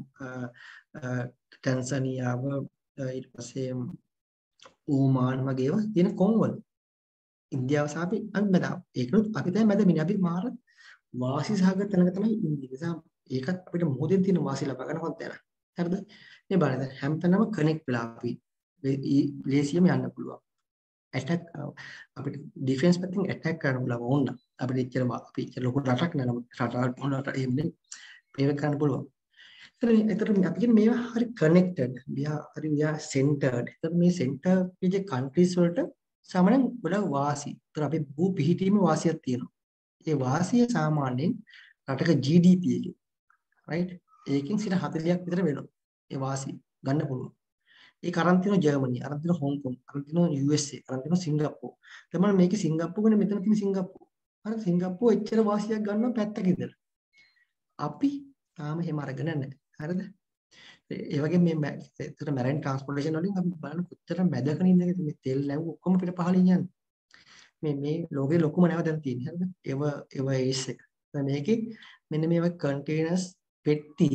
ටැන්සානියාව ඊට පස්සේ ඕමාන් වගේ ඒවා තියෙන කොන් වල. ඉන්දියාව සහ අපි මැද. ඒකනොත් අපි තමයි මැද මිනිහ අපි මාර වාසි සහගත තැනක තමයි ඉන්නේ. නිසා ඒකත් අපිට මොහොතෙන් තියෙන වාසි ලබා ගන්න හොත් තැන. හරිද? මේ බලන්න හැමතැනම කනෙක්ට් වෙලා අපි ලේසියම යන්න පුළුවන්. ඇටැක් අපිට ඩිෆෙන්ස් පැත්තෙන් ඇටැක් කරන්න පුළුවන් ඕන. අපිට එච්චර අපි එච්චර ලොකු රටක් නෑ නමුත් රට මොනට එහෙමනේ මේක කරන්න පුළුවන්. එතන එතන අපි කියන්නේ මේවා හරි කනෙක්ටඩ්. මෙයා හරි මෙයා සෙන්ටර්ඩ්. එතන මේ සෙන්ටර් පිජේ කන්ට්‍රීස් වලට සාමාන්‍යයෙන් ගොඩක් වාසි. ඒතර අපි භූ පිහිටීමේ වාසියක් තියෙනවා. ඒ වාසිය සාමාන්‍යයෙන් රටක GDP එකේ right ඒකෙන් 40ක් විතර වෙනවා. ඒ වාසිය ගන්න පුළුවන්. ඒක අරන් තියෙන ජර්මනි, අරන් තියෙන හොංකොං, අරන් තියෙන USA, අරන් තියෙන සිංගප්පූර්. තමයි මේකේ සිංගප්පූර් මෙතන තියෙන සිංගප්පූර්. හරි සිංගප්පූර් එච්චර වාසියක් ගන්නවා පැත්තක ඉඳලා. අපි තාම එහෙම අරගෙන නැහැ. හරිද? ඒ වගේ මේ ඒතර මැරයින් ට්‍රාන්ස්පෝර්ටේෂන් වලින් අපි බලන කොච්චර මැදකන ඉඳගෙන මේ තෙල් නැව් ඔක්කොම පිට පහලින් යන්නේ. මේ මේ ලෝකේ ලොකුම නැව දැන් තියෙන්නේ. හරිද? ඒව ඒව ඒස් එක. මේකේ මෙන්න මේවා කන්ටේනර්ස් පෙට්ටි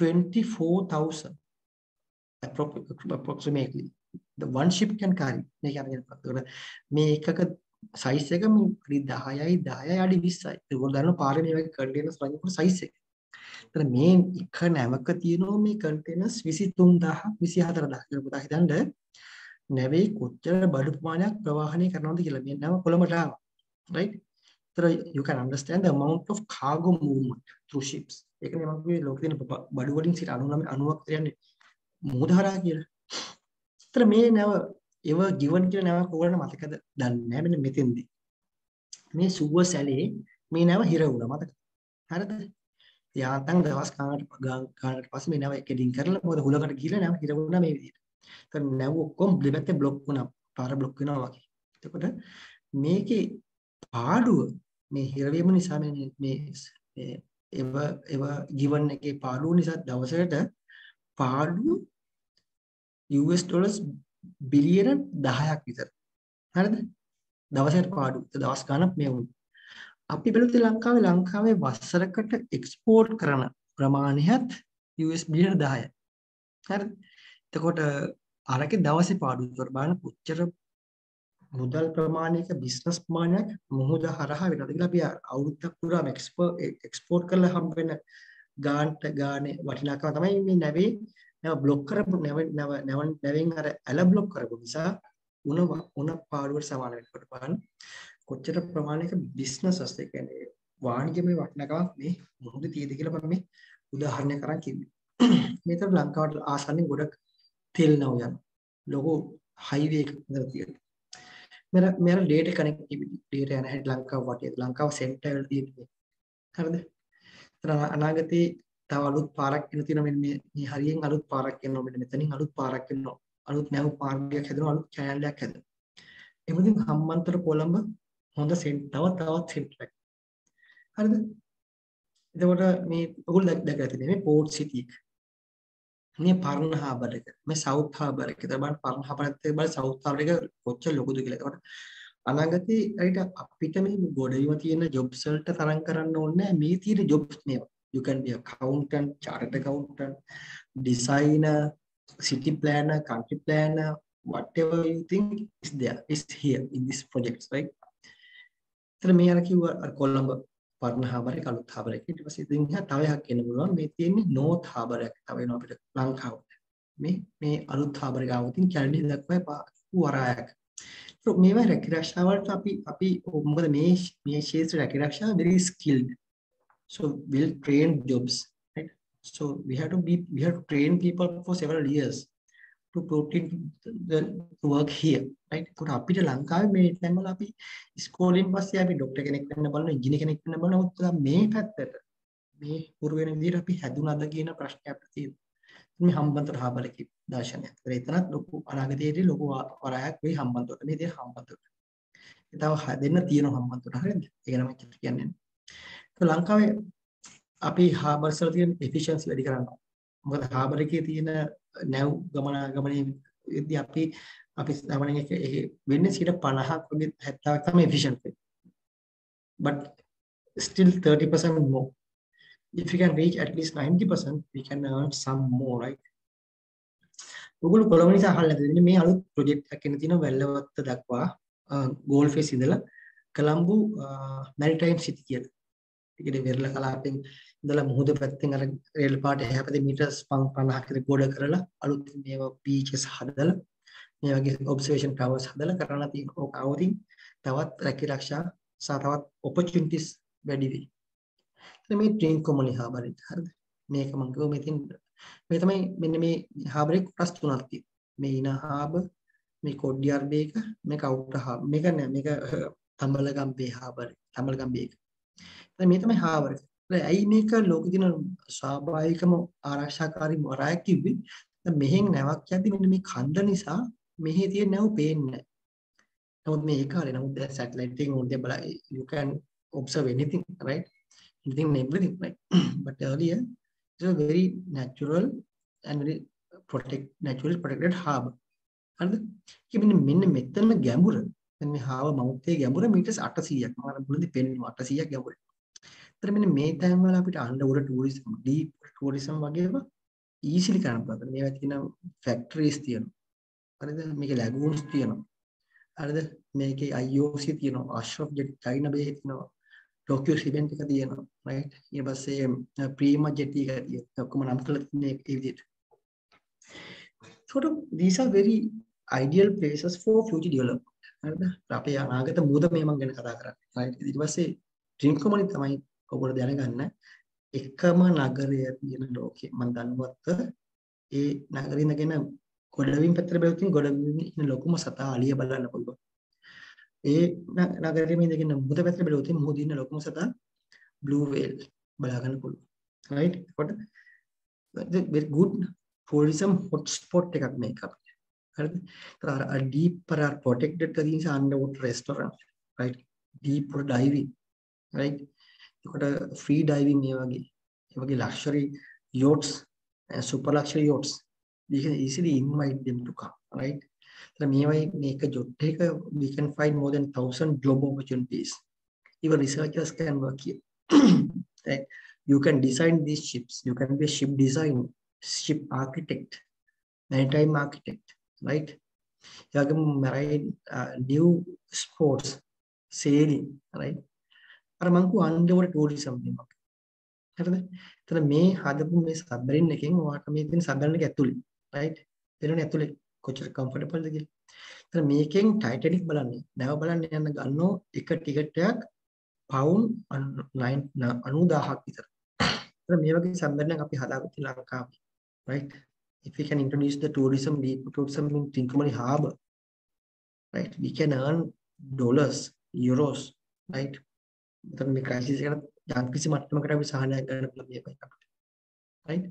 24000 approximately the one ship can carry මේක අරගෙන මේ එකක සයිස් එක මේ 10යි 10යි අඩි 20යි ඒගොල්ලෝ දන්නවා පාරේ මේ වගේ කන්ටේනර්ස් වගේ සයිස් එක. එතන මේ එක නැවක තියෙනවා මේ කන්ටේනර්ස් 23000 24000 කියලා පුතා හිතන්න නැවේ කොච්චර බඩු ප්‍රමාණයක් ප්‍රවාහනය කරනවද කියලා මේ නැව කොළඹට ආවා. right? එතන you can understand the amount of cargo movement through ships. ඒකනේ මම කිව්වේ ලෝකේ තියෙන බඩු වලින් 99 90ක් කියන්නේ මුහුද හරහා කියලා. ඒතර මේ නැව එව ගිවන් කියලා නැවක් ඕගොල්ලන්ට මතකද? දන්නේ නැහැ මෙන්න මෙතෙන්දී. මේ සුව සැලේ මේ නැව හිර වුණා මතකද? හරිද? යාතන් දවස් ගානකට ගානකට පස්සේ මේ නැව එකකින් කරලා මොකද හුලකට ගිහලා නැව හිර වුණා මේ විදිහට. ඒතර නැව ඔක්කොම දෙපැත්තේ බ්ලොක් වුණා. පාර බ්ලොක් වෙනවා වගේ. එතකොට මේකේ පාඩුව මේ හිරවීම නිසා මේ මේ ඒව ඒව given එකේ පාඩුව නිසා දවසකට පාඩුව US ඩොලර්ස් බිලියන 10ක් විතර. හරිද? දවසකට පාඩුව. දවස් ගණක් මේ වුණා. අපි බලුත් ලංකාවේ ලංකාවේ වසරකට එක්ස්පෝර්ට් කරන ප්‍රමාණයත් US බිලියන 10යි. හරිද? එතකොට අරකේ දවසේ පාඩුව කර බලන්න කොච්චර මුදල් ප්‍රමාණයක බිස්නස් ප්‍රමාණයක් මුහුද හරහා වෙනවද කියලා අපි අවුරුද්දක් පුරාම එක්ස්පෝර්ට් කරලා හම්බ වෙන ගාන්ට ගානේ වටිනාකම තමයි මේ නැවේ නැව බ්ලොක් කරපු නැව නැව නැවෙන් අර ඇල බ්ලොක් කරපු නිසා උණ උණ පාඩුවට සමාන වෙනකොට බලන්න කොච්චර ප්‍රමාණයක බිස්නසස් ඒ කියන්නේ වාණිජමය වටිනාකමක් මේ මුහුද තියෙද කියලා මම මේ උදාහරණයක් කරන් කිව්වේ. මේතර ලංකාවට ආසන්නෙන් ගොඩක් තෙල් නව යන ලොකු හයිවේ එකක් ඉඳලා තියෙනවා. මෙර මෙර ඩේටා කනෙක්ටිවිටි ඩේටා යන හැටි ලංකාව වටේ ලංකාව සෙන්ටර් වල තියෙන්නේ. හරිද? එතන අනාගතේ තව අලුත් පාරක් එන තියෙනවා මෙන්න මේ මේ හරියෙන් අලුත් පාරක් එනවා මෙන්න මෙතනින් අලුත් පාරක් එනවා. අලුත් නැව් මාර්ගයක් හැදෙනවා අලුත් channel එකක් හැදෙනවා. එමුදින් හම්බන්තොට කොළඹ හොඳ සෙන්ට් තව තවත් සෙන්ටර් එකක්. හරිද? එතකොට මේ ඔයගොල්ලෝ දැක්කලා තියෙන්නේ මේ පෝර්ට් සිටි එක. මේ පරණ හාබර් එක මේ සවුත් හාබර් එක. ඒතර බලන්න පරණ හාබර් එකත් බලන්න සවුත් හාබර් එක කොච්චර ලොකුද කියලා. ඒකට අනාගතේ හරියට අපිට මේ ගොඩවීම තියෙන ජොබ්ස් වලට තරම් කරන්න ඕනේ මේ තියෙන ජොබ්ස් මේවා. You can be accountant, chartered accountant, designer, city planner, country planner, whatever you think is there, is here in this project, right? ඒතර මේ අර කිව්ව කොළඹ පරණ හාබර් එක අලුත් හාබර් එක ඊට පස්සේ ඉතින් එහා තව එකක් එන්න පුළුවන්. මේ තියෙන්නේ නෝත් හාබර් එකක් තව එනවා අපිට ලංකාවට මේ මේ අලුත් හාබර් එක ආවොත් කැලණි දක්වා පාකු වරායක්. so මේවා රැකිරක්ෂා වලට අපි අපි මොකද මේ මේ ක්ෂේත්‍ර රැකිරක්ෂා very skilled. So we'll train jobs right? So we have to be we have to train people for several years. To put in the work here right ඒකට අපිට ලංකාවේ මේ තැන්වල අපි ඉස්කෝලෙන් පස්සේ අපි ડોක්ටර් කෙනෙක් වෙන්න බලන ඉංජිනේර කෙනෙක් වෙන්න බලන උත් මේ පැත්තට මේ පුරු වෙන විදිහට අපි හැදුනද කියන ප්‍රශ්නයක් අපිට තියෙනවා මේ හම්බන්තොට හාබලක දර්ශනයක්. ඒතර එතනත් ලොකු අනාගතයේදී ලොකු වරායක් වෙයි හම්බන්තොට. මේ දේ හම්බන්තොට. ඒ තව හැදෙන්න තියෙන හම්බන්තොට හරියද? ඒක නම් මම කියන්නේ. ඒක ලංකාවේ අපි හාබර්ස් වල තියෙන එෆිෂියන්සි වැඩි කරනවා. මොකද හාබර් එකේ තියෙන නැව් ගමනාගමනයේදී අපි අපි සාමාන්‍යයෙන් ඒක වෙන්නේ 50ක් වගේ 70ක් තමයි efficient වෙන්නේ. But still 30% more. If we can reach at least 90%, we can earn some more, right? ඔගොල්ලෝ කොළඹ නිසා අහලා නැතිද මේ අලුත් ප්‍රොජෙක්ට් එකක් එන්න තියෙනවා වැල්ලවත්ත දක්වා ගෝල් ෆේස් ඉඳලා කොළඹ මැරිටයිම් සිටි කියලා. ඒකේ වෙරළ කලාපෙන් ඉඳලා මුහුද පැත්තෙන් අර රේල් පාට එහා පැත්තේ මීටර්ස් 50ක විතර ගොඩ කරලා අලුත් මේවා බීචස් හදලා මේ වගේ ඔබ්සර්වේෂන් ටවර්ස් හදලා කරලා තියෙන ඕක අවුතින් තවත් රැකිරක්ෂා සහ තවත් ඔපචුනිටිස් වැඩි වෙයි. එතන මේ ට්‍රේන් කොමලි හාබර් එක හරිද? මේක මම කිව්ව මෙතින් මේ තමයි මෙන්න මේ හාබර් එක කොටස් තුනක් තියෙනවා. මේ ඉන හාබර්, මේ කොඩ්ඩියාර් බේක, මේක අවුටර් හාබර්. මේක නෑ මේක තඹලගම්බේ හාබර්. තඹලගම්බේ එක. දැන් මේ තමයි හාබර් එක. ඇයි මේක ලෝකෙ තියෙන ස්වාභාවිකම ආරක්ෂාකාරී වරායක් කිව්වේ? දැන් මෙහෙන් නැවක් යද්දි මෙන්න මේ කන්ද නිසා මෙහි තියෙන නැව් පේන්නේ නැහැ. නමුත් මේ කාලේ නමුත් දැන් සැටලයිට් එකෙන් උඩ බල you can observe anything right anything and everything right but earlier it was very natural and very protect naturally protected harbor හරිද? කියන්නේ මෙන්න මෙතන ගැඹුර දැන් මේ හාව මවුත්තේ ගැඹුර මීටර්ස් 800ක් මම අර මුලදී පෙන්වුවා 800ක් ගැඹුර. ඒතර මෙන්න මේ තැන් වල අපිට අන්ඩර්වුඩ් ටූරිසම් ඩීප් ටූරිසම් වගේම ඊසිලි කරන්න පුළුවන්. මේවා තියෙන ෆැක්ටරිස් තියෙනවා. හරිද? මේකේ ලැගූන්ස් තියෙනවා. හරිද? මේකේ IOC තියෙනවා. අශ්රෆ් ජෙට් චයිනා බේ තියෙනවා. ටෝකියෝ සිමෙන්ට් එක තියෙනවා. රයිට්? ඊට පස්සේ uh, ප්‍රීමා ජෙට් එක තියෙනවා. ඔක්කොම නම් කරලා තියෙන්නේ ඒ විදිහට. sort of these are very ideal places for future development. හරිද? අපේ අනාගත මූද මේ මම ගැන කතා කරන්නේ. right? ඊට පස්සේ ඩ්‍රීම් කොමනි තමයි ඔයගොල්ලෝ දැනගන්න එකම නගරය තියෙන ලෝකේ මම දන්වත්ත ඒ නගරේ ඉඳගෙන ගොඩවීම් පැත්තට බැලුවොත් ගොඩවීම් ඉන්න ලොකුම සතා අලිය බලන්න පුළුවන්. ඒ නගරෙම ඉඳගෙන මුහුද පැත්තට බැලුවොත් මුහුද ඉන්න ලොකුම සතා බ්ලූ වේල් බලා ගන්න පුළුවන්. right? එතකොට very good tourism hotspot එකක් මේක අපිට. හරිද? ඒතර අර deep අර protected කදින්ස underwater restaurant right? deep diving right? එතකොට ෆ්‍රී ඩයිවිං මේ වගේ ඒ වගේ luxury yachts and super luxury yachts we can easily invite them to come right so මේවයි මේක ජොට් එක we can find more than 1000 job opportunities even researchers can work here right you can design these ships you can be a ship design ship architect maritime architect right? එයාගේම marine uh, new sports sailing right? අර මං කිව්ව underwater tourism එකක් හරිද එතන මේ හදපු මේ සබ්මරින් එකෙන් ඔයාට මේ තියෙන සබ්මරින් එක ඇතුලේ right? එතනනේ ඇතුලේ කොච්චර කම්ෆර්ටබල්ද කියලා එතන මේකෙන් ටයිටැනික් බලන්න නැව බලන්න යන ගන්නෝ එක ටිකට් එකක් පවුන් 90000ක් විතර එතන මේ වගේ සබ්මරින් එකක් අපි හදාගත්ත ලංකාවේ right? If we can introduce the tourism deep tourism in Trincomalee harbor right? We can earn dollars euros right? එතන මේ ක්‍රයිසිස් එකට යම් කිසි මට්ටමකට අපි සහනයක් ගන්න පුළුවන් මේකයි අපිට right?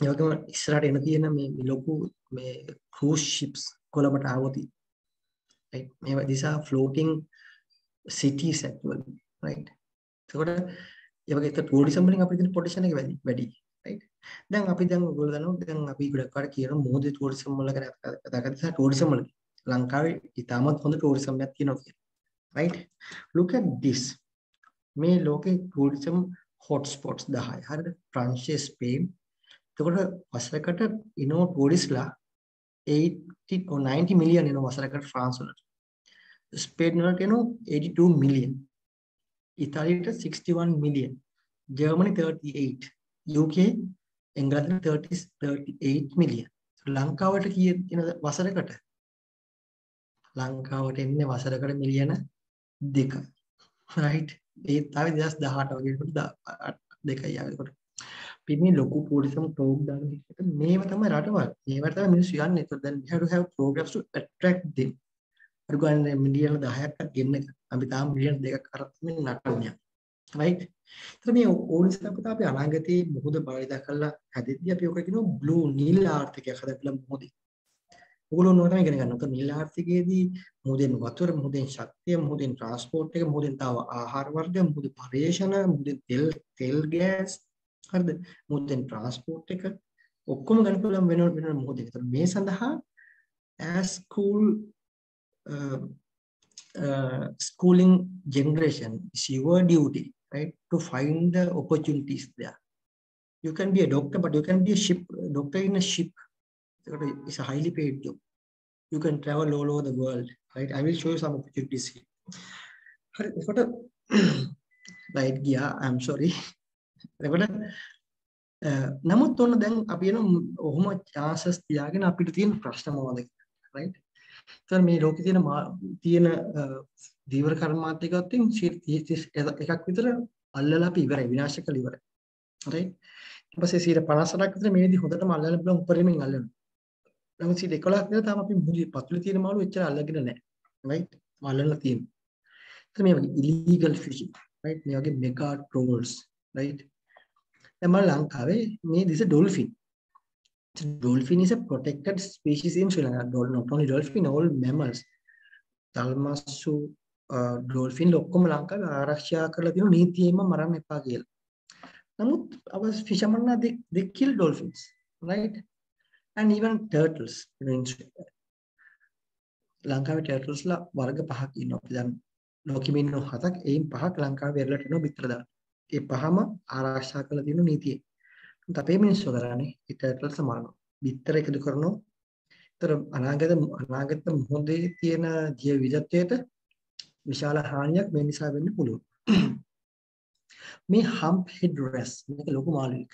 ඒ වගේම ඉස්සරහට එන තියෙන මේ ලොකු මේ cruise ships කොළඹට ආවොත් right? මේවා these are floating cities actually right? එතකොට ඒ වගේ tourism වලින් අපිට තියෙන potential එක වැඩි වැඩි. right දැන් අපි දැන් ඔයගොල්ලෝ දන්නවා දැන් අපි ගොඩක් වාර කියන මොහොතේ tourism වල ගැන කතා කරලා tourism වල ලංකාවේ ඉතාමත් හොඳ tourism එකක් තියෙනවා කියලා. Right? Look at this. මේ ලෝකේ tourism hotspots 10 හරිද? ප්‍රංශය ස්පේන් එතකොට වසරකට ඉනෝ ටූරිස්ලා 80 or 90 මිලියන් එනවා වසරකට ෆ්‍රාන්ස් වලට. ස්පේන් වලට එනවා 82 මිලියන් ඉතාලියට 61 මිලියන් ජර්මනි 38 UK එංගලන්ත 30 38 මිලියන් ලංකාවට කීයද එන වසරකට ලංකාවට එන්නේ වසරකට මිලියන දෙකයි right? ඒ තාවේ 2018 වගේ දෙකයි ආවේකොට අපි මේ ලොකු ටූරිසම් ප්‍රෝග්‍රෑම් දාන එකට මේව තමයි රටවල්. මේවට තමයි මිනිස්සු යන්නේ. ඒතකොට දැන් we have to have programs to attract them. අර ගන්න මිලියන 10ක් ගෙන්න අපි තාම මිලියන දෙකක් අරන් මේ නටන්නේ right ඒතර මේ ඕනිසම් අපිට අපි අනාගතයේ මොහොත බාරිදා කරලා හැදෙද්දී අපි ඔක කියනවා බ්ලූ නිල් ආර්ථිකයක් හදලා මොහොතේ ඔගොල්ලෝ නෝ තමයි ඉගෙන ගන්න. උතන නිල් ආර්ථිකයේදී මුදෙන් වතුර, මුදෙන් ශක්තිය, මුදෙන් ට්‍රාන්ස්පෝර්ට් එක, මුදෙන් තව ආහාර වර්ග, මුදෙන් පර්යේෂණ, මුදෙන් තෙල් තෙල් ගෑස් හරිද? මුදෙන් ට්‍රාන්ස්පෝර්ට් එක ඔක්කොම ගන්න පුළුවන් වෙන වෙන මොහොතේ. ඒතර මේ සඳහා as school uh, uh, schooling generation is your duty right to find the opportunities there you can be a doctor but you can be a ship doctor in a ship it's a highly paid job you can travel all over the world right i will show you some opportunities here හරි එතකොට right ගියා i'm sorry එතකොට නමුත් ඔන්න දැන් අපි එන ඔහොම chances තියාගෙන අපිට තියෙන ප්‍රශ්න මොනවද right එතන මේ ලෝකේ තියෙන තියෙන දීවර කර්මාන්තය ගත්තොත් 31ක් විතර අල්ලලා අපි ඉවරයි විනාශ කළ ඉවරයි. right ඊට පස්සේ 158ක් විතර මේදී හොඳටම අල්ලන්න පුළුවන් උපරිමෙන් අල්ලනවා. නමුත් 11ක් විතර තාම අපි මුහුදේ පතුලේ තියෙන මාළු එච්චර අල්ලගෙන නැහැ. Right? අල්ලලා තියෙනවා. එතන මේ වගේ illegal fishing right? මේ වගේ mega trolls right? දැන් මම ලංකාවේ මේ this dolphin. Dolphin is a protected species in Sri Lanka not only dolphin all mammals තල්මස්සු ඩෝල්ෆින් ඔක්කොම ලංකාවේ ආරක්ෂා කරලා තියෙන නීතියෙම මරන්න එපා කියලා. නමුත් our fishermen they, they kill dolphins right and even turtles in ලංකාවේ turtles ලා වර්ග පහක් ඉන්නවා. අපි දැන් ලෝකෙම ඉන්න හතක් එයින් පහක් ලංකාවේ වෙරළට එනවා පිටර දාන්න. ඒ පහම ආරක්ෂා කරලා තියෙන නීතියේ. නමුත් අපේ මිනිස්සු කරන්නේ ඒ turtles මරනවා. පිටර එකතු කරනවා. ඒතර අනාගත අනාගත මොහොතේ තියෙන ජීව විවිධත්වයට විශාල හානියක් මේ නිසා වෙන්න පුළුවන්. මේ hump head wrasse මේක ලොකු මාළුවෙක්.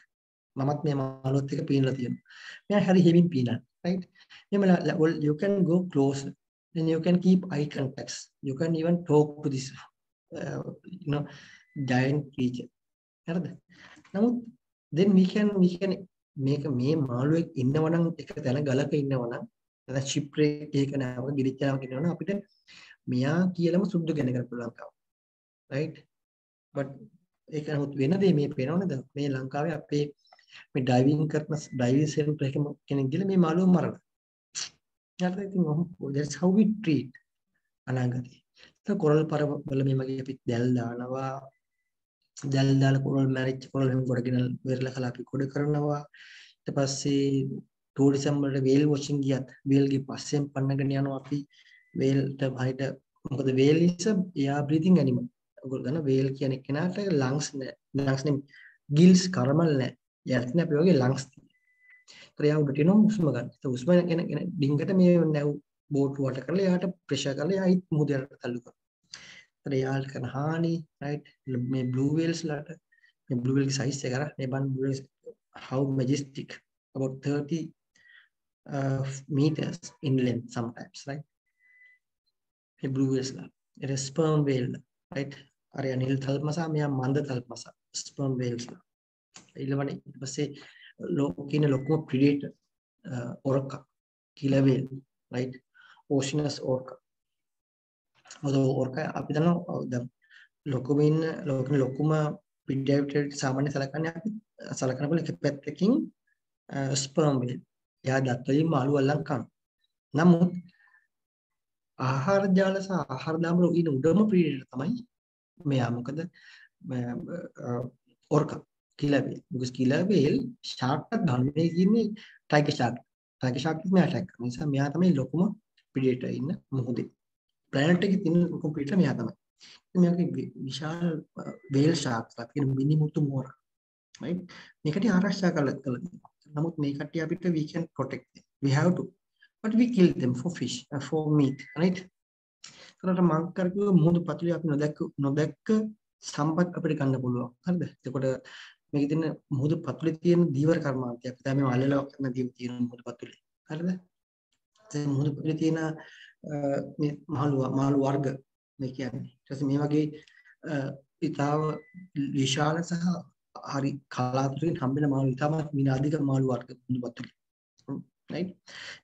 මමත් මේ මාළුවත් එක පීනලා තියෙනවා. මෙයා හරි හෙමින් පීනන. right? මෙම well you can go closer then you can keep eye contacts. You can even talk to this uh, you know giant creature. හරිද? නමුත් then we can we can මේක මේ මාළුවෙක් ඉන්නවනම් එක තැන ගලක ඉන්නවනම් නැත්නම් ෂිප්රේක් එකක නැවක ගිරිච්චාවක් ඉන්නවනම් අපිට මෙයා කියලාම සුද්ධ ගැන ගන්න පුළුවන් කව. right? but ඒක නමුත් වෙන දේ මේ පේනවනේ දැන් මේ ලංකාවේ අපේ මේ ඩයිවිං කරන ඩයිවිං සෙන්ටර් එකම කෙනෙක් ගිහලා මේ මාළුව මරනවා. යාළුවා ඉතින් ඔහොම that's how we treat අනාගතේ. ඒක කොරල් පරවල මේ වගේ අපි දැල් දානවා දැල් දාලා කොරල් මැරිච්ච කොරල් එහෙම ගොඩගෙන වෙරලා කලා අපි ගොඩ කරනවා. ඊට පස්සේ ටූරිසම් වලට වේල් වොචින් ගියත් වේල්ගේ පස්සෙන් පන්නගෙන යනවා අපි. වේල්ට හරියට මොකද වේල් ඉස් එයා බ්‍රීතිං ඇනිමල් ඔයගොල්ලෝ දන්න වේල් කියන කෙනාට ලංස් නෑ. ලංස් නෙමෙයි ගිල්ස් කරමල් නෑ. එයාට නෑ අපි වගේ ලංස් ඒතර එයා උඩට එනවා උස්ම ගන්න. ඒත් උස්ම එන එන ඩිංගට මේ නැව් බෝට් වට කරලා එයාට ප්‍රෙෂර් කරලා එයා හිට මුහුදට තල්ලු කරනවා. ඒතර එයාට කරන හානි රයිට් මේ බ්ලූ වේල්ස් ලාට මේ බ්ලූ වේල් සයිස් එක අර මේ බන් blue how majestic about 30 uh, meters in length sometimes right? මේ බ්ලූ වේල්ස් ලා it is sperm whale right? අර අනිල් තල්මසා මෙයා මන්ද තල්මසා sperm whales ලා ඊළඟට ඊට පස්සේ ලෝකේ ලොකුම predator orca killer whale right? Oceanus orca මොකද ඔර්කා අපි දන්නවා දැන් ලොකුම ඉන්න ලෝකේ ලොකුම ප්‍රිඩේටර් සාමාන්‍ය සලකන්නේ අපි සලකන බල එක පැත්තකින් ස්පර්ම් වේල් එයා දත් වලින් මාළු අල්ලන් කන. නමුත් ආහාර ජාල සහ ආහාර දාමල ඉන්න උඩම ප්‍රිඩේටර් තමයි මෙයා මොකද orca killer whale because killer whale ෂාර්ක්ට ගන්න මේ කියන්නේ ටයිගර් ෂාර්ක් ටයිගර් ෂාර්ක් ඉස්ම ඇටැක් කරන නිසා මෙයා තමයි ලොකුම ප්‍රිඩේටර් ඉන්න මොහොතේ. ප්ලැනට් එකේ තියෙන ලොකුම ප්‍රිඩේටර් මෙයා තමයි. මෙයාගේ විශාල වේල් ෂාර්ක්ස් අපි කියන මිනි මුතු මෝර. right? මේකට ආරක්ෂා කරලා තියෙනවා නමුත් මේ කට්ටිය අපිට we can protect them. we have to. but we kill them for fish uh, for meat right? ඒකට මං කරකිය මුහුදු පතුලේ අපි නොදැක්ක නොදැක්ක සම්පත් අපිට ගන්න පුළුවන්. හරිද? එතකොට මේකේ තියෙන මුහුදු පතුලේ තියෙන දීවර කර්මාන්තය අපි තමයි අල්ලලා කරන දීව තියෙන මුහුදු පතුලේ. හරිද? ඒ මුහුදු පතුලේ තියෙන මේ මහලු මහලු වර්ග මේ කියන්නේ. ඊට පස්සේ මේ වගේ ඉතාව විශාල සහ හරි කලාතුරකින් හම්බෙන මාළු ඉතාමත් විනාදික මාළු වර්ග මුහුදු පතුලේ right?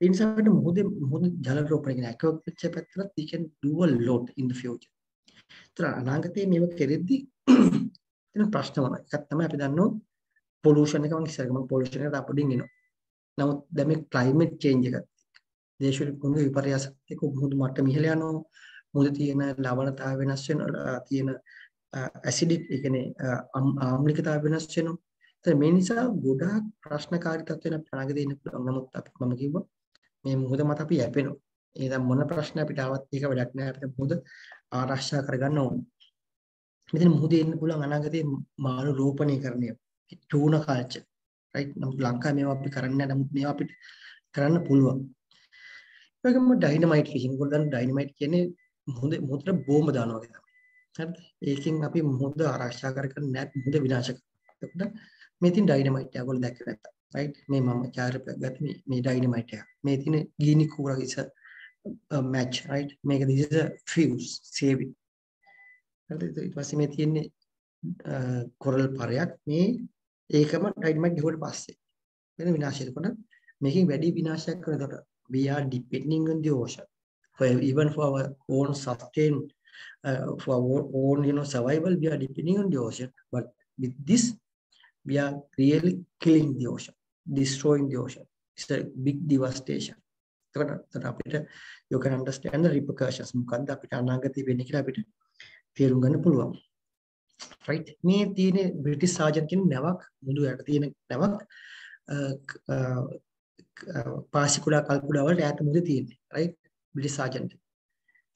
ඒ නිසා අපිට මුහුදේ මුහුදු ජල රෝපණය කියන aquaculture පැත්තට we can do a lot in the future. ඒතර අනාගතයේ මේව කෙරෙද්දී තියෙන ප්‍රශ්න වල එකක් තමයි අපි දන්නෝ පොලූෂන් එක. මම ඉස්සරගම පොලූෂන් එකට අපඩින් එනවා. නමුත් දැන් මේ climate change එකත් දේශවික කුණු විපර්යාසත් එක්ක මුහුදු මට්ටම ඉහළ යනවා. මුහුදේ තියෙන ලවණතාව වෙනස් වෙනවා. තියෙන ඇසිඩික් ඒ කියන්නේ ආම්ලිකතාව වෙනස් වෙනවා. ඒත් මේ නිසා ගොඩාක් ප්‍රශ්නකාරී තත්ත්වෙන ප්‍රාගදී ඉන්න පුළුවන්. නමුත් අපි මම කිව්වා මේ මුහුද මත අපි යැපෙනවා. ඒ දැන් මොන ප්‍රශ්න අපිට ආවත් ඒක වැඩක් නෑ අපිට මුහුද ආරක්ෂා කරගන්න ඕනේ. මෙතන මුහුදේ ඉන්න පුළුවන් අනාගතයේ මාළු රෝපණය කරණය ටූන කල්චර් රයිට් නමුත් ලංකාවේ මේවා අපි කරන්නේ නැහැ නමුත් මේවා අපිට කරන්න පුළුවන් ඒ වගේම ඩයිනමයිට් ෆිෂින් ගොල්ලන් ඩයිනමයිට් කියන්නේ මුහුද මුහුදට බෝම්බ දානවා වගේ තමයි. හරිද? ඒකෙන් අපි මුහුද ආරක්ෂා කරගෙන නැත් මුහුද විනාශ කරනවා. එතකොට මේ තියෙන ඩයිනමයිට් එක ඔයගොල්ලෝ දැක්කේ නැත්තම් රයිට් මේ මම චාරප ගත්ත මේ මේ ඩයිනමයිට් එක. මේ තියෙන ගීනි කූරා ඉස match right? මේක this is a fuse saving හරිද? ඊට පස්සේ මේ තියෙන්නේ කොරල් පරයක්. මේ ඒකම ඩයිනමයිට් ගිහුවට පස්සේ වෙන විනාශය එතකොට මේකෙන් වැඩි විනාශයක් කරනකොට we are depending on the ocean for even for our own sustain uh, for our own you know survival we are depending on the ocean but with this we are really killing the ocean destroying the ocean it's a big devastation එතකොට අපිට you can understand the repercussions මොකද්ද අපිට අනාගතේ වෙන්නේ කියලා අපිට තේරුම් ගන්න පුළුවන්. right මේ තියෙන බ්‍රිටිෂ් සාජන් කියන නැවක් මුළු යට තියෙන නැවක් පාසිකුඩා කල්කුඩා වලට ඈත මුලේ තියෙන්නේ right බ්‍රිටිෂ් සාජන්ට.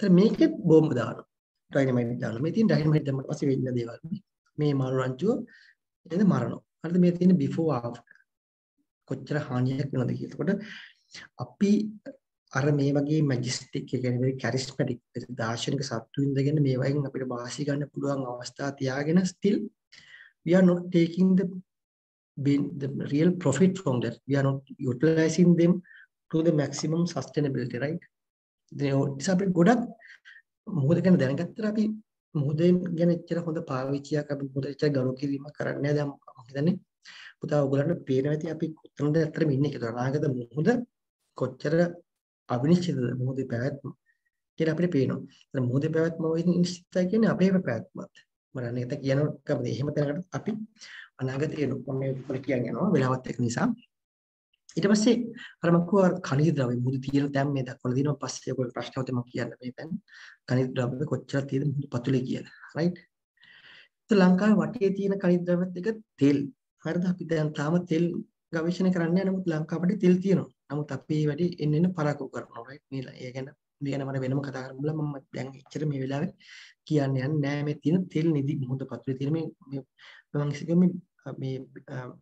ඒතර මේකෙත් බෝම්බ දානවා. ඩයිනමයිට් දානවා. මේ තියෙන ඩයිනමයිට් දැම්මට පස්සේ වෙන්න දේවල්. මේ මාළු රංචුව එතන මරනවා. හරිද මේ තියෙන before after කොච්චර හානියක් වෙනවද කියලා. එතකොට අපි අර මේ වගේ මැජිස්ටික් ඒ කියන්නේ very charismatic දාර්ශනික සත්තු ඉඳගෙන මේ වයින් අපිට වාසි ගන්න පුළුවන් අවස්ථා තියාගෙන still we are not taking the the real profit from that we are not utilizing them to the maximum sustainability right ඉතින් අපිට ගොඩක් මොහොත ගැන දැනගත්තට අපි මොහොතෙන් ගැන එච්චර හොඳ පාවිච්චියක් අපි මොහොත එච්චර ගරු කිරීමක් කරන්නේ නැහැ දැන් මම හිතන්නේ පුතා ඔයගොල්ලන්ට පේනවා ඇති අපි කොතනද ඇත්තටම ඉන්නේ කියලා අනාගත මොහොත කොච්චර අවිනිශ්චිතද මොහොතේ පැවැත්ම කියලා අපිට පේනවා. ඒත් මොහොතේ පැවැත්ම වෙන්නේ නිශ්චිතයි කියන්නේ අපේ පැවැත්මත්. මම අනේත කියනවා එහෙම තැනකට අපි අනාගතේ මම මේ කියන්නේ යනවා වෙලාවත් එක නිසා. ඊට පස්සේ අර මම කිව්වා කනිජ ද්‍රව්‍ය මුදු තියෙන තැන් මේ දක්වලා දිනවා පස්සේ ඔය ප්‍රශ්න වලට මම කියන්න මේ තැන් කනිජ ද්‍රව්‍ය කොච්චර තියෙද මුදු පතුලේ කියලා. රයිට්? ලංකාවේ වටේ තියෙන කනිජ ද්‍රව්‍යත් එක තෙල්. හරිද? අපි දැන් තාම තෙල් ගවේෂණය කරන්න යන නමුත් ලංකාවට තෙල් තියෙනවා. නමුත් අපි මේ වැඩි එන්න එන්න පරක්කු කරනවා right? මේ ඒ ගැන මේ ගැන මම වෙනම කතා කරමු මම දැන් එච්චර මේ වෙලාවේ කියන්න යන්නේ නෑ මේ තියෙන තෙල් නිදි මුහුද පතුලේ තියෙන මේ මම කිසිකම මේ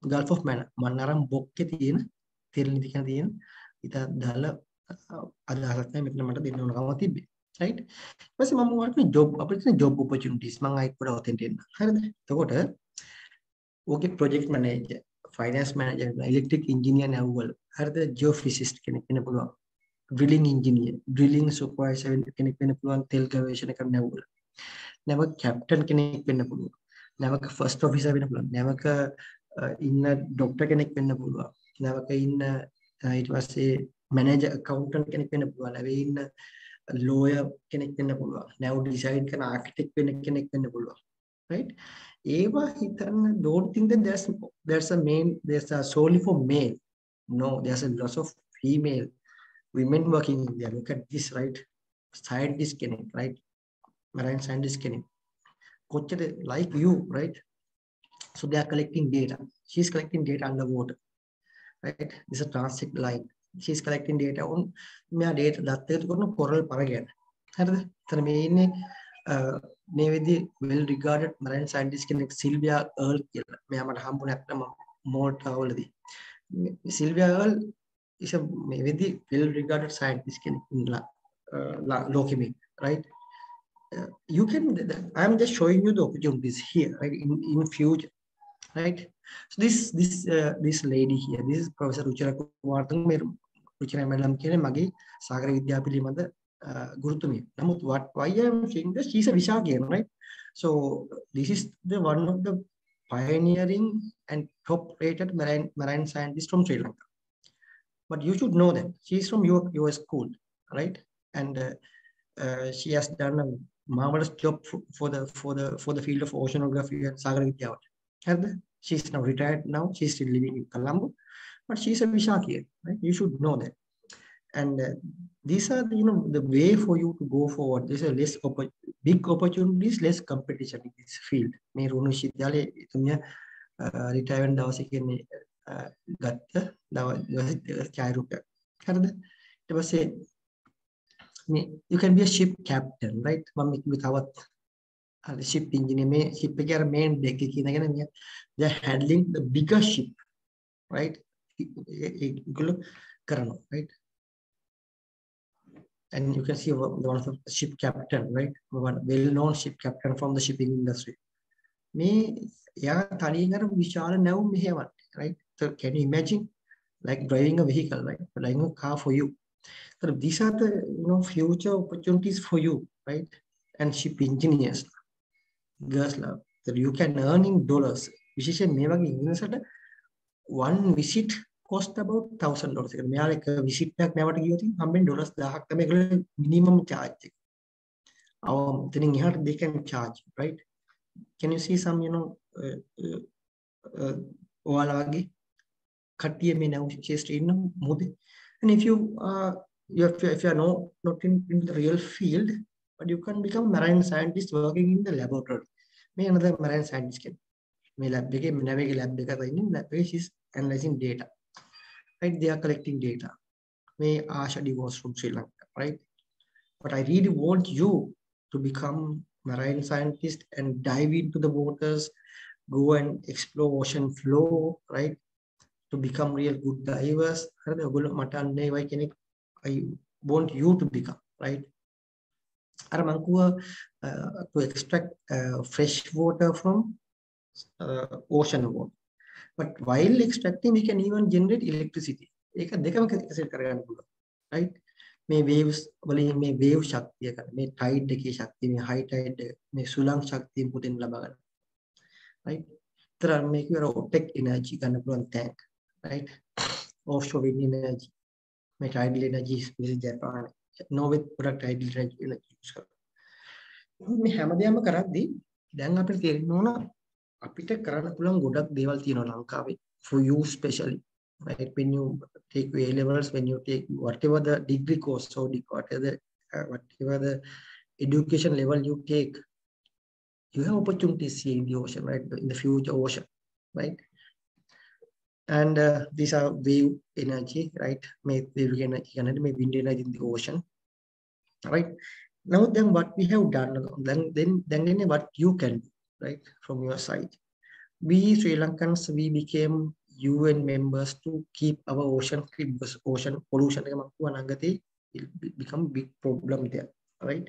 ගල්ෆ් ඔෆ් මැන මන්නාරම් බොක්කේ තියෙන තෙල් නිදි කියන තියෙන ඉත දාල අදහසක් නැහැ මෙතන මට දෙන්න ඕන කම තිබ්බේ. Right? ඊපස්සේ මම මොකක්ද ජොබ් අපිට තියෙන ජොබ් ඔපචුනිටිස් මම ආයිත් පොඩ ඔතෙන්ට එන්න. හරිද? එතකොට okay project manager finance manager electric engineer නැව්වල හරිද? ජියෝෆිසිස්ට් කෙනෙක් වෙන්න පුළුවන්. ඩ්‍රිලිං ඉංජිනියර් ඩ්‍රිලිං සුපර්වයිසර් කෙනෙක් වෙන්න පුළුවන් තෙල් ගවේෂණ කරන නැව්වල. නැවක කැප්ටන් කෙනෙක් වෙන්න පුළුවන්. නැවක ෆස්ට් ඔෆිසර් වෙන්න පුළුවන්. නැවක ඉන්න ඩොක්ටර් කෙනෙක් වෙන්න පුළුවන්. නැවක ඉන්න ඊට පස්සේ මැනේජර් accountant කෙනෙක් වෙන්න පුළුවන්. නැවේ ඉන්න lawyer කෙනෙක් වෙන්න පුළුවන්. නැව ඩිසයින් කරන ආකිටෙක්ට් වෙන්න කෙනෙක් වෙන්න පුළුවන්. Right? ඒවා හිතන්න don't think that there's there's a main there's a solely for male. No there's a lot of female women working in there look at this right? Scientist කෙනෙක් right? Marine scientist කෙනෙක් කොච්චර like you right? So they are collecting data. She's collecting data underwater right? This is a transect line. She's collecting data on මෙයා data දත්ත එකතු කරන coral පර ගැන. හරිද? එතන මේ ඉන්නේ මේ වෙද්දී well regarded marine scientist කෙනෙක් සිල්වියා අර්ල් කියලා. මෙයා මට හම්බුනේ නැත්නම් මෝල්ටා වලදී. සිල්වියා අර්ල් is a මේ වෙද්දී well regarded scientist කෙනෙක් ඉන්නලා ලෝකෙමි right? uh, you can i'm just showing you the opportunities here right in in future right so this this uh, this lady here this is professor ruchira kumarthang මේ රුචිරා madam කියන්නේ මගේ සාගර විද්‍යාව පිළිබඳ ගුරුතුමිය. නමුත් what why I am saying this she's a Vishakian right so this is the one of the pioneering and top rated marine marine scientist from Sri Lanka. But you should know that she's from your your school right and uh, uh, she has done a marvelous job for, for the for the for the field of oceanography at Sagar Vidyavat. And she's now retired now. She's still living in Colombo, but she's a Vishakian, right? You should know that. And uh, these are the, you know the way for you to go forward. There's a less opp big opportunities, less competition in this field. මේ රුණු විශ්වවිද්‍යාලයේ එතුමිය retire වෙන දවසේ කියන්නේ ගත්ත දවස් ඡායරූපයක්. හරිද? ඊට පස්සේ මේ you can be a ship captain right මම කිව්වේ තවත් අර ship engineer මේ ship එකේ අර main deck එකේ ඉඳගෙන මේ they are handling the bigger ship right ඒගොල්ලෝ කරනවා right and you can see one of the ship captain right one well known ship captain from the shipping industry මේ එයා තනියෙන් අර විශාල නැවුම් මෙහෙවන්නේ right so can you imagine like driving a vehicle right driving a car for you So these are the you know future opportunities for you right? And ship engineers girls love that you can earn in dollars. විශේෂයෙන් මේ වගේ ඉංග්‍රීසියට one visit cost about 1000 dollars. එක මෙයාලා එක visit එකක් නැවට ගියොත් හම්බෙන්නේ dollars 1000ක් තමයි ඒගොල්ලෝ minimum charge එක. අවම එතනින් එහාට they can charge right? Can you see some you know uh, uh, uh, ඔයාලා වගේ කට්ටිය මේ නැව් ශේෂ්ත්‍රයේ ඉන්න මොකද and if you uh, you if you, if you are not not in, in the real field but you can become marine scientist working in the laboratory මේ another marine scientist කෙනෙක් මේ lab එකේ නැවගේ lab එක තියෙන lab එකේ she's analyzing data right they are collecting data may asha divorce from sri lanka right but i really want you to become marine scientist and dive into the waters go and explore ocean floor right to become real good divers හරිද ඔයගොල්ලෝ මට අන්නේ වයි කෙනෙක් i want you to become right අර මං කිව්වා to extract uh, fresh water from uh, ocean water but while extracting we can even generate electricity ඒක දෙකම එකසෙට කරගන්න පුළුවන් right මේ waves වලින් මේ wave ශක්තිය ගන්න මේ tide එකේ ශක්තිය මේ high tide මේ සුළං ශක්තිය පුතෙන් ලබා ගන්න right තර මේක වර OPEC energy ගන්න පුළුවන් tank Right? Offshore wind energy මේ tidal energy is Japan. Norway product tidal energy use කරනවා. මේ හැමදේම කරද්දී දැන් අපිට තේරෙන්න ඕන අපිට කරන්න පුළුවන් ගොඩක් දේවල් තියෙනවා ලංකාවේ. For you specially right? When you take A levels when you take whatever the degree course so whatever the uh, whatever the education level you take you have opportunities here in the ocean, right? In the future ocean, right? And uh, these are wave energy, right? May wave energy, may wind energy in the ocean, right? Now then what we have done, then then then what you can do, right, from your side. We Sri Lankans, we became UN members to keep our ocean because ocean pollution it become big problem there, right?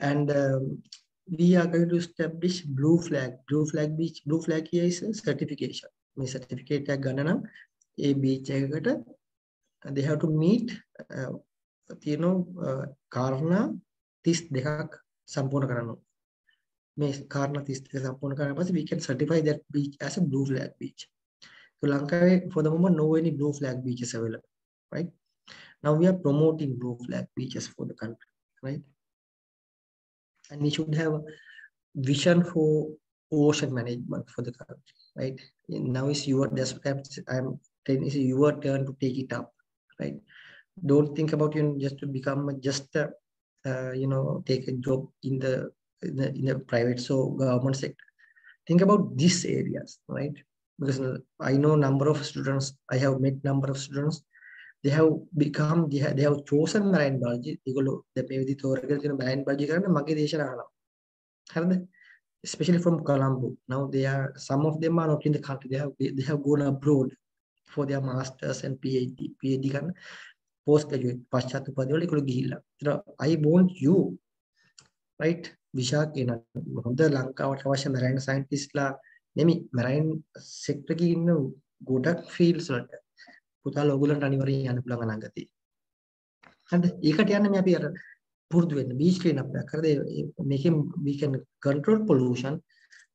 And um, we are going to establish blue flag. Blue flag beach, blue flag here is a certification. My certificate ගන්න නම් ඒ beach එකකට they have to meet uh, තියෙනවා කාරණා 32ක් සම්පූර්ණ කරන්න මේ කාරණා 32 සම්පූර්ණ කරලා පස්සේ we can certify that beach as a blue flag beach so ලංකාවේ for the moment no any blue flag beaches available right now we are promoting blue flag beaches for the country right and we should have a vision for ocean management for the country right now is your that's what i'm, I'm telling is your turn to take it up right don't think about you just to become just a, uh, you know take a job in the, in the in the private so government sector think about these areas right because i know number of students i have met number of students they have become they have, they have chosen marine biology ඒගොල්ලෝ දැන් මේ විදිහට තෝරගෙන තියෙන marine biology කරන්න මගේ දේශන අහනවා හරිද especially from Colombo now they are some of them are not in the country they have they have gone abroad for their masters and phd phd කරන්න post graduate පශ්චාත් උපාධිවල ඒගොල්ලෝ ගිහිල්ලා. ඒතර I want you right විශාක් කියන හොඳ ලංකාවට අවශ්‍ය මැරයින් සයන්ටිස්ට්ලා නෙමෙයි මැරයින් සෙක්ටර් එකේ ඉන්න ගොඩක් ෆීල්ඩ්ස් වලට පුතාලා ඔයගොල්ලන්ට අනිවාර්යෙන් යන්න පුළුවන් අනාගතේ. හරිද? ඒකට යන්න මේ අපි අර පුරුදු වෙන්න බීච් ක්ලීන් අප් එක කරද මේකෙන් we can control pollution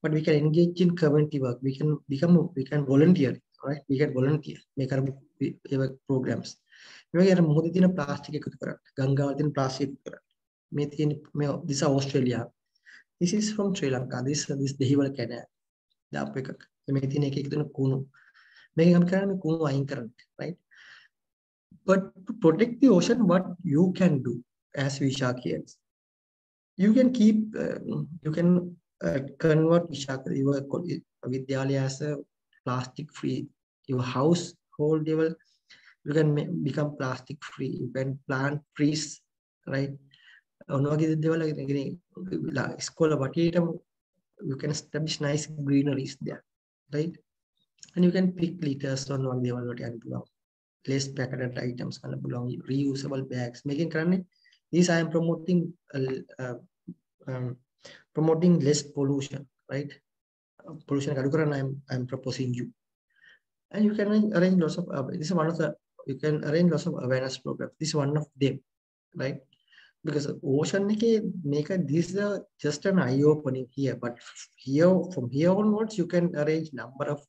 but we can engage in community work we can become we can volunteer right we can volunteer මේ කරමු ඒ programs මේ වගේ අර මොහොතේ තියෙන ප්ලාස්ටික් එකතු කරන්න. ගංගාවල තියෙන ප්ලාස්ටික් එකතු කරන්න. මේ තියෙන මේ this Australia. This is from Sri Lanka. This this Dehiwala කැනෑ. දාපු එකක්. මේ තියෙන එක එක දෙන කුණු. මේකෙන් අපි කරන්නේ මේ කුණු අයින් කරන්න. right? But to protect the ocean, what you can do as Vishakians, you can keep, uh, you can uh, convert Vishaka, your Vidyalaya as a plastic free, your household level you can become plastic free you can plant trees right ඔනවගේ දේවල් ඉස්කෝල වටේටම you can establish nice greeneries there right and you can pick litters on වගේ දේවල් වලට යන්න පුළුවන් less packaged items ගන්න පුළුවන් reusable bags මේකෙන් කරන්නේ this i am promoting uh, uh, um, promoting less pollution right? Pollution reduction. i'm i'm proposing you. And you can arrange lots of uh, this is one of the you can arrange lots of awareness programs this is one of them right? Because ocean maker this is just an eye-opening here but here from here onwards you can arrange number of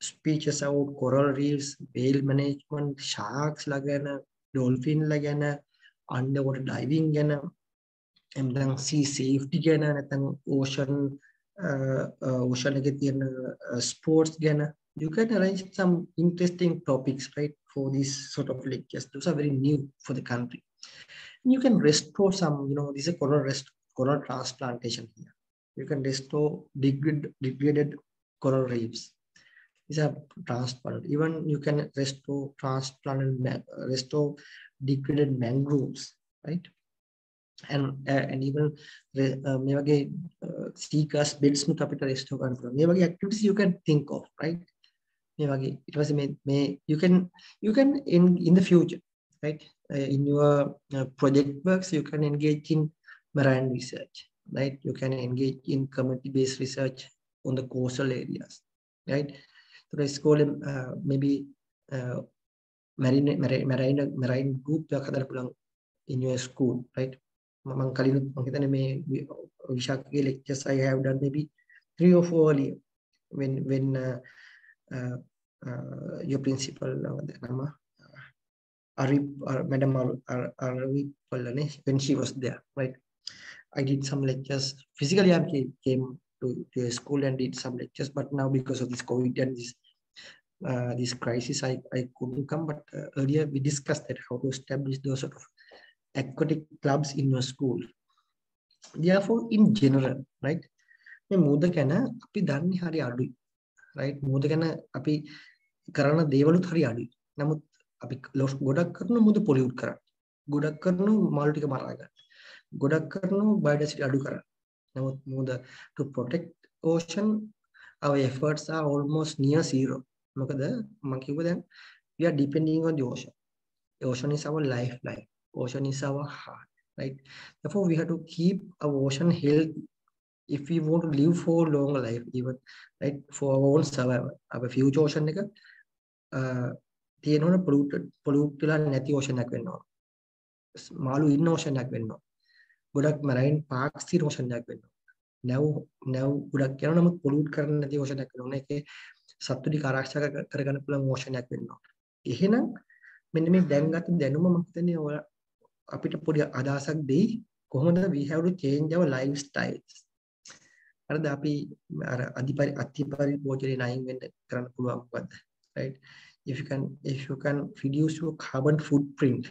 speeches about coral reefs whale management sharks lagana dolphin lagana underwater diving gana, and then sea safety gana, and ocean uh, uh, ocean uh, sports gana. You can arrange some interesting topics, right? for these sort of lectures. Those are very new for the country. And you can restore some, you know, this is a coral rest, coral transplantation here. You can restore degraded, degraded coral reefs These are transplanted. Even you can restore transplanted, restore degraded mangroves, right? And uh, and even uh, මේ වගේ uh, seagrass beds නුත් අපිට restore කරන්න පුළුවන්. මේ වගේ activities you can think of, right? මේ වගේ ඊට පස්සේ මේ මේ you can you can in in the future right uh, in your uh, project works you can engage in marine research right you can engage in community based research on the coastal areas right i इसको him maybe. Uh, marine marine marine marine group yang kadar pulang in your school right? mang kali makita na may vishaki lectures i have done maybe three or four earlier. When when uh, uh, uh, your principal uh, nama uh, arip or uh, madam arip when she was there right? I did some lectures. Physically i came to, to a school and did some lectures, but now because of this COVID and this uh, this crisis, I, I couldn't come. But uh, earlier we discussed that how to establish those sort of aquatic clubs in your school. therefore in general right මේ මූද ගැන අපි දන්නේ හරි අඩුයි right මූද ගැන අපි කරන දේවලුත් හරි අඩුයි නමුත් අපි ලොස් ගොඩක් කරන මූද පොලියුට් කරන්න ගොඩක් කරන මාළු ටික මරා ගන්න ගොඩක් කරන බයෝඩයිවර්සිටි අඩු කරන්න නමුත් මූද to protect ocean our efforts are almost near zero මොකද මම කිව්ව දැන් we are depending on the ocean the ocean is our lifeline ocean is our heart right therefore we have to keep our ocean healthy if we want to live for longer life even right for our own survival our future ocean එක තියෙනවනේ polluted pollute වෙලා නැති ocean එකක් වෙන්න ඕන මාළු ඉන්න ocean එකක් වෙන්න ඕන ගොඩක් marine parks තියෙන ocean එකක් වෙන්න ඕන නැව් නැව් ගොඩක් යනවා. නමුත් pollute කරන්නේ නැති ocean එකක් වෙන්න ඕන ඒකේ සත්තු ටික ආරක්ෂා කරගන්න පුළුවන් ocean එකක් වෙන්න ඕන එහෙනම් මෙන්න මේ දැන් ගත දැනුම මම හිතන්නේ ඔය අපිට පොඩි අදහසක් දෙයි. කොහොමද we have to change our lifestyles? හරිද අපි අර අධිපරි අතිපරිභෝජනේ නයින් වෙන්න කරන්න පුළුවන් මොකද්ද? Right? If you can if you can reduce your carbon footprint.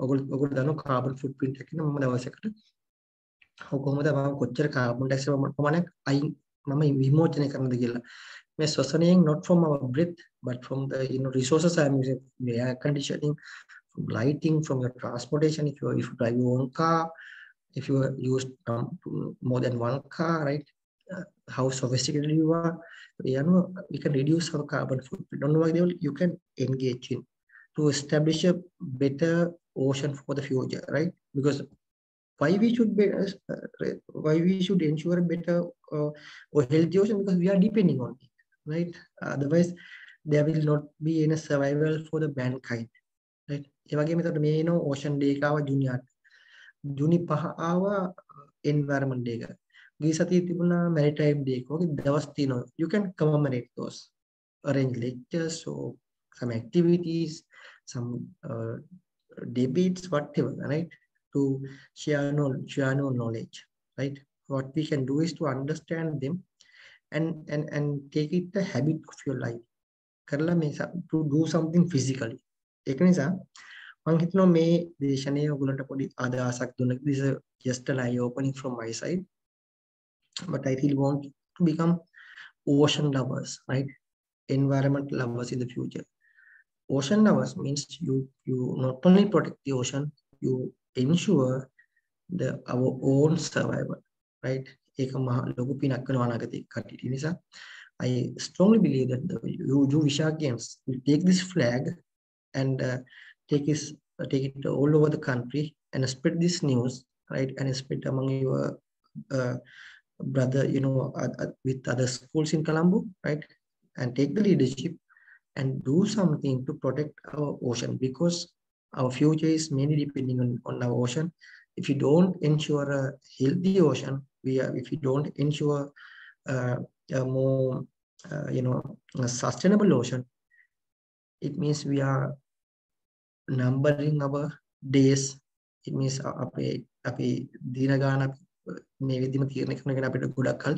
ඔගොල්ලෝ ඔගොල්ලෝ දන්නව carbon footprint එක කියන මම දවසකට කොහොමද මම කොච්චර carbon dioxide ප්‍රමාණයක් අයින් මම විමෝචනය කරනද කියලා මේ ශ්වසනයෙන් not from our breath but from the you know resources I'm using the air conditioning from lighting from your transportation if you if you drive your own car if you use um, more than one car right uh, how sophisticated you are you know we can reduce our carbon footprint on what you can engage in to establish a better ocean for the future right because why we should be uh, why we should ensure a better uh, or healthy ocean because we are depending on it right otherwise there will not be any survival for the mankind right ඒ වගේම එතකොට මේ එන ocean day එක ආව ජුනි 8 ජුනි 5 ආව environment day එක ගිය සතියේ තිබුණා maritime day එක වගේ දවස් තියෙනවා you can commemorate those arrange lectures or some activities some uh, debates whatever right to share no share no knowledge right what we can do is to understand them and and and take it the habit of your life කරලා මේ to do something physically ඒක නිසා මම හිතනවා මේ දේශනය ඔයගලන්ට පොඩි අදහසක් දුන්න this is just an eye opening from my side but i really want to become ocean lovers right environment lovers in the future ocean lovers means you you not only protect the ocean you ensure the our own survival right ඒක මහ ලොකු පිනක් වෙනවා අනාගතේ කට්ටියට නිසා I strongly believe that the you, you Vishakians will take this flag and uh, take this uh, take it all over the country and spread this news right and spread among your uh, brother you know uh, with other schools in Colombo right and take the leadership and do something to protect our ocean because our future is mainly depending on, on our ocean if you don't ensure a healthy ocean we are if you don't ensure uh, a more uh, you know a sustainable ocean it means we are numbering our days it means අපේ අපි දින ගාන මේ විදිහම තීරණය කරනගෙන අපිට ගොඩක් කල්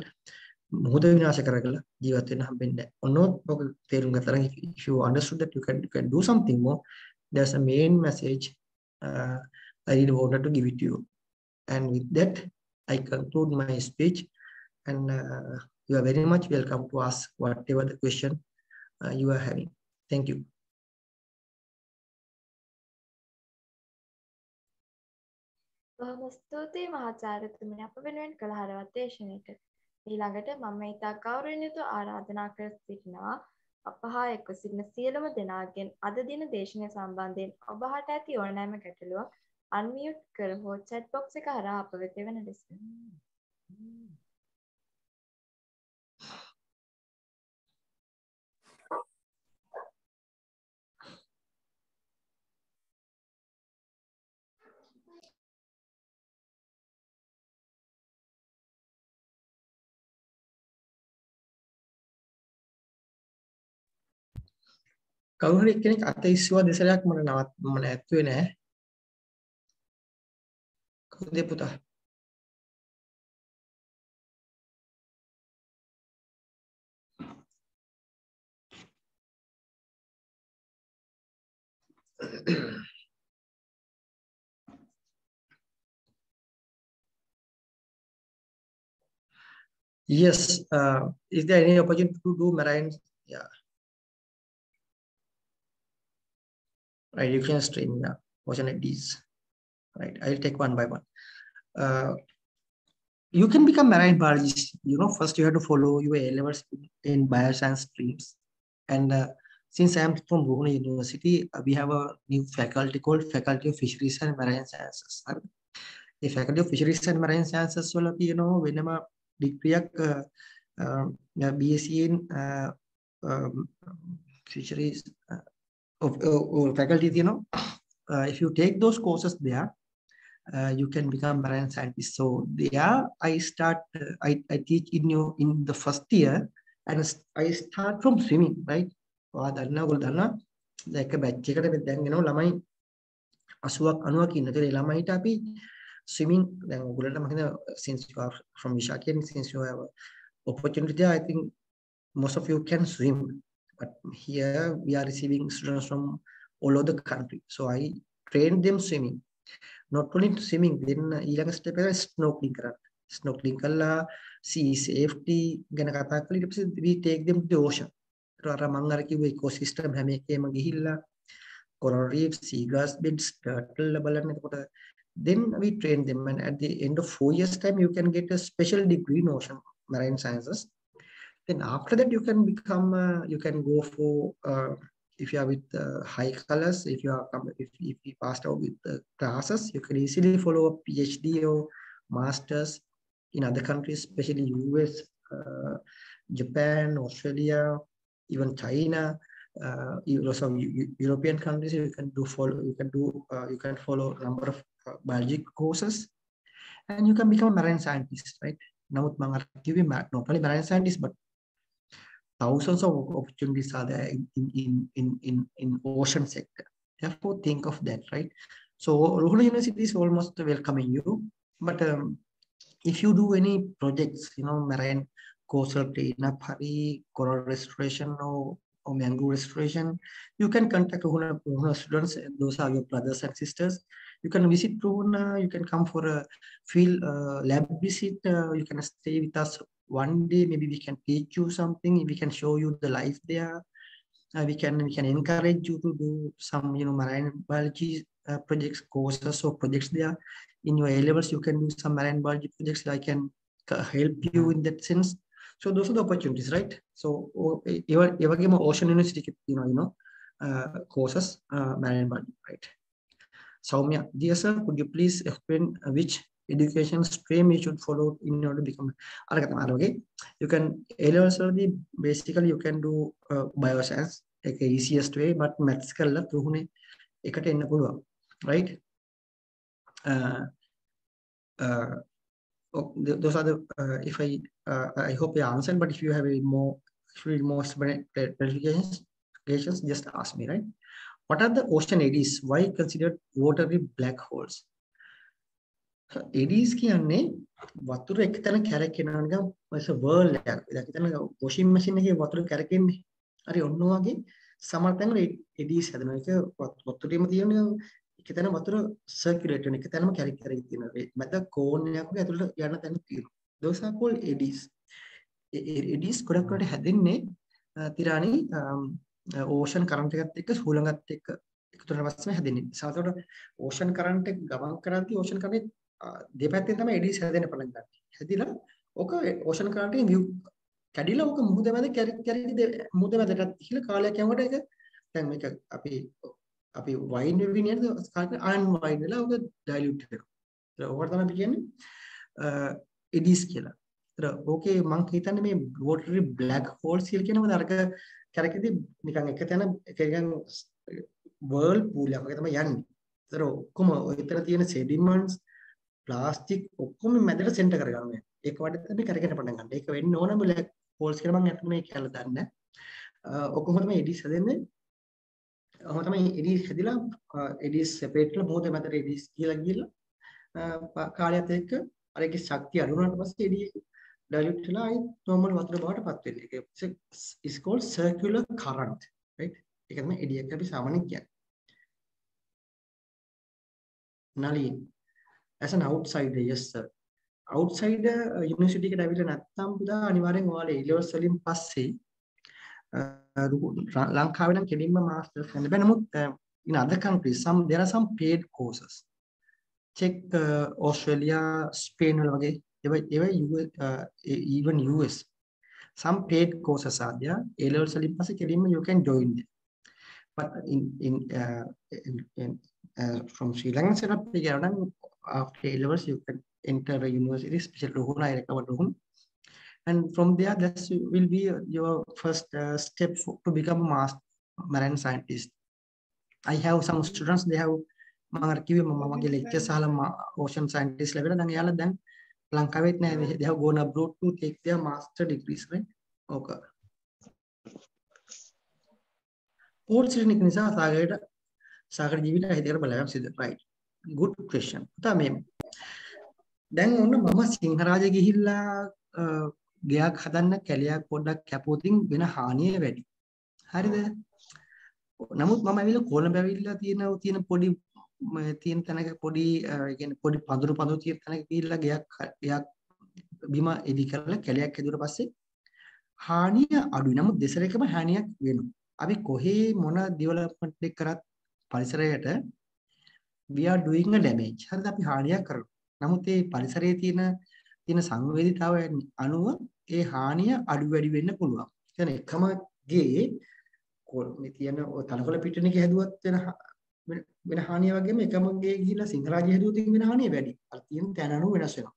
මොහොත විනාශ කරගලා ජීවත් වෙන්න හම්බෙන්නේ නැහැ. ඔන්නෝත් ඔක තේරුම් ගත්තා නම් if you understood that you can you can do something more there's a main message uh, I really wanted to give it to you. And with that, I conclude my speech. And uh, you are very much welcome to ask whatever the question uh, you are having. Thank you. බොහොම ස්තුතියි මහාචාර්යතුමනි අප වෙනුවෙන් කළ හරවත් දේශනයට. ඊළඟට මම ඉතා ගෞරවයෙන් යුතු ආරාධනා කර සිටිනවා අප හා එක්ව සිටින සියලුම දෙනාගෙන් අද දින දේශනය සම්බන්ධයෙන් ඔබ හට ඇති ඕනෑම ගැටලුවක් අන්මියුට් කර හෝ චැට් බොක්ස් එක හරහා අප වෙත වෙන ලෙස. කවුරු හරි කෙනෙක් අත ඉස්සුවා දෙසරයක් මට නවත් මම නැත්තුවේ නෑ. කවුද පුතා? Yes. Uh, is there any opportunity to do marine? Yeah. Right. You can stream. Yeah. Ocean IDs. Right. I'll take one by one. Uh, you can become marine biologist. You know, first you have to follow your A levels in bioscience streams. And uh, since I'm from Ruhuna University, uh, we have a new faculty called Faculty of Fisheries and Marine Sciences. The Faculty of Fisheries and Marine Sciences වල තියෙනවා වෙනම ඩිග්‍රියක් BSc in uh, um, fisheries uh, of, uh, faculty තියෙනවා. Uh, if you take those courses there, uh, you can become marine scientist. So there I start, uh, I, I teach in you in the first year and I start from swimming, right? ඔයා දන්නා ඔයගොල්ලෝ දන්නා දැන් එක batch එකට දැන් එනවා ළමයි 80ක් 90ක් ඉන්න. ඒතර ළමයිට අපි swimming දැන් ඔයගොල්ලන්ට මම හිතනවා since you are from Vishakian since you have opportunity there I think most of you can swim but here we are receiving students from all over the country so I train them swimming not only swimming then ඊළඟ step එක snorkeling කරන්න snorkeling කළා sea safety ගැන කතා කරලා ඊට පස්සේ we take them to the ocean ඒතර අර මම අර කිව්ව ecosystem හැම එකේම ගිහිල්ලා coral reefs seagrass beds turtle බලන්න එතකොට then we train them and at the end of four years time you can get a special degree in ocean marine sciences then after that you can become uh, you can go for uh, if you are with uh, high colors if you are if, if you passed out with the classes you can easily follow a phd or masters in other countries especially us uh, japan australia even china uh, some European countries you can do follow you can do uh, you can follow a number of biology courses and you can become a marine scientist, right? Now, give you not only marine scientist, but thousands of opportunities are there in, in, in, in, in ocean sector. Therefore, think of that, right? So Ruhuna University is almost welcoming you. But um, if you do any projects, you know, marine coastal cleanup, coral restoration or, or mangrove restoration, you can contact Ruhuna, Ruhuna students. Those are your brothers and sisters you can visit Runa, you can come for a field uh, lab visit, uh, you can stay with us one day, maybe we can teach you something, we can show you the life there. Uh, we can we can encourage you to do some you know marine biology uh, projects courses or projects there. In your A levels you can do some marine biology projects that can help you in that sense. So those are the opportunities right? So ever ever even ocean university you know you know uh, courses uh, marine biology right? Saumya, dear sir, could you please explain which education stream you should follow in order to become okay you can the basically you can do uh, bioscience like easiest way but maths කරලා තුහුනේ එකට එන්න පුළුවන් right uh, uh, oh, those are the uh, if i uh, i hope i answered but if you have a more if you need more clarifications just ask me right what are the ocean eddies? Why considered watery black holes? එඩීස් කියන්නේ වතුර එක තැන කැරකෙනවා නිකන් ඔයස world එකක්. දැන් හිතන්න washing machine එකේ වතුර කැරකෙන්නේ. හරි ඔන්න වගේ සමහර තැන්වල එඩීස් හැදෙනවා. ඒක වතුරේම තියෙන එක තැන වතුර සර්කියුලේට් වෙන එක තැනම කැරක් කැරක් තියෙනවා. මැද කෝන් එකක් වගේ ඇතුළට යන තැන තියෙනවා. those are called eddies. එඩීස් ගොඩක් වෙලාවට හැදෙන්නේ තිරාණි ඕෂන් කරන්ට් එකත් එක්ක හුළඟත් එක්ක එකතු වෙන පස්සේ හැදෙන්නේ. සමහරවිට ඕෂන් කරන්ට් එක ගමන් කරද්දී ඕෂන් කරන්ට් දෙපැත්තෙන් තමයි එඩිස් හැදෙන්න පටන් ගන්න. හැදිලා ඔක ඕෂන් කරන්ට් එකේ view කැඩිලා ඔක මුහුද මැද කැරි කැරි මුහුද මැදට ගිහලා කාලයක් යනකොට ඒක දැන් මේක අපි අපි වයින් වෙන්නේ නේද කාලේ අයන් වයින් වෙලා ඔක ඩයිලියුට් වෙනවා. ඒක ඔකට තමයි අපි කියන්නේ එඩිස් කියලා. ඒතර ඕකේ මම හිතන්නේ මේ watery black holes කියලා කියනවාද අරක කැරකෙදි නිකන් එක තැන එක නිකන් වර්ල්ඩ් පූල් එකක් වගේ තමයි යන්නේ. ඒතර ඔක්කොම ඔය එතන තියෙන සෙඩිමන්ට්ස් ප්ලාස්ටික් ඔක්කොම මැදට සෙන්ටර් කරගන්න. ඒක වටේ තමයි කැරකෙන්න පටන් ගන්න. ඒක වෙන්න ඕන බ්ලැක් හෝල්ස් කියලා මම අතන මේ කියලා දන්නේ. ඔක්කොම තමයි එඩිස් හදන්නේ. ඔහොම තමයි එඩිස් හැදිලා එඩිස් සෙපරේට් කරලා මොහොත මැදට එඩිස් කියලා ගිහලා කාලයත් එක්ක අර ඒකේ ශක්තිය අඩු වුණාට පස්සේ එඩිස් dilute වෙලා ආයි normal වතුර බවට පත් වෙන්නේ. ඒක is called circular current right? ඒක තමයි එඩි එක අපි සාමාන්‍යයෙන් කියන්නේ. Nalin as an outsider yes sir. outside university එකට ඇවිල්ලා නැත්නම් පුතා අනිවාර්යෙන් ඔයාලා A levels වලින් පස්සේ ලංකාවේ නම් කෙලින්ම මාස්ටර්ස් ගන්න බෑ නමුත් in other countries some there are some paid courses check uh, australia spain වල වගේ ඒවා ඒවා even us some paid courses are there a levels වලින් පස්සේ කෙලින්ම you can join them but in in, uh, in, in uh, from sri lankan setup එක after a levels you can enter a university special Ruhuna I recommend Ruhun and from there that will be your first uh, step for, to become a master marine scientist I have some students they have මම අර කිව්වේ මම මගේ lectures අහලා ocean scientist ලැබෙලා දැන් එයාලා දැන් ලංකාවෙත් නෑ they have gone abroad to take their master degrees right ඕක පෝට් සිටින නිසා සාගරයට සාගර ජීවිතය හිතේට බලයක් සිදු right Good question පුතා මේ දැන් ඔන්න මම සිංහරාජේ ගිහිල්ලා ගයක් හදන්න කැලයක් පොඩ්ඩක් කැපුවොතින් වෙන හානිය වැඩි හරිද නමුත් මම ඇවිල්ලා කොළඹ ඇවිල්ලා තියෙන තියෙන පොඩි තියෙන තැනක පොඩි කියන්නේ පොඩි පඳුරු පඳුරු තියෙන තැනක ගිහිල්ලා ගයක් ගයක් බිම එලි කරලා කැලයක් හැදුවට පස්සේ හානිය අඩුයි. නමුත් දෙසරේකම හානියක් වෙනවා. අපි කොහේ මොන ඩෙවලොප්මන්ට් එක කරත් පරිසරයට we are doing a damage. හරිද අපි හානියක් කරනවා. නමුත් මේ පරිසරයේ තියෙන තියෙන සංවේදීතාවය අනුව ඒ හානිය අඩු වැඩි වෙන්න පුළුවන්. කියන්නේ එකම ගේ මේ තියෙන තනකොළ පිටිනක හැදුවත් වෙන වෙන හානිය වගේම එකම ගේ ගිහිල්ලා සිංහරාජය හැදුවොත් වෙන හානිය වැඩි. අර තියෙන තැන අනුව වෙනස් වෙනවා.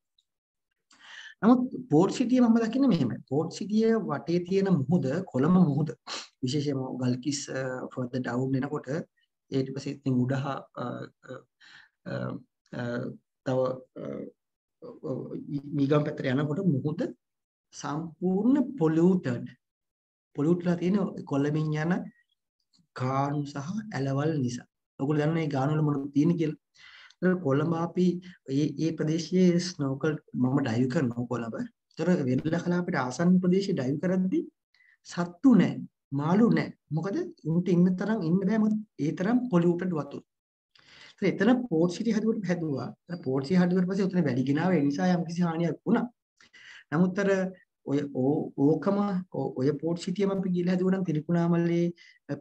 නමුත් පෝට් සිටිය මම දකින්නේ මෙහෙමයි. පෝට් සිටිය වටේ තියෙන මුහුද කොළඹ මුහුද විශේෂයෙන්ම ගල්කිස් ෆර්දර් ඩවුන් එනකොට ඊට පස්සේ ඉතින් උඩහා තව මීගම් පැත්තට යනකොට මුහුද සම්පූර්ණ පොලියුටඩ් පොලියුට්ලා තියෙන කොළඹින් යන ගානු සහ ඇලවල් නිසා. ඔයගොල්ලෝ දන්නේ මේ ගානු වල මොනවද තියෙන්නේ කියලා. ඒක කොළඹ අපි මේ මේ ප්‍රදේශයේ ස්නෝකල් මම ඩයිව් කරනවා කොළඹ. ඒතර වෙරළ කලාපයට ආසන්න ප්‍රදේශයේ ඩයිව් කරද්දී සත්තු නැහැ, මාළු නැහැ. මොකද උන්ට ඉන්න තරම් ඉන්න බෑ මොකද ඒ තරම් පොලියුටඩ් වතුර. ඒතර එතන පෝට් සිටි හදුවට හැදුවා. එතන පෝට් සිටි හදුවට පස්සේ උතන වැඩි ගෙනාව ඒ නිසා යම් කිසි හානියක් වුණා. නමුත් අර ඔය ඕකම ඔය පෝට් සිටියම අපි ගිහලා හදුවා නම් තිරිකුණාමල්ලේ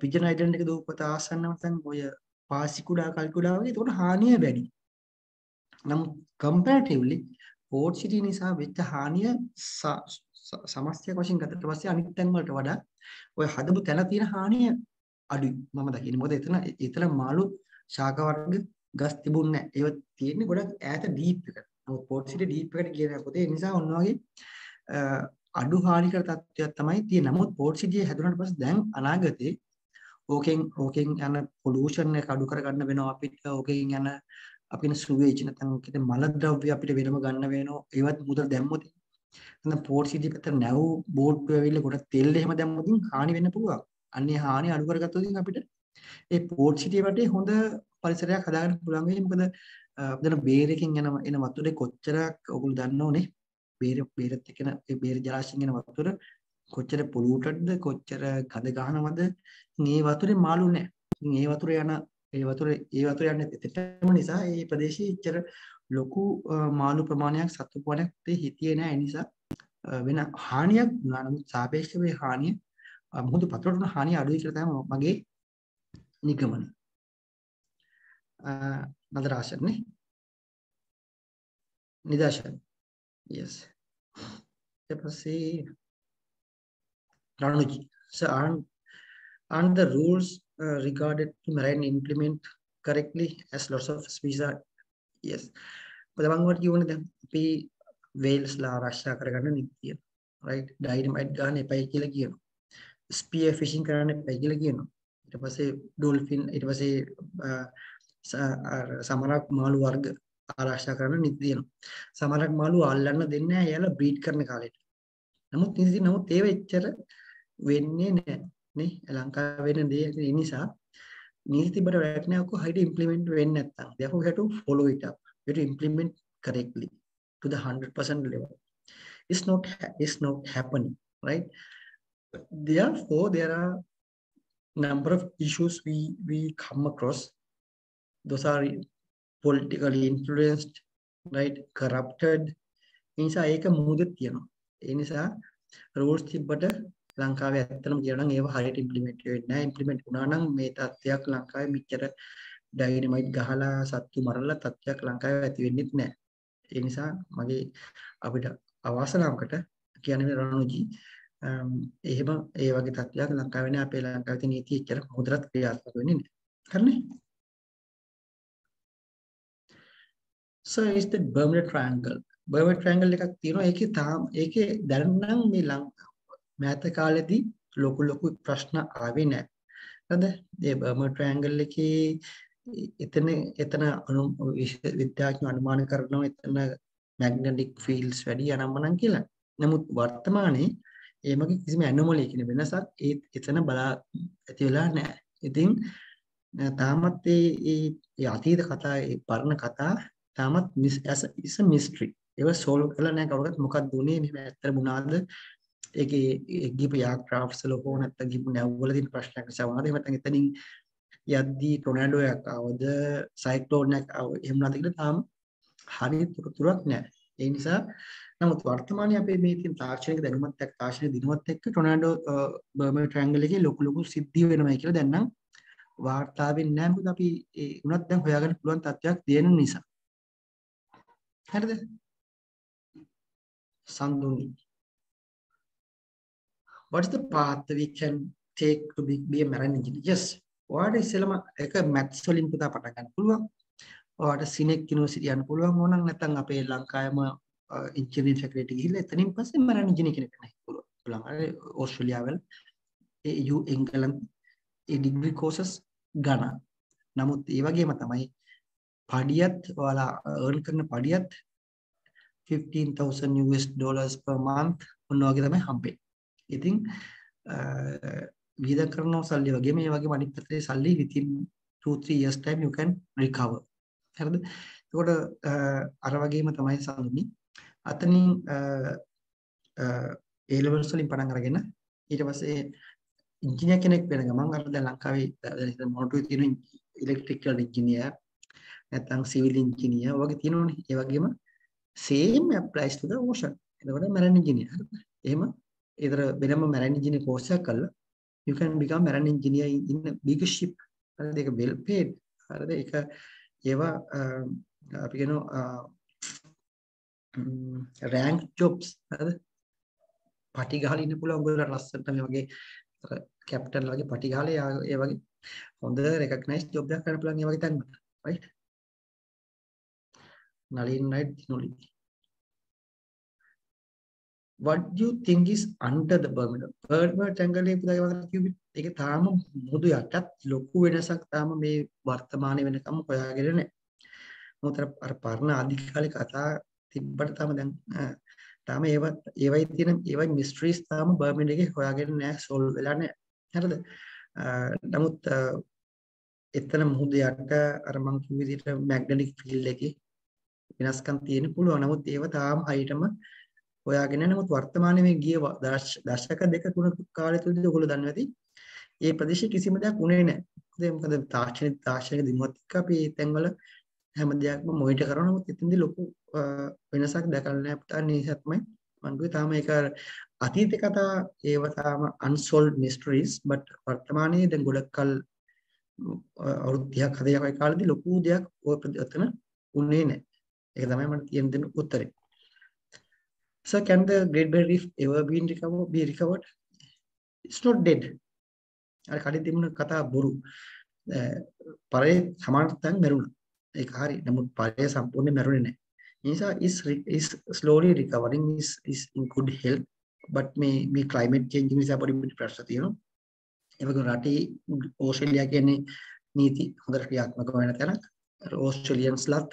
පිජන් අයිලන්ඩ් එක දූපත ආසන්නම තැන් ඔය පාසිකුඩා කල්කුඩා වගේ ඒකට හානිය වැඩි. නමුත් කම්පැරටිව්ලි පෝට් සිටි නිසා වෙච්ච හානිය සමස්තයක් වශයෙන් ගත්තට පස්සේ අනිත් තැන් වලට වඩා ඔය හදපු තැන තියෙන හානිය අඩුයි මම දකින්නේ. මොකද එතන එතන මාළු ශාක වර්ග ගස් තිබුණේ නැහැ. ඒව තියෙන්නේ ගොඩක් ඈත ඩීප් එකට. නමුත් පෝට් සිටි ඩීප් එකට ගියේ නැහැ. ඒ නිසා ඔන්න වගේ අඩු හානිකර තත්ත්වයක් තමයි තියෙන්නේ. නමුත් පෝට් සිටියේ හැදුනට පස්සේ දැන් අනාගතේ ඕකෙන් ඕකෙන් යන පොලියුෂන් එක අඩු කරගන්න වෙනවා අපිට. ඕකෙන් යන අපින සුවේජ් නැත්නම් කිත මල ද්‍රව්‍ය අපිට වෙනම ගන්න වෙනවා. ඒවත් මුදල් දැම්මොත් නැත්නම් පෝට් සිටිය පැත්තට නැව් බෝට් ඇවිල්ලා ගොඩක් තෙල් එහෙම දැම්මොත් හානි වෙන්න පුළුවන්. අන්නේ හානි අඩු කරගත්තොත් අපිට ඒ පෝට් සිටිය වටේ හොඳ පරිසරයක් හදාගන්න පුළුවන් වෙයි. මොකද අපිට බේරකින් යන එන වතුරේ කොච්චරක් ඔයගොල්ලෝ දන්නෝනේ බේර බේරත් එක්කන ඒ බේර ජලාශයෙන් එන වතුර කොච්චර පොලූටඩ්ද කොච්චර ගඳ ගන්නවද මේ වතුරේ මාළු නැහැ. ඒ වතුර යන ඒ වතුර ඒ වතුර යන්නේ එතෙටම නිසා ඒ ප්‍රදේශයේ ඉච්චර ලොකු මාළු ප්‍රමාණයක් සත්තු ප්‍රමාණයක් හිතියේ නැහැ. ඒ නිසා වෙන හානියක් වුණා නමුත් සාපේක්ෂව ඒ හානිය මුහුදු පතරට හානිය අඩුයි කියලා තමයි මගේ නිගමනය. නදරාශන් නේ නිදර්ශන Yes. ඊට පස්සේ Ranuji. So aren't, aren't the rules uh, regarded to marine implement correctly as lots of species are? Yes. පදවංගවට කියවනේ දැන් අපි වේල්ස්ලා ආරක්ෂා කරගන්න නිතිය. right ඩයිනමයිට් ගන්න එපයි කියලා කියනවා. ස්පියර් ෆිෂින් කරන්න එපයි කියලා කියනවා. ඊට පස්සේ ඩොල්ෆින් ඊට පස්සේ සමරක් මාළු වර්ග ආරක්ෂා කරන්න නිති තියෙනවා. සමහරක් මාළු අල්ලන්න දෙන්නේ නැහැ එයාලා බ්‍රීඩ් කරන කාලෙට. නමුත් නිති නමුත් ඒව එච්චර වෙන්නේ නැහැ නේ. ලංකාවේ වෙන දේ ඒ නිසා නීති තිබ්බට වැඩක් නැහැ ඔක හයිට ඉම්ප්ලිමන්ට් වෙන්නේ නැත්තම්. therefore we have to follow it up. we have to implement correctly to the 100% level. It's not it's not happening, right? Therefore, there are number of issues we we come across. Those are politically influenced, right, corrupted, ඒ නිසා ඒක මුහුදෙත් තියෙනවා. ඒ නිසා rules තිබ්බට ලංකාවේ ඇත්තටම කියනවා නම් ඒව හරියට ඉම්ප්ලිමන්ට් වෙන්නේ නැහැ. ඉම්ප්ලිමන්ට් වුණා නම් මේ තත්ත්වයක් ලංකාවේ මෙච්චර ඩයිනමයිට් ගහලා සත්තු මරලා තත්ත්වයක් ලංකාවේ ඇති වෙන්නේ නැහැ. ඒ නිසා මගේ අපිට අවාසනාවකට කියන්නේ රණෝජී එහෙම ඒ වගේ තත්ත්වයක් ලංකාවේ නෑ අපේ ලංකාවේ තියෙන නීති එච්චර හොඳට ක්‍රියාත්මක වෙන්නේ නෑ. හරිනේ? So is the Bermuda Triangle. Bermuda Triangle එකක් තියෙනවා. ඒකේ තාම ඒකේ දැන් නම් මේ මෑත කාලෙදී ලොකු ලොකු ප්‍රශ්න ආවේ නෑ. හරිද? මේ Bermuda Triangle එකේ එතන එතන අනු විද්‍යාඥයෝ අනුමාන කරනවා එතන මැග්නටික් ෆීල්ඩ්ස් වැඩි යනම්මනම් කියලා. නමුත් වර්තමානයේ ඒමගේ කිසිම ඇනොමලි කියන වෙනසක් ඒ එතන බලා ඇති වෙලා නැහැ. ඉතින් තාමත් ඒ අතීත කතා ඒ පරණ කතා තාමත් ඉස් මිස්ට්‍රි. ඒව සෝල්ව් කරලා නැහැ කවුරුත් මොකක්ද උනේ මෙහෙම ඇත්තට මොනවාද ඒකේ ගිප යාක්‍රාෆ්ට්ස් වල හෝ නැත්නම් ගිප නැව්වල තියෙන ප්‍රශ්නයක් නිසා වුණාද එහෙම නැත්නම් එතනින් යද්දී ටොනඩෝ එකක් ආවද සයික්ලෝන් එකක් ආව එහෙම නැත්නම් කියලා තාම හරිය තොරතුරක් නැහැ. ඒ නිසා නමුත් වර්තමානයේ අපේ මේ තියෙන තාක්ෂණික දැනුමත් එක්ක තාක්ෂණික දිනුවත් එක්ක ටොනඩෝ බර්මඩ් ට්‍රයැන්ගල් එකේ ලොකු ලොකු සිද්ධි වෙනවා කියලා දැන් නම් වාර්තා වෙන්නේ නැහැ මොකද අපි ඒ උනත් දැන් හොයාගන්න පුළුවන් තත්ත්වයක් තියෙන නිසා. හරිද? සම්දුනි. What is the path we can take to be, be a marine engineer? Yes. ඔයාලට ඉස්සෙල්ලම එක මැත්ස් වලින් පුතා පටන් ගන්න පුළුවන්. ඔයාලට සිනෙක් යුනිවර්සිටි යන්න පුළුවන් ඕනනම් නැත්නම් අපේ ලංකාවේම ඉංජිනේරින් ෆැකල්ටි ගිහිල්ලා එතනින් පස්සේ මරණ ඉංජිනේර කෙනෙක් වෙන්න පුළුවන්. පුළුවන්. ඕස්ට්‍රේලියාවල ඒ යු එංගලන්ත ඒ ඩිග්‍රී කෝසස් ගණන්. නමුත් ඒ වගේම තමයි පඩියත් ඔයාලා earn කරන පඩියත් 15000 US dollars per month ඔන්න වගේ තමයි හම්බෙන්නේ. ඉතින් විහිද කරන සල්ලි වගේ මේ වගේ අනිත් පැත්තේ සල්ලි within 2 3 years time you can recover. හරිද? එතකොට අර වගේම තමයි සල්ලි අතනින් ඒ ලෙවල්ස් වලින් පටන් අරගෙන ඊට පස්සේ ඉංජිනේර කෙනෙක් වෙන ගමන් අර දැන් ලංකාවේ දැන් මොනටුවේ තියෙන ඉලෙක්ට්‍රිකල් ඉංජිනේර නැත්නම් සිවිල් ඉංජිනේර වගේ තියෙනවනේ ඒ වගේම same applies to the ocean එතකොට marine engineer හරිද එහෙම ඒතර වෙනම marine engineer course එකක් කරලා you can become marine engineer in a big ship. හරිද? ඒක well paid. හරිද? ඒක ඒවා අපි කියනවා රෑන්ක් ජොබ්ස් හරිද? පටි ගහලා ඉන්න පුළුවන් ඔයගොල්ලෝ ලස්සනට මේ වගේ කැප්ටන් වගේ පටි ගහලා ඒ වගේ හොඳ රෙකග්නයිස් ජොබ් එකක් කරන්න පුළුවන් ඒ වගේ තැන් right Nalin right Dinuli what do you think is under the Bermuda Bermuda Triangle එක පුතාගේ වගේ කිව්වේ ඒක තාම මුදු යටත් ලොකු වෙනසක් තාම මේ වර්තමානයේ වෙනකම් හොයාගෙන නැහැ. මොකද අර පරණ ආදි කාලේ කතා තිබ්බට තාම දැන් තාම ඒව ඒවයි තියෙන ඒවයි මිස්ට්‍රීස් තාම බර්මින් එකේ හොයාගෙන නැහැ සෝල්ව් වෙලා නැහැ. හරිද? නමුත් එතන මුහුද යට අර මං කිව්ව විදිහට මැග්නටික් ෆීල්ඩ් එකේ වෙනස්කම් තියෙන්න පුළුවන්. නමුත් ඒව තාම හරියටම හොයාගෙන නමුත් වර්තමානයේ මේ ගිය දශක දෙක තුන කාලය තුලදී ඔයගොල්ලෝ දන්නවා ඇති ඒ ප්‍රදේශයේ කිසිම දෙයක් උනේ නැහැ. මොකද තාක්ෂණික තාක්ෂණික දිනුවත් එක්ක අපි ඒ තැන්වල හැම දෙයක්ම මොනිටර් කරනවා. නමුත් එතෙන්දී ලොකු වෙනසක් දැකලා නැහැ. පුතා නිසා තමයි මම කිව්වේ තාම ඒක අතීත කතා ඒව තාම unsolved mysteries. But වර්තමානයේ දැන් ගොඩක් කල් අවුරුදු 30ක් 40ක් වගේ කාලෙදී ලොකු දෙයක් ඔය එතන උනේ නැහැ. ඒක තමයි මට තියෙන දෙන උත්තරේ. So can the Great Barrier Reef ever be recovered? Be recovered? It's not dead. අර කලින් තිබුණ කතා බොරු. පරේ සමානතෙන් මැරුණා. ඒක හරි. නමුත් පරය සම්පූර්ණයෙන් මැරුණේ නැහැ. ඒ නිසා is is slowly recovering is is in good health but මේ මේ climate change නිසා පොඩි පොඩි ප්‍රශ්න තියෙනවා. ඒ වගේම රටේ ඕස්ට්‍රේලියා කියන්නේ නීති හොඳට ක්‍රියාත්මක වෙන තැනක්. ඕස්ට්‍රේලියන්ස්ලත්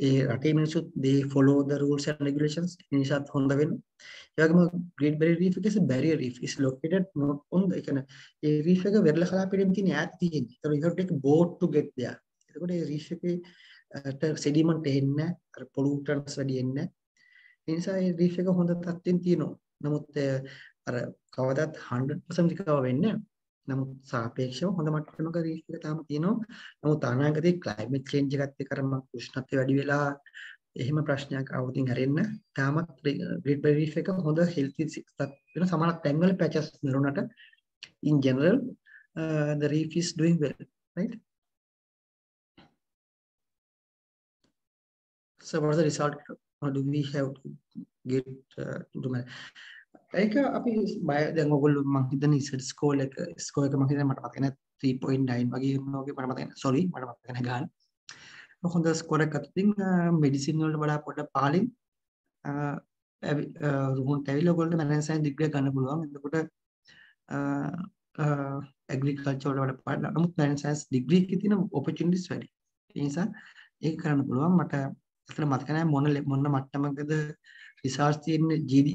ඒ රටේ මිනිස්සුත් they follow the rules and regulations ඒ නිසාත් හොඳ වෙනවා. ඒ වගේම Great Barrier Reef is a barrier reef is located not on the කියන්නේ ඒ reef එක වෙරළ කලාපෙකින් තියෙන ඈත තියෙන්නේ. ඒතකොට you have to take a boat to get there. එතකොට ඒ රීෆ් එකේ සෙඩිමන්ට් එන්නේ අර පොලූටන්ස් වැඩි එන්නේ ඒ නිසා ඒ රීෆ් එක හොඳ තත්ත්වෙන් තියෙනවා නමුත් අර කවදාත් 100% රිකවර් වෙන්නේ නමුත් සාපේක්ෂව හොඳ මට්ටමක රීෆ් එක තාම තියෙනවා. නමුත් අනාගතේ ක්ලයිමේට් චේන්ජ් එකත් එක්ක අර උෂ්ණත්වය වැඩි වෙලා එහෙම ප්‍රශ්නයක් අවුතින් අරෙන්න තාමත් grid brief එක හොඳ healthy වෙන සමාන තැන්වල patches නිරුණට in general uh, the reef is doing well right? So what is the result? Or do we have to get uh, to do? ඒක අපි බය දැන් ඔයගොල්ලෝ මම හිතන ඉස්සර ස්කෝල් එක ස්කෝල් එක මම හිතන්නේ මට මතක නැහැ 3.9 වගේ වගේ මට මතක නැහැ සෝරි මට මතක නැහැ ගන්න හොඳ ස්කෝර එකක් අතින් මෙඩිසින් වලට වඩා පොඩ්ඩක් පහලින් රුහුන්ට ඇවිල්ලා ඔයගොල්ලන්ට මැනේජ් සයින්ස් ඩිග්‍රී ගන්න පුළුවන්. එතකොට ඇග්‍රිකල්චර් වල වඩා පහළ. නමුත් මැනේජ් සයින්ස් ඩිග්‍රී එකේ තියෙන ඔපචුනිටිස් වැඩි. ඒ නිසා ඒක කරන්න පුළුවන්. මට අතන මතක නැහැ මොන මොන මට්ටමකද රිසර්ච් තියෙන GD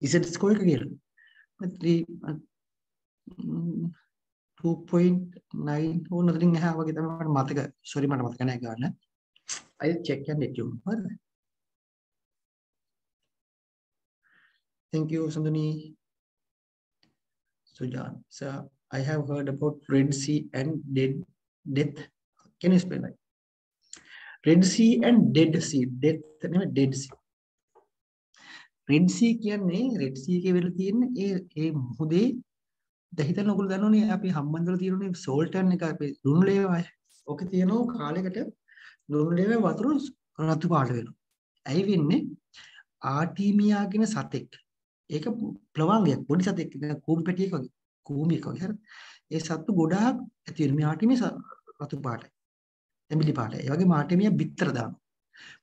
මේ ඉසෙට් ස්කෝර් එක කියලා. 2.9 ඕන අතරින් එහා වගේ තමයි මට මතක සෝරි මට මතක නැහැ ගන්න I check and let you know හරිද thank you Sanduni Sujan so I have heard about Red Sea and dead death can you explain that Red Sea and Dead Sea death නෙමෙයි Dead Sea Red Sea කියන්නේ Red Sea එකේ වෙලා තියෙන ඒ ඒ මුහුදේ දැන් හිතන්න ඔයගොල්ලෝ දන්නෝනේ අපි හම්බන්තොට තියෙනුනේ සෝල්ටන් එක අපි ලුණු ලේවය. ඕකේ තියෙනවා කාලයකට ලුණු ලේවය වතුර රතු පාට වෙනවා. ඇයි වෙන්නේ? ආටීමියා කියන සතෙක්. ඒක ප්ලවංගයක් පොඩි සතෙක් කූඹි පැටියෙක් වගේ. කූඹියෙක් වගේ හරි. ඒ සත්තු ගොඩාක් ඇති වෙන මේ ආටීමියා රතු පාටයි. එමිලි පාටයි. ඒ වගේ ආටීමියා බිත්තර දානවා.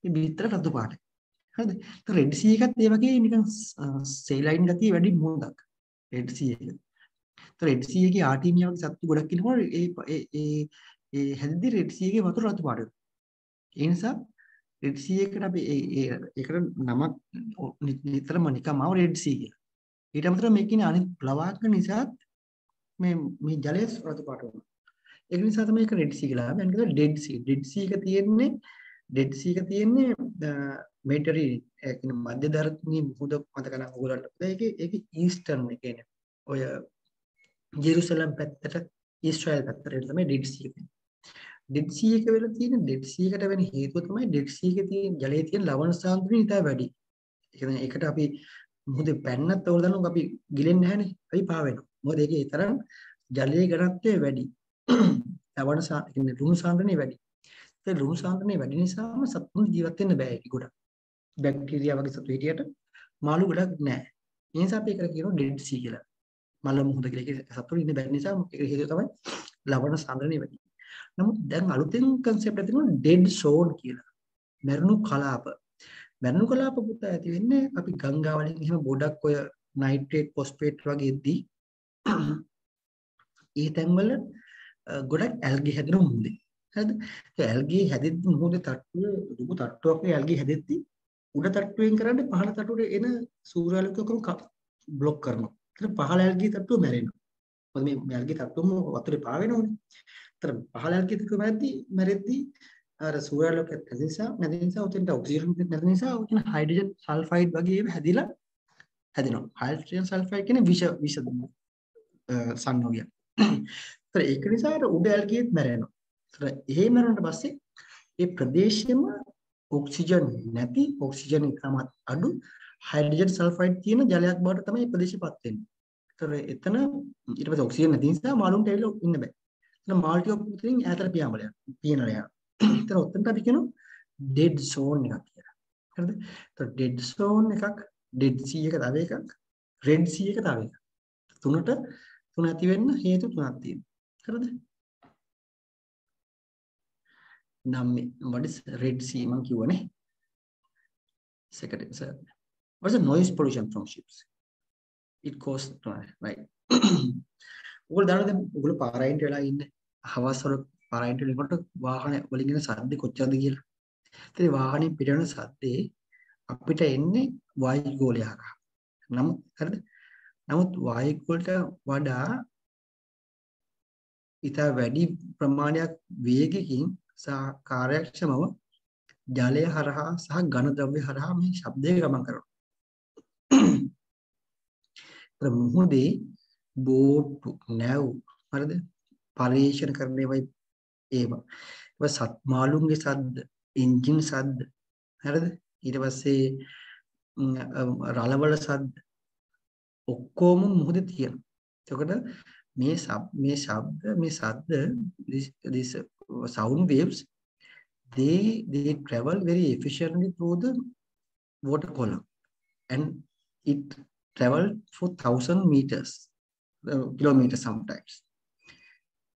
මේ බිත්තර රතු පාටයි. හරිද? රෙඩ් සී එකත් ඒ වගේ නිකන් සේලයින් ගතිය වැඩි මුහුදක්. රෙඩ් සී එක. රෙඩ් සී එකේ ආර්ටීමියා වගේ සත්තු ගොඩක් ඉන්නකොට ඒ ඒ ඒ හැදෙද්දි රෙඩ් සී එකේ වතුර රතු පාට වෙනවා. ඒ නිසා රෙඩ් සී එකට අපි ඒ ඒකට නමක් නිතරම නිකම්ම රෙඩ් සී කියලා. ඊට අමතරව මේකේ අනිත් ප්ලවාක නිසා මේ මේ ජලය රතු පාට වෙනවා. ඒක නිසා තමයි ඒක රෙඩ් සී කියලා. මම කියනවා ඩෙඩ් සී. ඩෙඩ් සී එක තියෙන්නේ ඩෙඩ් සී එක තියෙන්නේ මේටරි ඒ කියන්නේ මධ්‍ය ධාරණී මුහුද මතක නම් ඕගොල්ලන්ට. ඒකේ ඒකේ ඊස්ටර්න් ඒ කියන්නේ ඔය ජෙරුසලම් පැත්තට ඊශ්‍රායල් පැත්තට තමයි ඩෙඩ් සී එක. ඩෙඩ් සී එක වෙලා තියෙන ඩෙඩ් සී එකට වෙන හේතුව තමයි ඩෙඩ් සී එකේ තියෙන ජලයේ තියෙන ලවණ සාන්ද්‍රණය ඉතා වැඩි. ඒ කියන්නේ ඒකට අපි මොහොතේ පැන්නත් ඕන දන්නු අපි ගිලෙන්නේ නැහනේ. අපි පා වෙනවා. මොකද ඒකේ තරම් ජලයේ ඝනත්වය වැඩි. ලවණ සා කියන්නේ ලුණු සාන්ද්‍රණය වැඩි. ඒ ලුණු සාන්ද්‍රණය වැඩි නිසාම සතුන් ජීවත් වෙන්න බෑ ඒක ගොඩක්. බැක්ටීරියා වගේ සතු හිටියට මාළු ගොඩක් නැහැ. ඒ නිසා අපි ඒකට කියනවා ඩෙඩ් සී කියලා. මල මුහුද කියලා ඒක සතුරු ඉන්න බැරි නිසා ඒක හේතුව තමයි ලවණ සාන්ද්‍රණය වැඩි. නමුත් දැන් අලුතෙන් concept එකක් තියෙනවා dead zone කියලා. මරණු කලාප. මරණු කලාප පුත ඇති වෙන්නේ අපි ගංගා වලින් එහෙම ගොඩක් ඔය නයිට්‍රේට් ෆොස්ෆේට් වගේ එද්දී ඒ තැන්වල ගොඩක් ඇල්ගි හැදෙන මුහුදේ. හරිද? ඒ ඇල්ගි හැදෙද්දි මුහුදේ තට්ටුව දුපු තට්ටුවක් නේ ඇල්ගි හැදෙද්දි උඩ තට්ටුවෙන් කරන්නේ පහළ තට්ටුවට එන සූර්යාලෝකය ඔක්කොම බ්ලොක් කරනවා. ඒතර පහළ ඇල්ගී තට්ටුව මැරෙනවා. මොකද මේ ඇල්ගී තට්ටුවම වතුරේ පා වෙනවනේ. ඒතර පහළ ඇල්ගී තට්ටුව මැරෙද්දි මැරෙද්දි අර සූර්යාලෝකයක් නැති නිසා නැති නිසා උතෙන්ට ඔක්සිජන් නැති නිසා උතන හයිඩ්‍රජන් සල්ෆයිඩ් වගේ ඒවා හැදිලා හැදෙනවා. හයිඩ්‍රජන් සල්ෆයිඩ් කියන්නේ විෂ විෂ සංයෝගයක්. ඒතර ඒක නිසා අර උඩ ඇල්ගීත් මැරෙනවා. ඒතර එහෙම මැරුණාට පස්සේ ඒ ප්‍රදේශෙම ඔක්සිජන් නැති ඔක්සිජන් එකමත් අඩු හයිඩ්‍රජන් සල්ෆයිඩ් තියෙන ජලයක් බවට තමයි ප්‍රදේශයපත් වෙන්නේ. ඒතර එතන ඊට පස්සේ ඔක්සිජන් නැති නිසා මාළුන්ට ඇවිල්ලා ඉන්න බෑ. එතන මාල්ටි ඔක්සිජන් ඈතට පියාඹල යනවා. පියනල යනවා. එතන ඔතනට අපි කියනවා ඩෙඩ් සෝන් එකක් කියලා. හරිද? ඒතර ඩෙඩ් සෝන් එකක් ඩෙඩ් සී එක තව එකක් රෙඩ් සී එක තව එකක්. තුනට තුන ඇති වෙන්න හේතු තුනක් තියෙනවා. හරිද? නම් what is red sea මම කිව්වනේ. second sir What's the noise pollution from ships? It causes right. ඔගොල්ලෝ දන්නවද ඔගොල්ලෝ පාරයින්ට වෙලා ඉන්නේ හවස් වල පාරයින්ට වෙනකොට වාහන වලින් එන සද්ද කොච්චරද කියලා. ඉතින් වාහනේ පිටවෙන සද්දේ අපිට එන්නේ වායු ගෝලයක්. නමුත් හරිද? නමුත් වායු ගෝලට වඩා ඊට වැඩි ප්‍රමාණයක් වේගකින් සහ කාර්යක්ෂමව ජලය හරහා සහ ඝන ද්‍රව්‍ය හරහා මේ ශබ්දය ගමන් කරනවා. මුහුදේ බෝට්ටු නැව් හරිද? පරිේෂණ කරන ඒවා ඒවා. ඒවා සත් මාළුන්ගේ සද්ද එන්ජින් සද්ද හරිද? ඊට පස්සේ රළවල සද්ද ඔක්කොම මුහුදේ තියෙනවා. එතකොට මේ සබ් මේ ශබ්ද මේ සද්ද this sound waves they they travel very efficiently through the water column and it travel for thousand meters uh, kilometers sometimes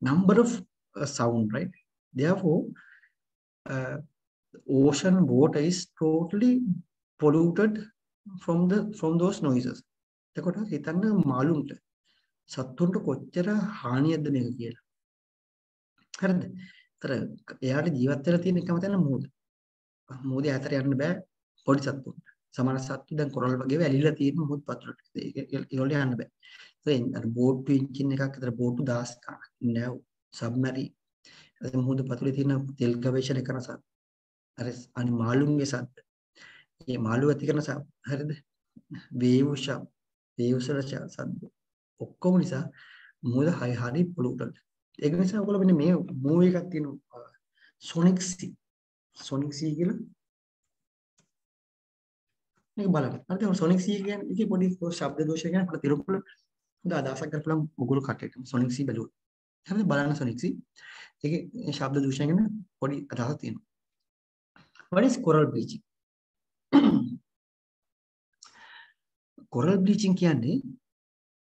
number of uh, sound right therefore uh, ocean water is totally polluted from the from those noises එතකොට හිතන්න මාළුන්ට සත්තුන්ට කොච්චර හානියක්ද මේක කියලා. හරිද? ඒතර එයාට ජීවත් වෙලා තියෙන එකම තැන මෝද. මෝදේ ඈතට යන්න බෑ පොඩි සත්තුන්ට. සමහර සත්තු දැන් කොරල් වගේ වැලිලා තියෙන මොහොත් පතුලට. ඒගොල්ලෝ යන්න බෑ. ඒ අර බෝට් එන්ජින් එකක් අතර බෝට් 10 ගණන් නැව් සබ්මරි. ඒ මොහොත පතුලේ තියෙන තෙල් ගවේෂණය කරන සත්. අර අනි මාළුන්ගේ සද්ද. මේ මාළු ඇති කරන සද්ද. හරිද? වේව් ශබ්ද. වේව් සද්ද. ඔක්කොම නිසා මුහුද හරි හරි පොලුටඩ්. ඒක නිසා ඔයගොල්ලෝ මෙන්න මේ මූවි එකක් තියෙනවා සොනික් සී. සොනික් සී කියලා මේක බලන්න. හරිද? සොනික් සී කියන්නේ ඒකේ පොඩි ශබ්ද දෝෂ ගැන අපිට තිරුපුල හොඳ අදහසක් ගන්න පුළුවන් ඔයගොල්ලෝ කටේට සොනික් සී බැලුවොත්. හරිද? බලන්න සොනික් සී. ඒකේ ශබ්ද දෝෂ ගැන පොඩි අදහසක් තියෙනවා. What is coral bleaching? coral bleaching කියන්නේ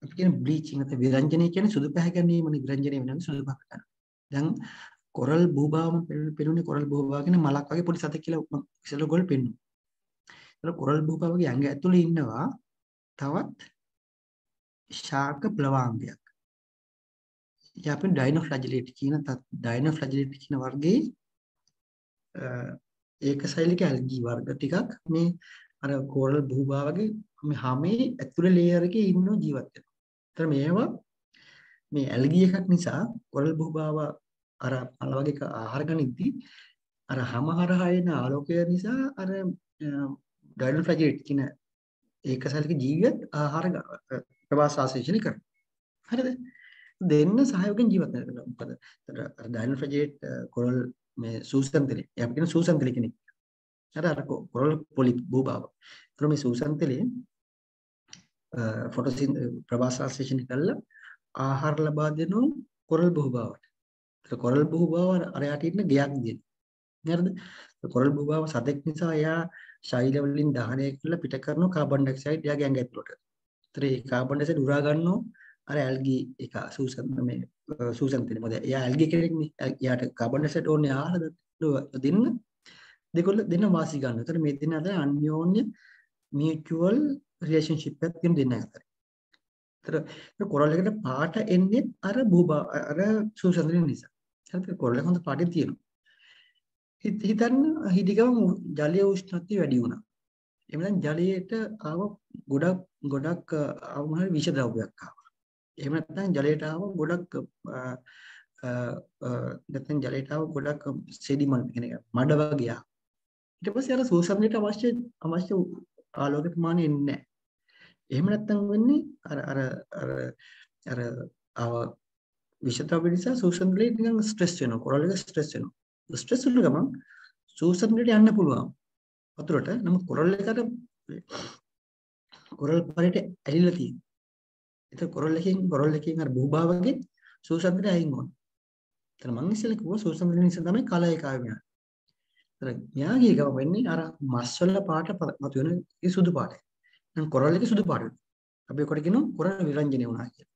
අපි කියන බ්ලීචින් නැත්නම් විරංජනය කියන්නේ සුදු පැහැ ගැනීමනේ විරංජනය වෙනන්නේ සුදු පැහැ ගන්න. දැන් කොරල් භූභාවම පෙනුනේ කොරල් භූභාව කියන මලක් වගේ පොඩි සතෙක් කියලා ඉස්සෙල්ලා ගොල් පෙන්නුවා. ඒතර කොරල් භූභාවගේ ඇඟ ඇතුලේ ඉන්නවා තවත් ශාක ප්ලවාංගයක්. අපි ඩයිනෝෆ්ලැජිලේට් කියන ඩයිනෝෆ්ලැජිලේට් කියන වර්ගයේ ඒක ශෛලික ඇල්ගී වර්ග ටිකක් මේ අර කොරල් භූභාවගේ මේ හැමේ ඇතුලේ ලේයර් එකේ ඉන්න ජීවත් වෙනවා. ඒතර මේවා මේ ඇල්ගී එකක් නිසා කොරල් භූභාව අර අල වගේ ආහාර ගනිද්දී අර හැම හරහා එන ආලෝකය නිසා අර ඩයිනල් ෆ්ලැජෙට් කියන ඒකසලික ජීවියත් ආහාර ප්‍රවාස ආශේෂණය කරනවා. හරිද? දෙන්න සහයෝගයෙන් ජීවත් වෙනවා. මොකද අර ඩයිනල් ෆ්ලැජෙට් කොරල් මේ සූසන්තලේ. අපි කියන සූසන්තලේ කෙනෙක්. අර අර කොරල් පොලිප් භූභාව. ඒතර මේ සූසන්තලේ ෆොටෝසින් ප්‍රවාසාසේෂණ කළා ආහාර ලබා දෙනු කොරල් භූභාවට. ඒතර කොරල් භූභාව අර යට ඉන්න ගයක් දෙන. නේද? කොරල් භූභාව සතෙක් නිසා එයා ශෛල වලින් දහනය කරලා පිට කරන කාබන් ඩයොක්සයිඩ් එයාගේ ඇඟ ඇතුළට. ඒතර ඒ කාබන් ඩයොක්සයිඩ් උරා ගන්නවා අර ඇල්ගී එක සූසන් මේ සූසන් තියෙන මොකද එයා ඇල්ගී කෙනෙක්නේ. එයාට කාබන් ඩයොක්සයිඩ් ඕනේ ආහාර දෙන්න. දෙකොල්ල දෙන්න වාසි ගන්න. ඒතර මේ දෙන්න අතර අන්‍යෝන්‍ය මියුචුවල් රිලේෂන්ෂිප් එකක් තියෙන දෙන්න අතර. ඒතර කොරල් එකට පාට එන්නේ අර භූභා අර සූසන්දරින් නිසා. හරිද? කොරල් හොඳ පාටේ තියෙනවා. හිතන්න හිටිගම ජලයේ උෂ්ණත්වය වැඩි වුණා. එහෙම නැත්නම් ජලයට ආව ගොඩක් ගොඩක් අවමහල් විෂ ද්‍රව්‍යයක් ආවා. එහෙම නැත්නම් ජලයට ආව ගොඩක් නැත්නම් ජලයට ආව ගොඩක් සෙඩිමන්ට් කියන එක මඩ වගේ ආවා. ඊට පස්සේ අර සූසන්දරයට අවශ්‍ය අවශ්‍ය ආලෝක ප්‍රමාණය එන්නේ නැහැ. එහෙම නැත්නම් වෙන්නේ අර අර අර අර ආව විෂද්‍රව්‍ය නිසා සූසන්දරේ නිකන් ස්ට්‍රෙස් වෙනවා. කොරල් එක ස්ට්‍රෙස් වෙනවා. ස්ට්‍රෙස් වුණ ගමන් සූසන්දරේට යන්න පුළුවන්. වතුරට. නමුත් කොරල් එකට කොරල් පරේට ඇලිලා තියෙනවා. ඒක කොරල් එකකින් කොරල් එකකින් අර භූභාවගේ සූසන්දරේ අයින් වුණා. එතන මං ඉස්සෙල්ලා කිව්වා සූසන්දරේ නිසා තමයි කල එක ආවේ. එතන න්යාගී ගම වෙන්නේ අර මස් වල පාට මතුවෙන ඒ සුදු පාටයි. නම් කොරල් එක සුදු පාටයි. අපි කොට කියනවා කොරල් විරංජනේ වුණා කියලා.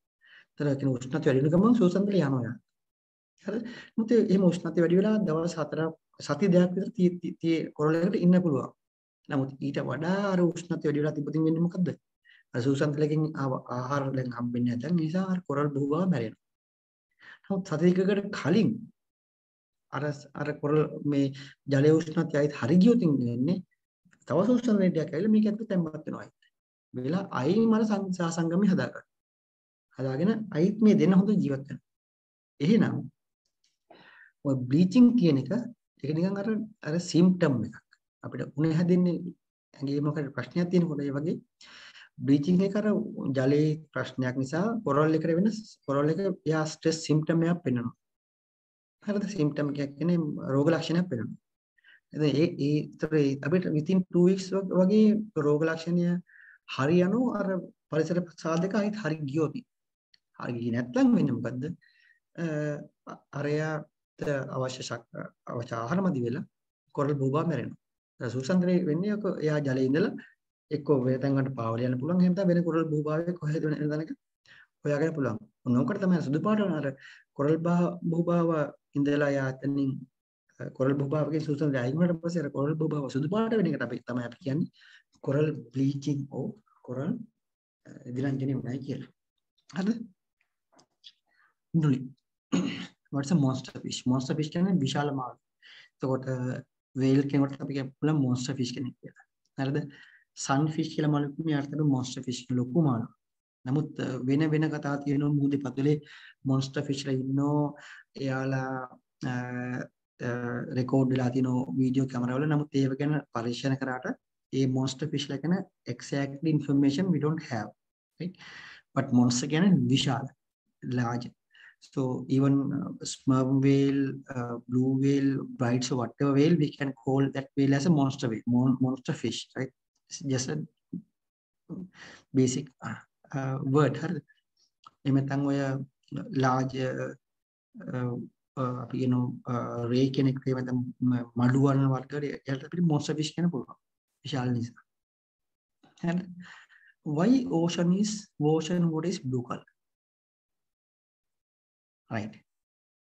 එතන කියන උෂ්ණත්වය වැඩි වෙන ගමන් සූසන්දරේ යනවා. හරිද? මුත් එහෙම උෂ්ණත්වය වැඩි වෙලා දවස් 4 සති දෙකක් විතර tie කොරල් එකට ඉන්න පුළුවන්. නමුත් ඊට වඩා අර උෂ්ණත්වය වැඩි වෙලා තිබුණින් වෙන්නේ මොකද්ද? අර සූසන්දලකින් ආහාර දැන් හම්බෙන්නේ නැත්නම් නිසා අර කොරල් බහුවා මැරෙනවා. නමුත් සති දෙකකට කලින් අර අර කොරල් මේ ජලයේ උෂ්ණත්වය ආයිත් හරි ගියොත් ඉන්නේ තව සූසන්දලයක් ඇවිල්ලා මේක ඇතුළේ තැම්පත් වෙනවා ආයිත්. වෙලා අයින් මල සංසංගමي හදාගන්න. හදාගෙන අයිත් මේ දෙන්න හොඳ ජීවත් වෙනවා. එහෙනම් ඔය බ්ලීචිං කියන එක ඒක නිකන් අර අර සිම්ප්ටම් එකක්. අපිට උනේ හැදෙන්නේ ඇඟේ මොකද ප්‍රශ්නයක් තියෙනකොට ඒ වගේ බ්ලීචිං එක අර ජලයේ ප්‍රශ්නයක් නිසා කොරල් එකට වෙන කොරල් එක යා ස්ට්‍රෙස් සිම්ප්ටම් එකක් පෙන්වනවා. හරිද? සිම්ප්ටම් එකක් කියන්නේ රෝග ලක්ෂණයක් පෙන්වනවා. ඉතින් ඒ ඒතර අපිට within 2 weeks වගේ රෝග ලක්ෂණය හරි යනෝ අර පරිසර සාධක අයිත් හරි ගියොත් හරි ගියේ නැත්නම් වෙන්නේ මොකද්ද? අරයාට අවශ්‍ය අවශ්‍ය ආහාර මදි වෙලා කොරල් බෝබා මැරෙනවා. සුසන්දරේ වෙන්නේ ඔක එයා ජලයේ ඉඳලා එක්ක වේතන් වලට පාවල යන්න පුළුවන්. එහෙම තමයි වෙන කොරල් බෝබාවේ කොහෙද වෙන දණක හොයාගන්න පුළුවන්. මොනකට තමයි සුදු පාට අර කොරල් බෝබාව ඉඳලා යා එතනින් කොරල් බෝබාවගේ සුසන්දරේ අයින් වුණාට පස්සේ අර කොරල් බෝබාව සුදු පාට වෙන එකට අපි තමයි අපි කියන්නේ. කොරල් බ්ලීචිං ඕ කොරල් විලංජනය වුණයි කියලා හරිද නුලි what's a monster fish? Monster fish කියන්නේ විශාල මාළු එතකොට වේල් කෙනෙකුට අපි කියන්න පුළුවන් monster fish කෙනෙක් කියලා හරිද sun fish කියලා මාළුකුත් මේ අර්ථයට monster fish ලොකු මාළු නමුත් වෙන වෙන කතා තියෙනවා මුහුදේ පතුලේ monster fish ලා ඉන්නෝ එයාලා රෙකෝඩ් වෙලා තියෙන වීඩියෝ කැමරාවල නමුත් ඒව ගැන පරීක්ෂණ කරාට ඒ monster fish ලා ගැන exactly information we don't have right but monster කියන්නේ විශාල large So even uh, sperm whale, uh, blue whale, bright, so whatever whale, we can call that whale as a monster whale, mon monster fish, right? It's just a basic uh, uh, word. එමෙතන් ඔය large අපි කියන රේ කෙනෙක් එමෙතන් මඩු වර්ණ වර්ගයට එයාට අපිට monster fish කියන පුළුවන්. විශාල නිසා. හරි. Why ocean is ocean water is blue color? right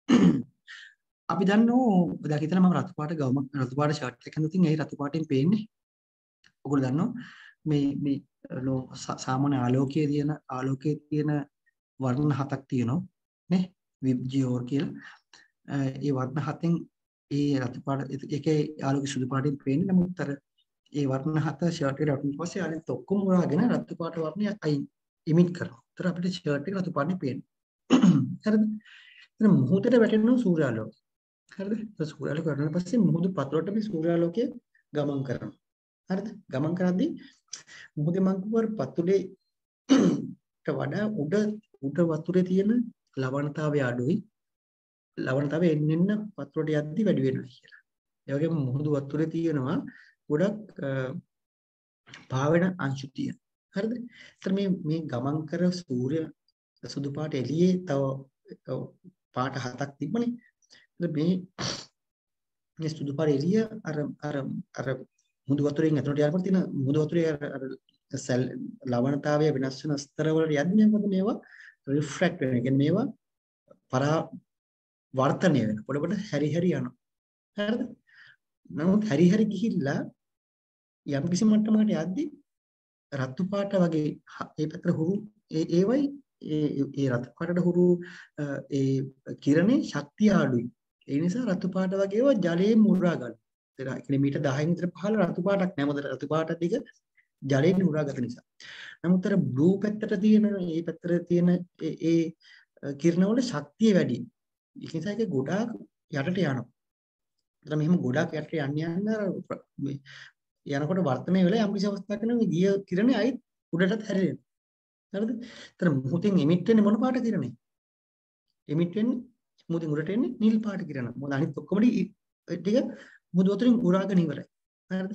අපි දන්නවා දැන් හිතන මම රතු පාට ගවම රතු පාට ෂර්ට් එකක් අඳින් ඒ රතු පාටින් පේන්නේ ඔයගොල්ලෝ දන්නවා මේ මේ සාමාන්‍ය ආලෝකයේ තියෙන ආලෝකයේ තියෙන වර්ණ හතක් තියෙනවා නේ විබ්ජියෝර් කියලා ඒ වර්ණ හතෙන් ඒ රතු පාට එකේ ආලෝකය සුදු පාටින් පේන්නේ නමුත් අර ඒ වර්ණ හත ෂර්ට් එකට අටුන් පස්සේ අනිත් ඔක්කොම උරාගෙන රතු පාට වර්ණය අයි ඉමිට් කරනවා. ඒතර අපිට ෂර්ට් එක රතු පාටින් පේන්නේ. හරිද? එතන මුහුදට වැටෙනවා සූර්යාලෝකය. හරිද? ඒ සූර්යාලෝකය වටන පස්සේ මුහුදු පතුලට මේ සූර්යාලෝකය ගමන් කරනවා. හරිද? ගමන් කරද්දී මුහුදේ මංකුවර පතුලේ වඩා උඩ උඩ වතුරේ තියෙන ලවණතාවය අඩුයි. ලවණතාවය එන්න එන්න වතුරට යද්දි වැඩි වෙනවා කියලා. ඒ වගේම මුහුදු වතුරේ තියෙනවා ගොඩක් පාවෙන අංශු තියෙන. හරිද? ඒතර මේ මේ ගමන් කර සූර්ය සුදු පාට එළියේ තව පාට හතක් තිබ්බනේ. මේ මේ සුදු පාට එළිය අර අර අර මුදු වතුරෙන් ඇතුළට යනකොට තියෙන මුදු වතුරේ අර අර සෙල් ලවණතාවය වෙනස් වෙන ස්තර වලට යද්දී මොකද මේවා රිෆ්‍රැක්ට් වෙන. කියන්නේ මේවා පරා වර්තනය වෙන. පොඩ පොඩ හැරි හැරි යනවා. හරිද? නමුත් හැරි හැරි ගිහිල්ලා යම් කිසි මට්ටමකට යද්දී රතු පාට වගේ ඒ පැත්තට හුරු ඒ ඒවයි ඒ රතු පාටට හුරු ඒ කිරණේ ශක්තිය අඩුයි. ඒ නිසා රතු පාට වගේ ඒවා ජලයෙන් මුරා ගන්න. ඒ කියන්නේ මීටර් 10න් විතර පහළ රතු පාටක් නෑ මොකද රතු පාට ටික ජලයෙන් මුරාගත නිසා. නමුත් අර බ්ලූ පැත්තට තියෙන ඒ පැත්තට තියෙන ඒ කිරණවල ශක්තිය වැඩි. ඒක නිසා ඒක ගොඩාක් යටට යනවා. එතන මෙහෙම ගොඩාක් යටට යන්න යන්න මේ යනකොට වර්තමය වෙලා යම් කිසි අවස්ථාවක නම් ගිය කිරණේ අයිත් උඩටත් හැරෙනවා. හරිද? එතන මුහුතින් එමිට් වෙන්නේ මොන පාට කිරණේ? එමිට් වෙන්නේ මුහුතින් උඩට එන්නේ නිල් පාට කිරණ. මොකද අනිත් ඔක්කොම ටික මුහුදු වතුරින් උරාගෙන ඉවරයි. හරිද?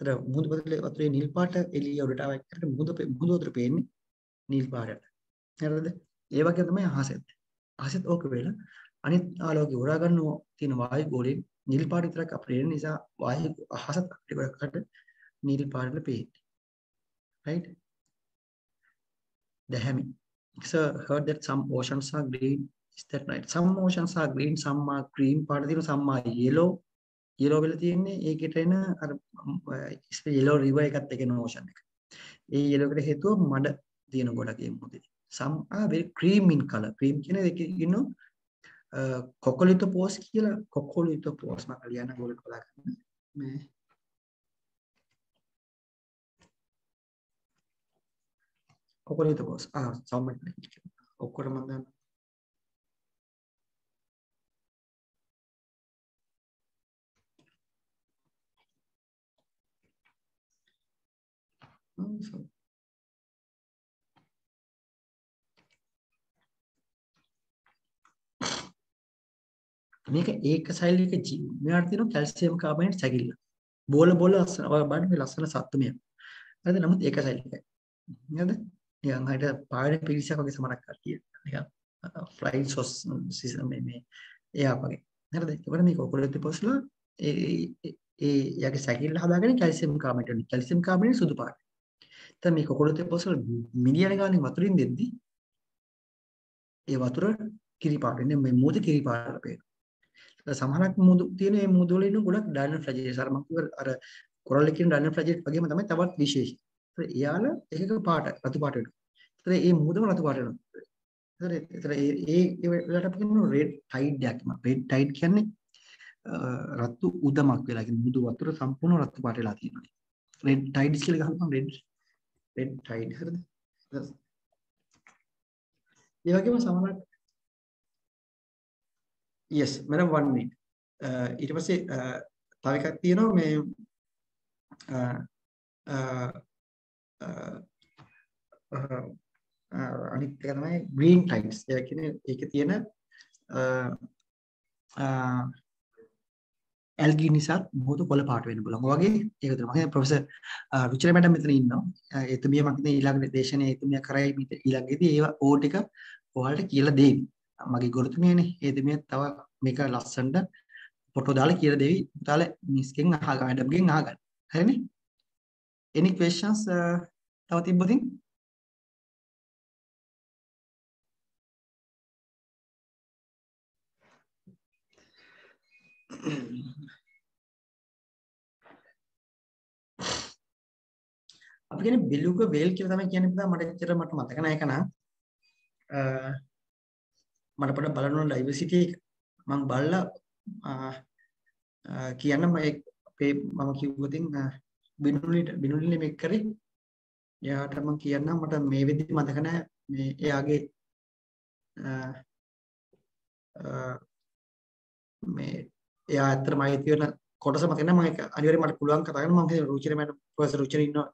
එතන මුහුදු වතුරේ නිල් පාට එළිය උඩට ආවක් කරලා මුහුදු මුහුදු වතුර පේන්නේ නිල් පාටට. හරිද? ඒ වගේ තමයි අහසෙත්. අහසෙත් ඕක වෙලා අනිත් ආලෝකය උරා ගන්න තියෙන වායු ගෝලයෙන් නිල් පාට විතරක් අපේ නිසා වායු අහසත් අපිට ගොඩකට නිල් පාටට පේන්නේ. right? the Hemi. So heard that some oceans are green. Is that right? Some oceans are green, some are green. පාට තියෙන some are yellow. yellow වෙලා තියෙන්නේ ඒකට එන අර yellow river එකත් එකන ocean එක. ඒ yellow එකට හේතුව මඩ තියෙන ගොඩක් ඒ මොදේ. some are very cream in color. cream කියන එකේ Eh, kokolito puos kila kokolito puos makaliana ngolekolek. kokolito puos ah, hmm, මේක ඒක සෛලික ජීව. මෙයාට තියෙනවා කැල්සියම් කාබනේට් සැකිල්ල. බෝල බෝල ලස්සන ඔය බලන්න මේ ලස්සන සත්තු මෙයා. හරිද? නමුත් ඒක සෛලිකයි. නේද? නිකන් හරියට පාවෙන පිරිසක් වගේ සමනක් කට්ටිය. නිකන් ෆ්ලයින් සොස් මේ මේ එයා වගේ. හරිද? ඒකට මේක ඔකොලොත් පොස්ලා ඒ ඒ යගේ සැකිල්ල හදාගෙන කැල්සියම් කාබනේට් කැල්සියම් කාබනේට් සුදු පාට. දැන් මේ කොකොලොත් පොස්ලා මිලියන ගාණක් වතුරින් දෙද්දි ඒ වතුර කිරි පාට වෙන්නේ මේ මූද කිරි පාට පේනවා. සමහරක් මුදු තියෙන මේ මුදු වල ඉන්න ගොඩක් ඩයිනල් ෆ්ලැජිලස් අර මම කිව්ව අර කොරල් එකේ ඩයිනල් ෆ්ලැජිලස් වගේම තමයි තවත් විශේෂ. ඒතර එයාලා එකක පාට රතු පාට වෙනවා. ඒතර මේ මුදම රතු පාට වෙනවා. ඒතර ඒතර ඒ ඒ වෙලාවට අපි කියනවා රෙඩ් ටයිඩ් එකක්. රෙඩ් ටයිඩ් කියන්නේ රතු උදමක් වෙලා කියන්නේ මුදු වතුර සම්පූර්ණ රතු පාට වෙලා තියෙනවා. රෙඩ් ටයිඩ්ස් කියලා ගහපුවම රෙඩ් රෙඩ් ටයිඩ් හරිද? ඒ වගේම සමහරක් yes madam one minute uh, ඊට පස්සේ uh, තව එකක් තියෙනවා මේ uh, uh, uh, uh, uh අනිත් එක තමයි green tides ඒ කියන්නේ ඒකේ තියෙන uh, uh, ඇල්ගි නිසා මොහොත කොළ පාට වෙන්න පුළුවන්. ඔය වගේ ඒක තමයි මම ප්‍රොෆෙසර් රුචිර මැඩම් මෙතන ඉන්නවා. එතුමිය මම හිතන්නේ ඊළඟ දේශනේ එතුමිය කරයි ඊළඟදී ඒව ඕ ටික ඔයාලට කියලා දෙවි. මගේ ගුරුතුමියනේ. එතුමිය තව මේක ලස්සනට ෆොටෝ දාලා කියලා දෙවි. තාල මිස්ගෙන් අහගන්න මැඩම්ගෙන් අහගන්න. හරිනේ? any questions uh, තව තිබ්බොතින් අපි කියන්නේ බෙලුග වේල් කියලා තමයි කියන්නේ පුතා මට ඇත්තට මට මතක නැහැ ඒක නම් uh, මට පොඩ්ඩක් බලන්න ඕන ඩයිවර්සිටි එක. මම බලලා කියන්න මම අපේ මම කිව්වොතින් බිනුලිට බිනුලිනේ මේක කරේ. එයාට මම කියන්නම් මට මේ වෙද්දි මතක නැහැ මේ එයාගේ මේ එයා ඇත්තටම අයිති වෙන කොටස මතක නැහැ මම ඒක අනිවාර්යයෙන් මට පුළුවන් කතා කරන්න. මම හිතුවා රුචිර මැඩම් ප්‍රොෆෙසර් රුචිර ඉන්නවා.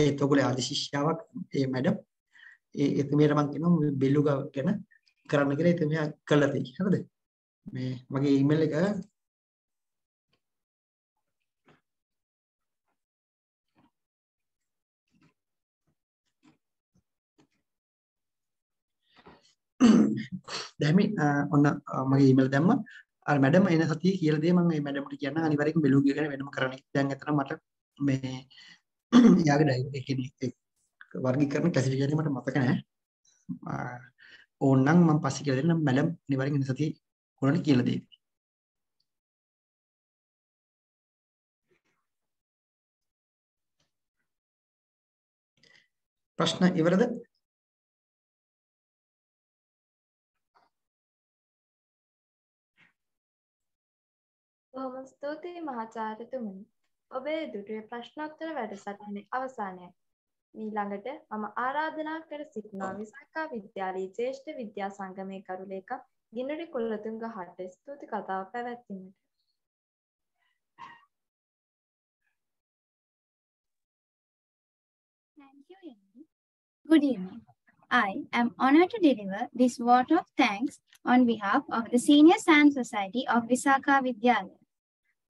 ඒ තෝගලේ ආදි ශිෂ්‍යාවක් ඒ මැඩම් ඒ එතුමියට මම කියනවා බෙල්ලුග ගැන. කරන්න කියලා එතුමියා කළා තියෙයි හරිද මේ මගේ ඊමේල් එක දැන් ඔන්න මගේ ඊමේල් දැම්මා අර මැඩම් එන සතියේ කියලා දේ මම මේ මැඩම්ට කියන්න අනිවාර්යෙන් බෙලුගිය ගැන වෙනම කරන්න. දැන් එතන මට මේ යාගේ ඩයි ඒ කියන්නේ වර්ගීකරණ ක්ලාසිෆිකේෂන් මට මතක නැහැ. ඕනනම් මම පස්සේ කියලා දෙන්නම් මැඩම් අනිවාර්යෙන් එන සතියේ ඔයාලට කියලා දෙයි. ප්‍රශ්න ඉවරද? බොහොම ස්තුතියි මහාචාර්යතුමනි. ඔබේ දුටුවේ ප්‍රශ්නෝත්තර වැඩසටහනේ අවසානයයි. ඊළඟට මම ආරාධනා කර සිටිනවා විසාකා විද්‍යාලයේ ජ්‍යෙෂ්ඨ විද්‍යා සංගමේ කරු ලේකම් ගින්නරි කුලතුංග හට ස්තුති කතාව පැවැත්වීමට. Thank you, Yemi. Good evening. I am honored to deliver this vote of thanks on behalf of the Senior Science Society of Visakha Vidyalaya.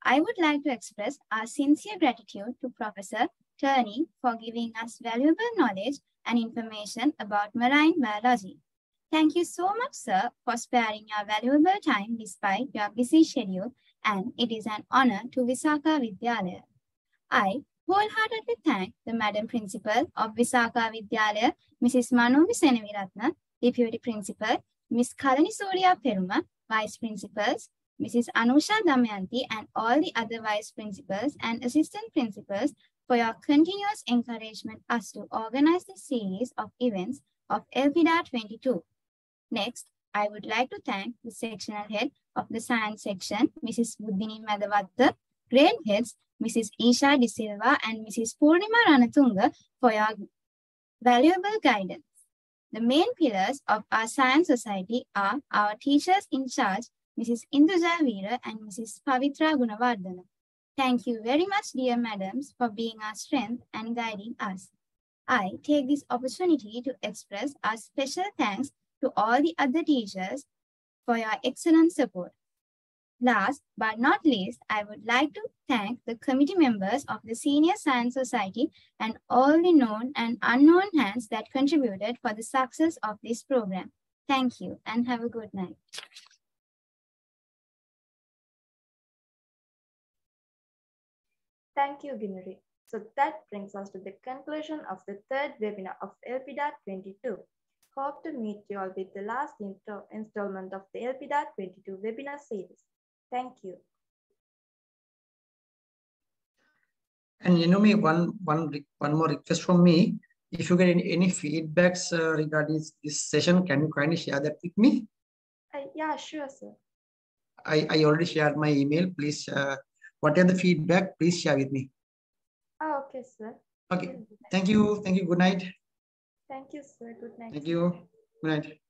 I would like to express our sincere gratitude to Professor For giving us valuable knowledge and information about marine biology. Thank you so much, sir, for sparing your valuable time despite your busy schedule, and it is an honor to Visakha Vidyalaya. I wholeheartedly thank the Madam Principal of Visakha Vidyalaya, Mrs. Manu Senaviratna, Deputy Principal, Ms. Kalani Surya Peruma, Vice Principals, Mrs. Anusha Damayanti, and all the other Vice Principals and Assistant Principals for your continuous encouragement us to organize the series of events of LPDA 22. Next, I would like to thank the sectional head of the science section, Mrs. Buddhini Madavatta, grade heads, Mrs. Isha De Silva and Mrs. Purnima Ranatunga for your valuable guidance. The main pillars of our science society are our teachers in charge, Mrs. Induja Veera and Mrs. Pavitra Gunavardhana. Thank you very much, dear madams, for being our strength and guiding us. I take this opportunity to express our special thanks to all the other teachers for your excellent support. Last but not least, I would like to thank the committee members of the Senior Science Society and all the known and unknown hands that contributed for the success of this program. Thank you and have a good night. Thank you, Ginari. So that brings us to the conclusion of the third webinar of LPDA 22. Hope to meet you all with the last installment of the LPDA 22 webinar series. Thank you. And you know me, one, one, one more request from me. If you get any, any feedbacks uh, regarding this session, can you kindly share that with me? Uh, yeah, sure, sir. I, I already shared my email. Please, uh, whatever the feedback, please share with me. Oh, okay, sir. Okay. Thank you. Thank you. Good night. Thank you, sir. Good night. Thank you. Good night.